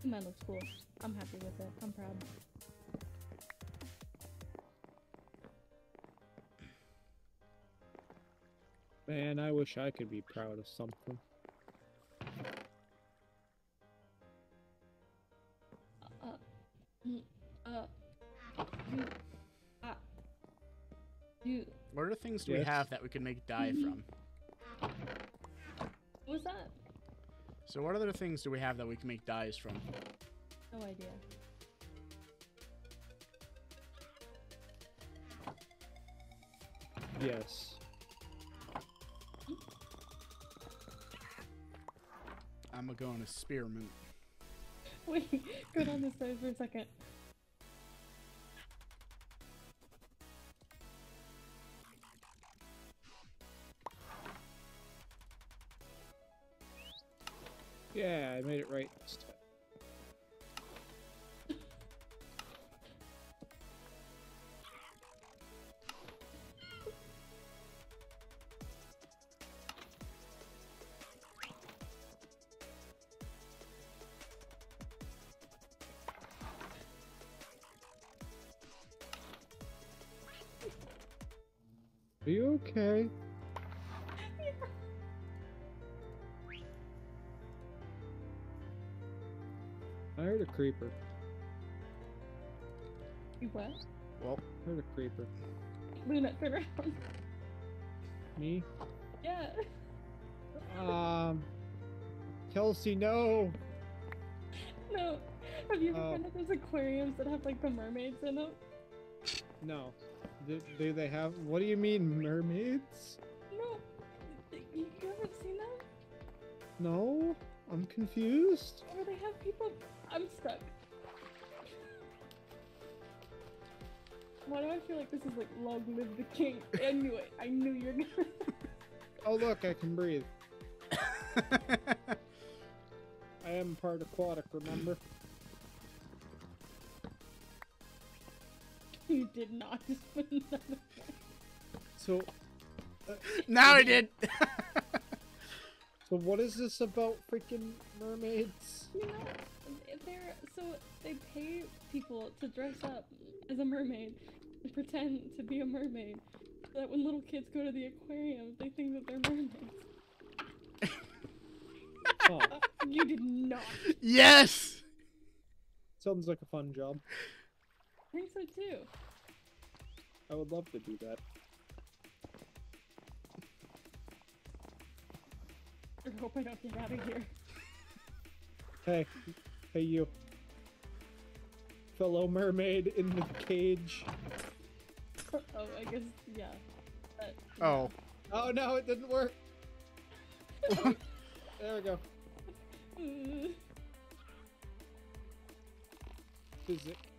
Mine looks cool. I'm happy with it. I'm proud. man, I wish I could be proud of something. Uh, uh, you, you, What are the things do we have that we could make dye from? what was that? So what other things do we have that we can make dyes from? No idea. Yes. I'm gonna go on experiment. Wait, go down this side for a second. Yeah, I made it right this time. Okay? I heard a creeper. You what? Well, I heard a creeper. Luna, turn around. Me? Yeah. Um. Kelsey, no! No. Have you ever Oh. been to those aquariums that have like the mermaids in them? No. Do, do they have. What do you mean, mermaids? No. You haven't seen them? No? I'm confused. Or they have people. I'm stuck. Why do I feel like this is like long live the king? I knew it. I knew you're gonna. Oh, look, I can breathe. I am part aquatic, remember? Did not just put another. So, uh, now I did. so what is this about freaking mermaids? You know, they're so they pay people to dress up as a mermaid and pretend to be a mermaid, so that when little kids go to the aquarium, they think that they're mermaids. Oh, You did not. yes. sounds like a fun job. I think so too. I would love to do that. I hope I don't get out of here. Hey, hey, you. Fellow mermaid in the cage. oh, I guess yeah. But, Oh. Oh no, it didn't work. there we go. Mm. Physics.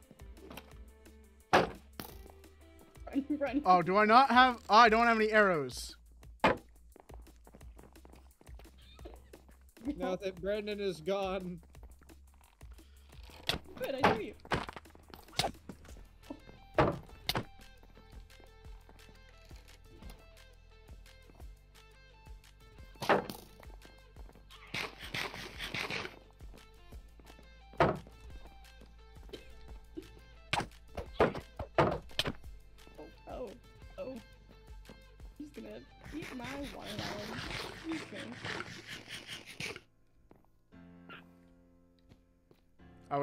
Run, run. Oh, do I not have? Oh, I don't have any arrows. Now that Brandon is gone, Good, I hear you.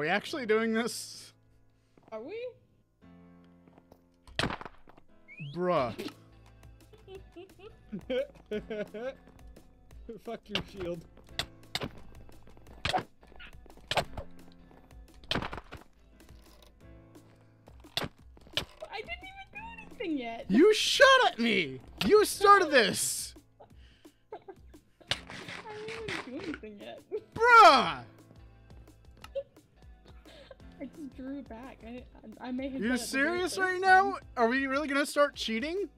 We actually doing this? Are we? Bruh. Fuck your shield. I didn't even do anything yet. You shot at me! You started this! Back. I, I, I may have. You done it the very serious right time. now? Are we really gonna start cheating?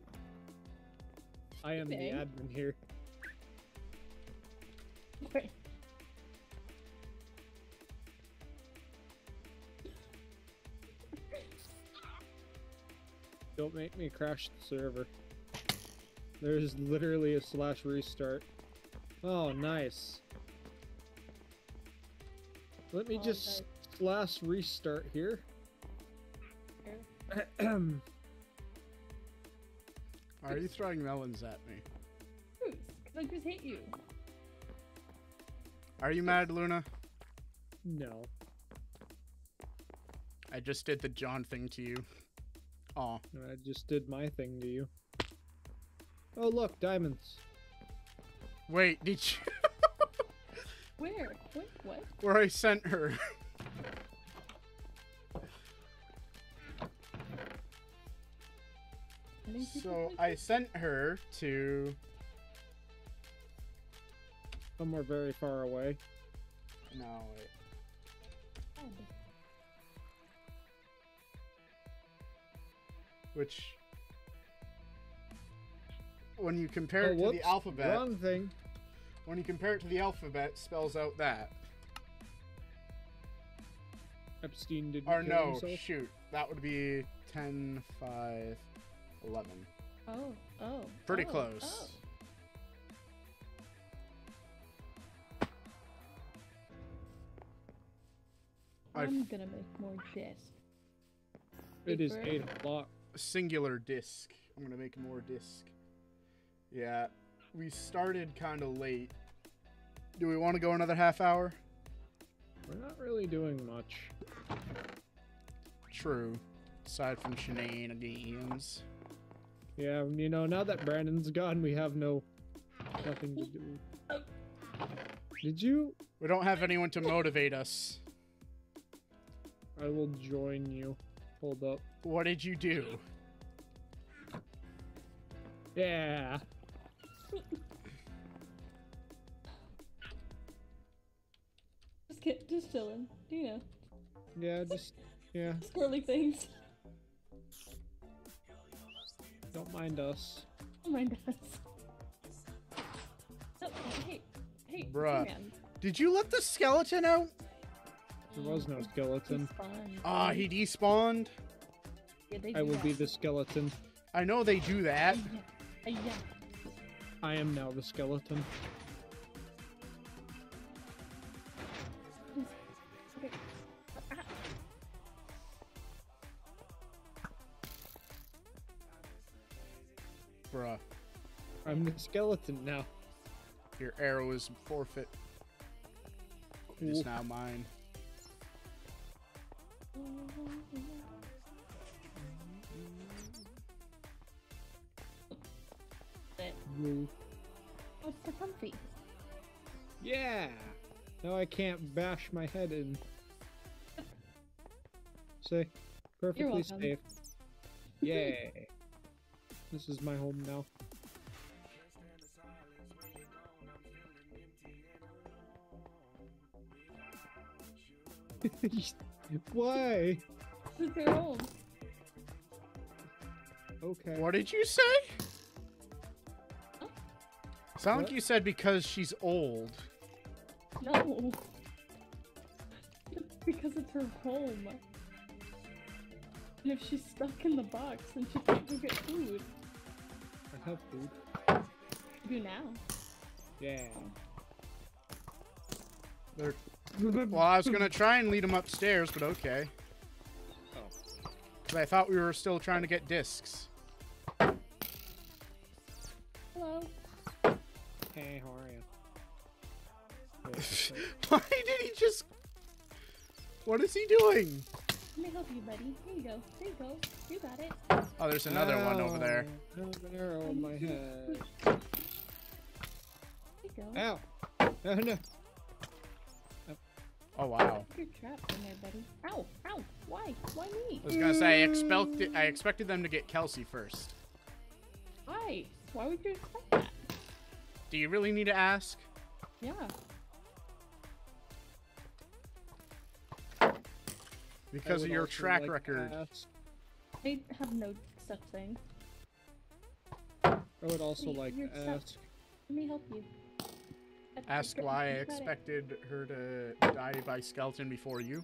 I am the admin here. Wait. Don't make me crash the server. There's literally a slash restart. Oh, nice. Let me Oh, just slash restart here. Here. Why are you throwing melons at me? Bruce, 'cause I just hit you. Are you mad, Luna? no. I just did the John thing to you. Aw. I just did my thing to you. Oh, look, diamonds. Wait, did you? Where? What? What? Where I sent her. So? I sent her to. Somewhere very far away. No, wait. Which. When you compare Oh, it to whoops, the alphabet, Wrong thing. when you compare it to the alphabet, spells out that. Epstein didn't Or no, himself. shoot. That would be 10, 5, 11. Oh. Oh. Pretty oh, close. Oh. I I'm gonna make more discs. It is Paper. 8 o'clock. singular disc. I'm gonna make more disc. Yeah, we started kind of late. Do we want to go another half hour? We're not really doing much. True. Aside from shenanigans. Yeah, you know, now that Brandon's gone, we have no nothing to do. Did you? We don't have anyone to motivate us. I will join you. Hold up. What did you do? Yeah. Just kid, just chilling. You know, Yeah, just yeah. squirrely things. Don't mind us. Don't mind us. Oh, hey, hey, Bruh. man. Did you let the skeleton out? There was no skeleton. It's fun. Ah, he despawned. Yeah, they I will that. be the skeleton. I know they do that. Uh, yeah. I am now the skeleton. I'm the skeleton now. your arrow is forfeit. It is Cool. now mine. But, Woo. it's so comfy. Yeah. Now I can't bash my head in. Say, perfectly welcome. safe. Yay. this is my home now. Why? It's your home. Okay. What did you say? Huh? Sound What? like you said because she's old. No. because it's her home. And if she's stuck in the box, then she can't go get food. I have food. Do now. Yeah. They're Well, I was gonna try and lead him upstairs, but okay. Oh. 'Cause I thought we were still trying to get discs. Hello. Hey, how are you? Wait, wait. Why did he just? What is he doing? Let me help you, buddy. Here you go. There you go. You got it. Oh, there's another one over there. Ow, I an arrow in my head. There you go. Ow! Oh no! Oh wow. You're trapped in there, buddy. Ow! Ow! Why? Why me? I was gonna say I expected I expected them to get Kelsey first. Why? Why would you expect that? Do you really need to ask? Yeah. Because of your track like record. ask- I have no such thing. I would also Wait, like to ask. Let me help you. I- I Ask why I you got it. expected her to die by skeleton before you.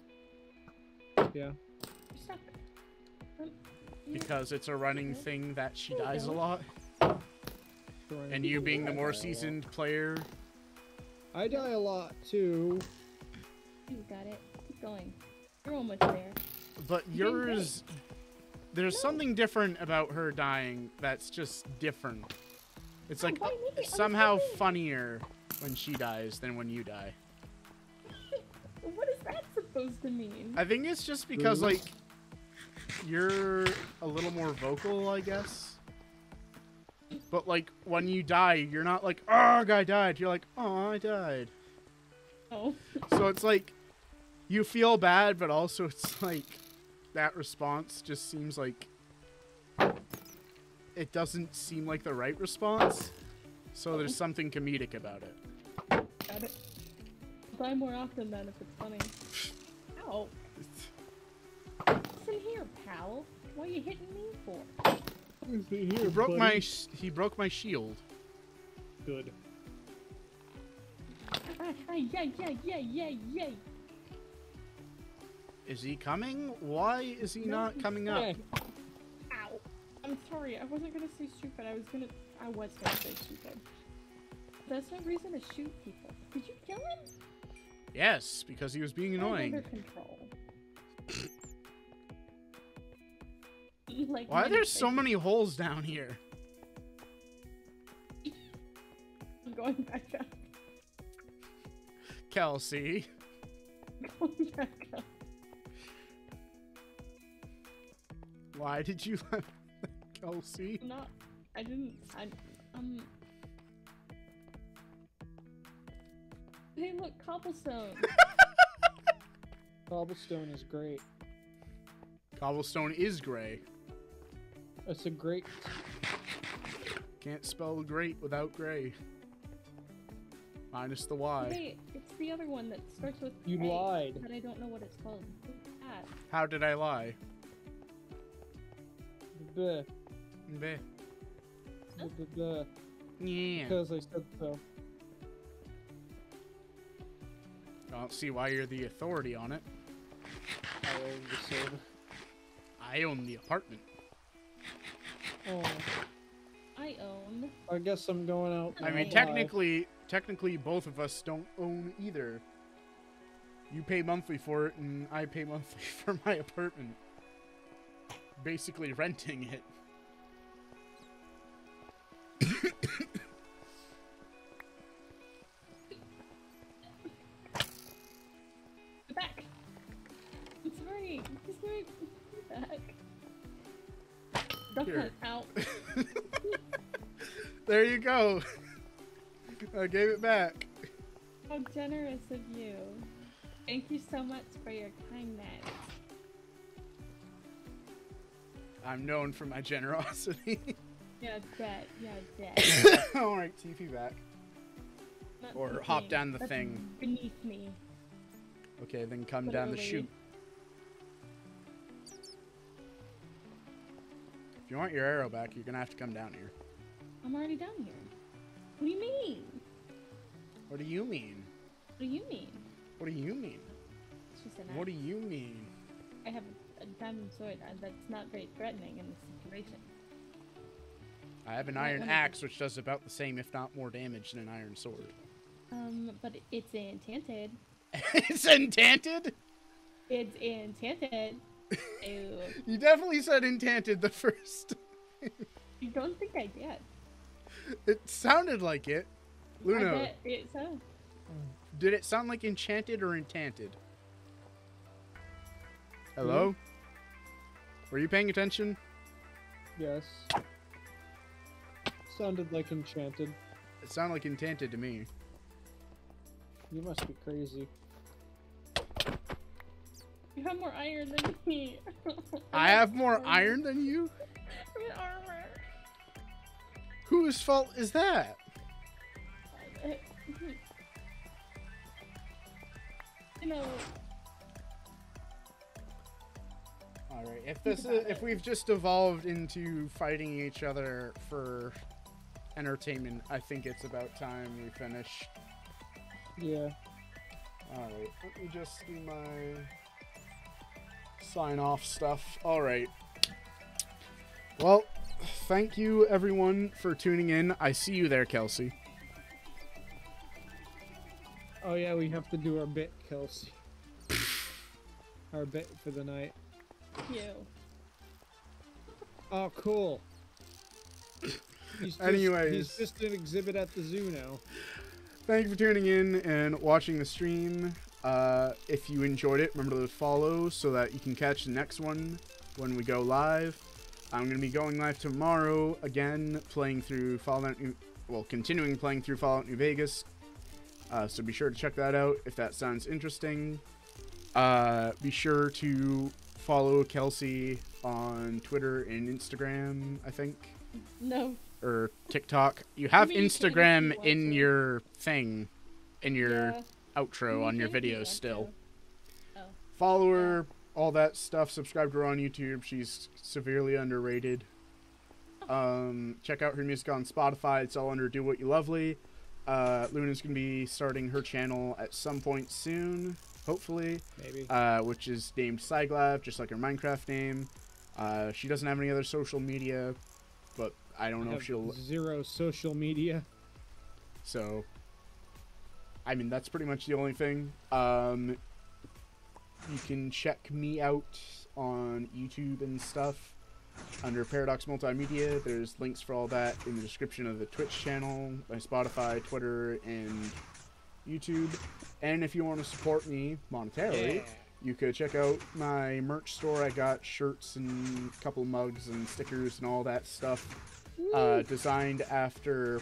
Yeah. You're stuck. You- Because it's a running thing that she dies a lot. And you being the more seasoned player, I die a lot too. You got it. Keep going. You're almost there. but yours there's No. something different about her dying that's just different. It's Oh, like why me? somehow sorry. funnier when she dies than when you die. What is that supposed to mean? I think it's just because Really? like you're a little more vocal, I guess. But like when you die, you're not like, "Oh, guy died." You're like, "Oh, I died." Oh. So it's like you feel bad, but also it's like that response just seems like it doesn't seem like the right response. So there's something comedic about it. Got it. Die more often then if it's funny. Ow. Listen here, pal. What are you hitting me for? He broke my he broke my shield. Good. Ah, ah, yeah, yeah, yeah, yeah, yeah. Is he coming? Why is he No, not coming up? Ow. I'm sorry. I wasn't gonna say stupid. I was gonna. I was gonna say stupid. That's no reason to shoot people. Did you kill him? Yes, because he was being I have annoying. Under control. like Why are there so many holes down here? I'm going back up. Kelsey. Going back up. Why did you let Kelsey? I'm not. I didn't. I. Um. Hey, look, cobblestone. Cobblestone is great. Cobblestone is gray. It's a great. Can't spell great without gray. Minus the Y. Wait, it's the other one that starts with You A, lied. but I don't know what it's called. How did I lie? Bleh, Bleh. Yeah. Because I said so. I don't see why you're the authority on it. I own the soda. I own the apartment. Oh, I own. I guess I'm going out. I mean, Bye. technically, technically, both of us don't own either. You pay monthly for it, and I pay monthly for my apartment. Basically, renting it. Back. I'm sorry. Just me back. Duck hunt out. there you go. I gave it back. How generous of you. Thank you so much for your kindness. I'm known for my generosity. Yeah, bet. Yeah, bet. All right, TP back. Not Or beneath hop me. down the That's thing. Beneath me. Okay, then come down the Literally. chute. If you want your arrow back, you're gonna have to come down here. I'm already down here. What do you mean? What do you mean? What do you mean? What do you mean? It's just What do you mean? I have a, a diamond sword. and that's not very threatening in this situation. I have an iron axe, which does about the same, if not more damage than an iron sword. Um, but it's enchanted. it's enchanted? It's enchanted. Ew. You definitely said enchanted the first. You don't think I did? It sounded like it. I Luna, bet it so. did it sound like enchanted or enchanted? Hello? Were you paying attention? Yes. Sounded like enchanted. It sounded like enchanted to me. You must be crazy. You have more iron than me. I have more iron than you? I'm in armor. Whose fault is that? You know, All right. If this is, if we've just evolved into fighting each other for entertainment, I think it's about time we finish. Yeah. All right. Let me just do my sign off stuff. All right. Well, thank you everyone for tuning in. I see you there, Kelsey. Oh yeah, we have to do our bit, Kelsey. our bit for the night. you. Oh, cool. He's just, Anyways. he's just an exhibit at the zoo now. Thank you for tuning in and watching the stream. Uh, if you enjoyed it, remember to follow so that you can catch the next one when we go live. I'm going to be going live tomorrow again, playing through Fallout New, well, continuing playing through Fallout New Vegas. Uh, so be sure to check that out if that sounds interesting. Uh, be sure to follow Kelsey on Twitter and Instagram, I think, No. Or TikTok. You have you if you Instagram in to. your thing, in your Yeah. outro You on your can if you videos still. to. Oh. Follow her, all that stuff. Subscribe to her on YouTube. She's severely underrated. Um, check out her music on Spotify. It's all under Do What You Lovely. Uh, Luna's gonna be starting her channel at some point soon, hopefully, Maybe. uh, which is named Cyglav, just like her Minecraft name. Uh, she doesn't have any other social media, I don't know have if she'll. zero social media. So, I mean, that's pretty much the only thing. Um, you can check me out on YouTube and stuff under Paradox Multimedia. There's links for all that in the description of the Twitch channel, my Spotify, Twitter, and YouTube. And if you want to support me monetarily, you could check out my merch store. I got shirts and a couple mugs and stickers and all that stuff uh, designed after,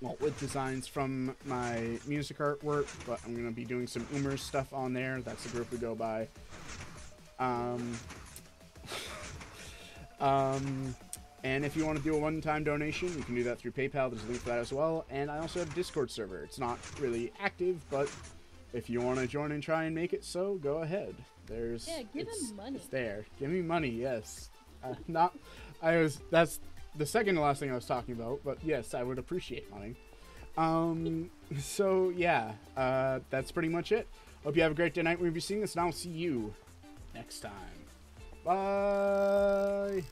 well, with designs from my music artwork. But I'm gonna be doing some Umers stuff on there. That's the group we go by. Um, um, and if you want to do a one-time donation, you can do that through PayPal. There's a link for that as well. And I also have a Discord server. It's not really active, but if you want to join and try and make it so, go ahead. There's Yeah, give him money. It's there. Give me money. Yes. Uh, not. I was. That's the second to last thing I was talking about. But yes, I would appreciate money. Um. So yeah. Uh. That's pretty much it. Hope you have a great day, night. We'll be seeing this, and I'll see you next time. Bye.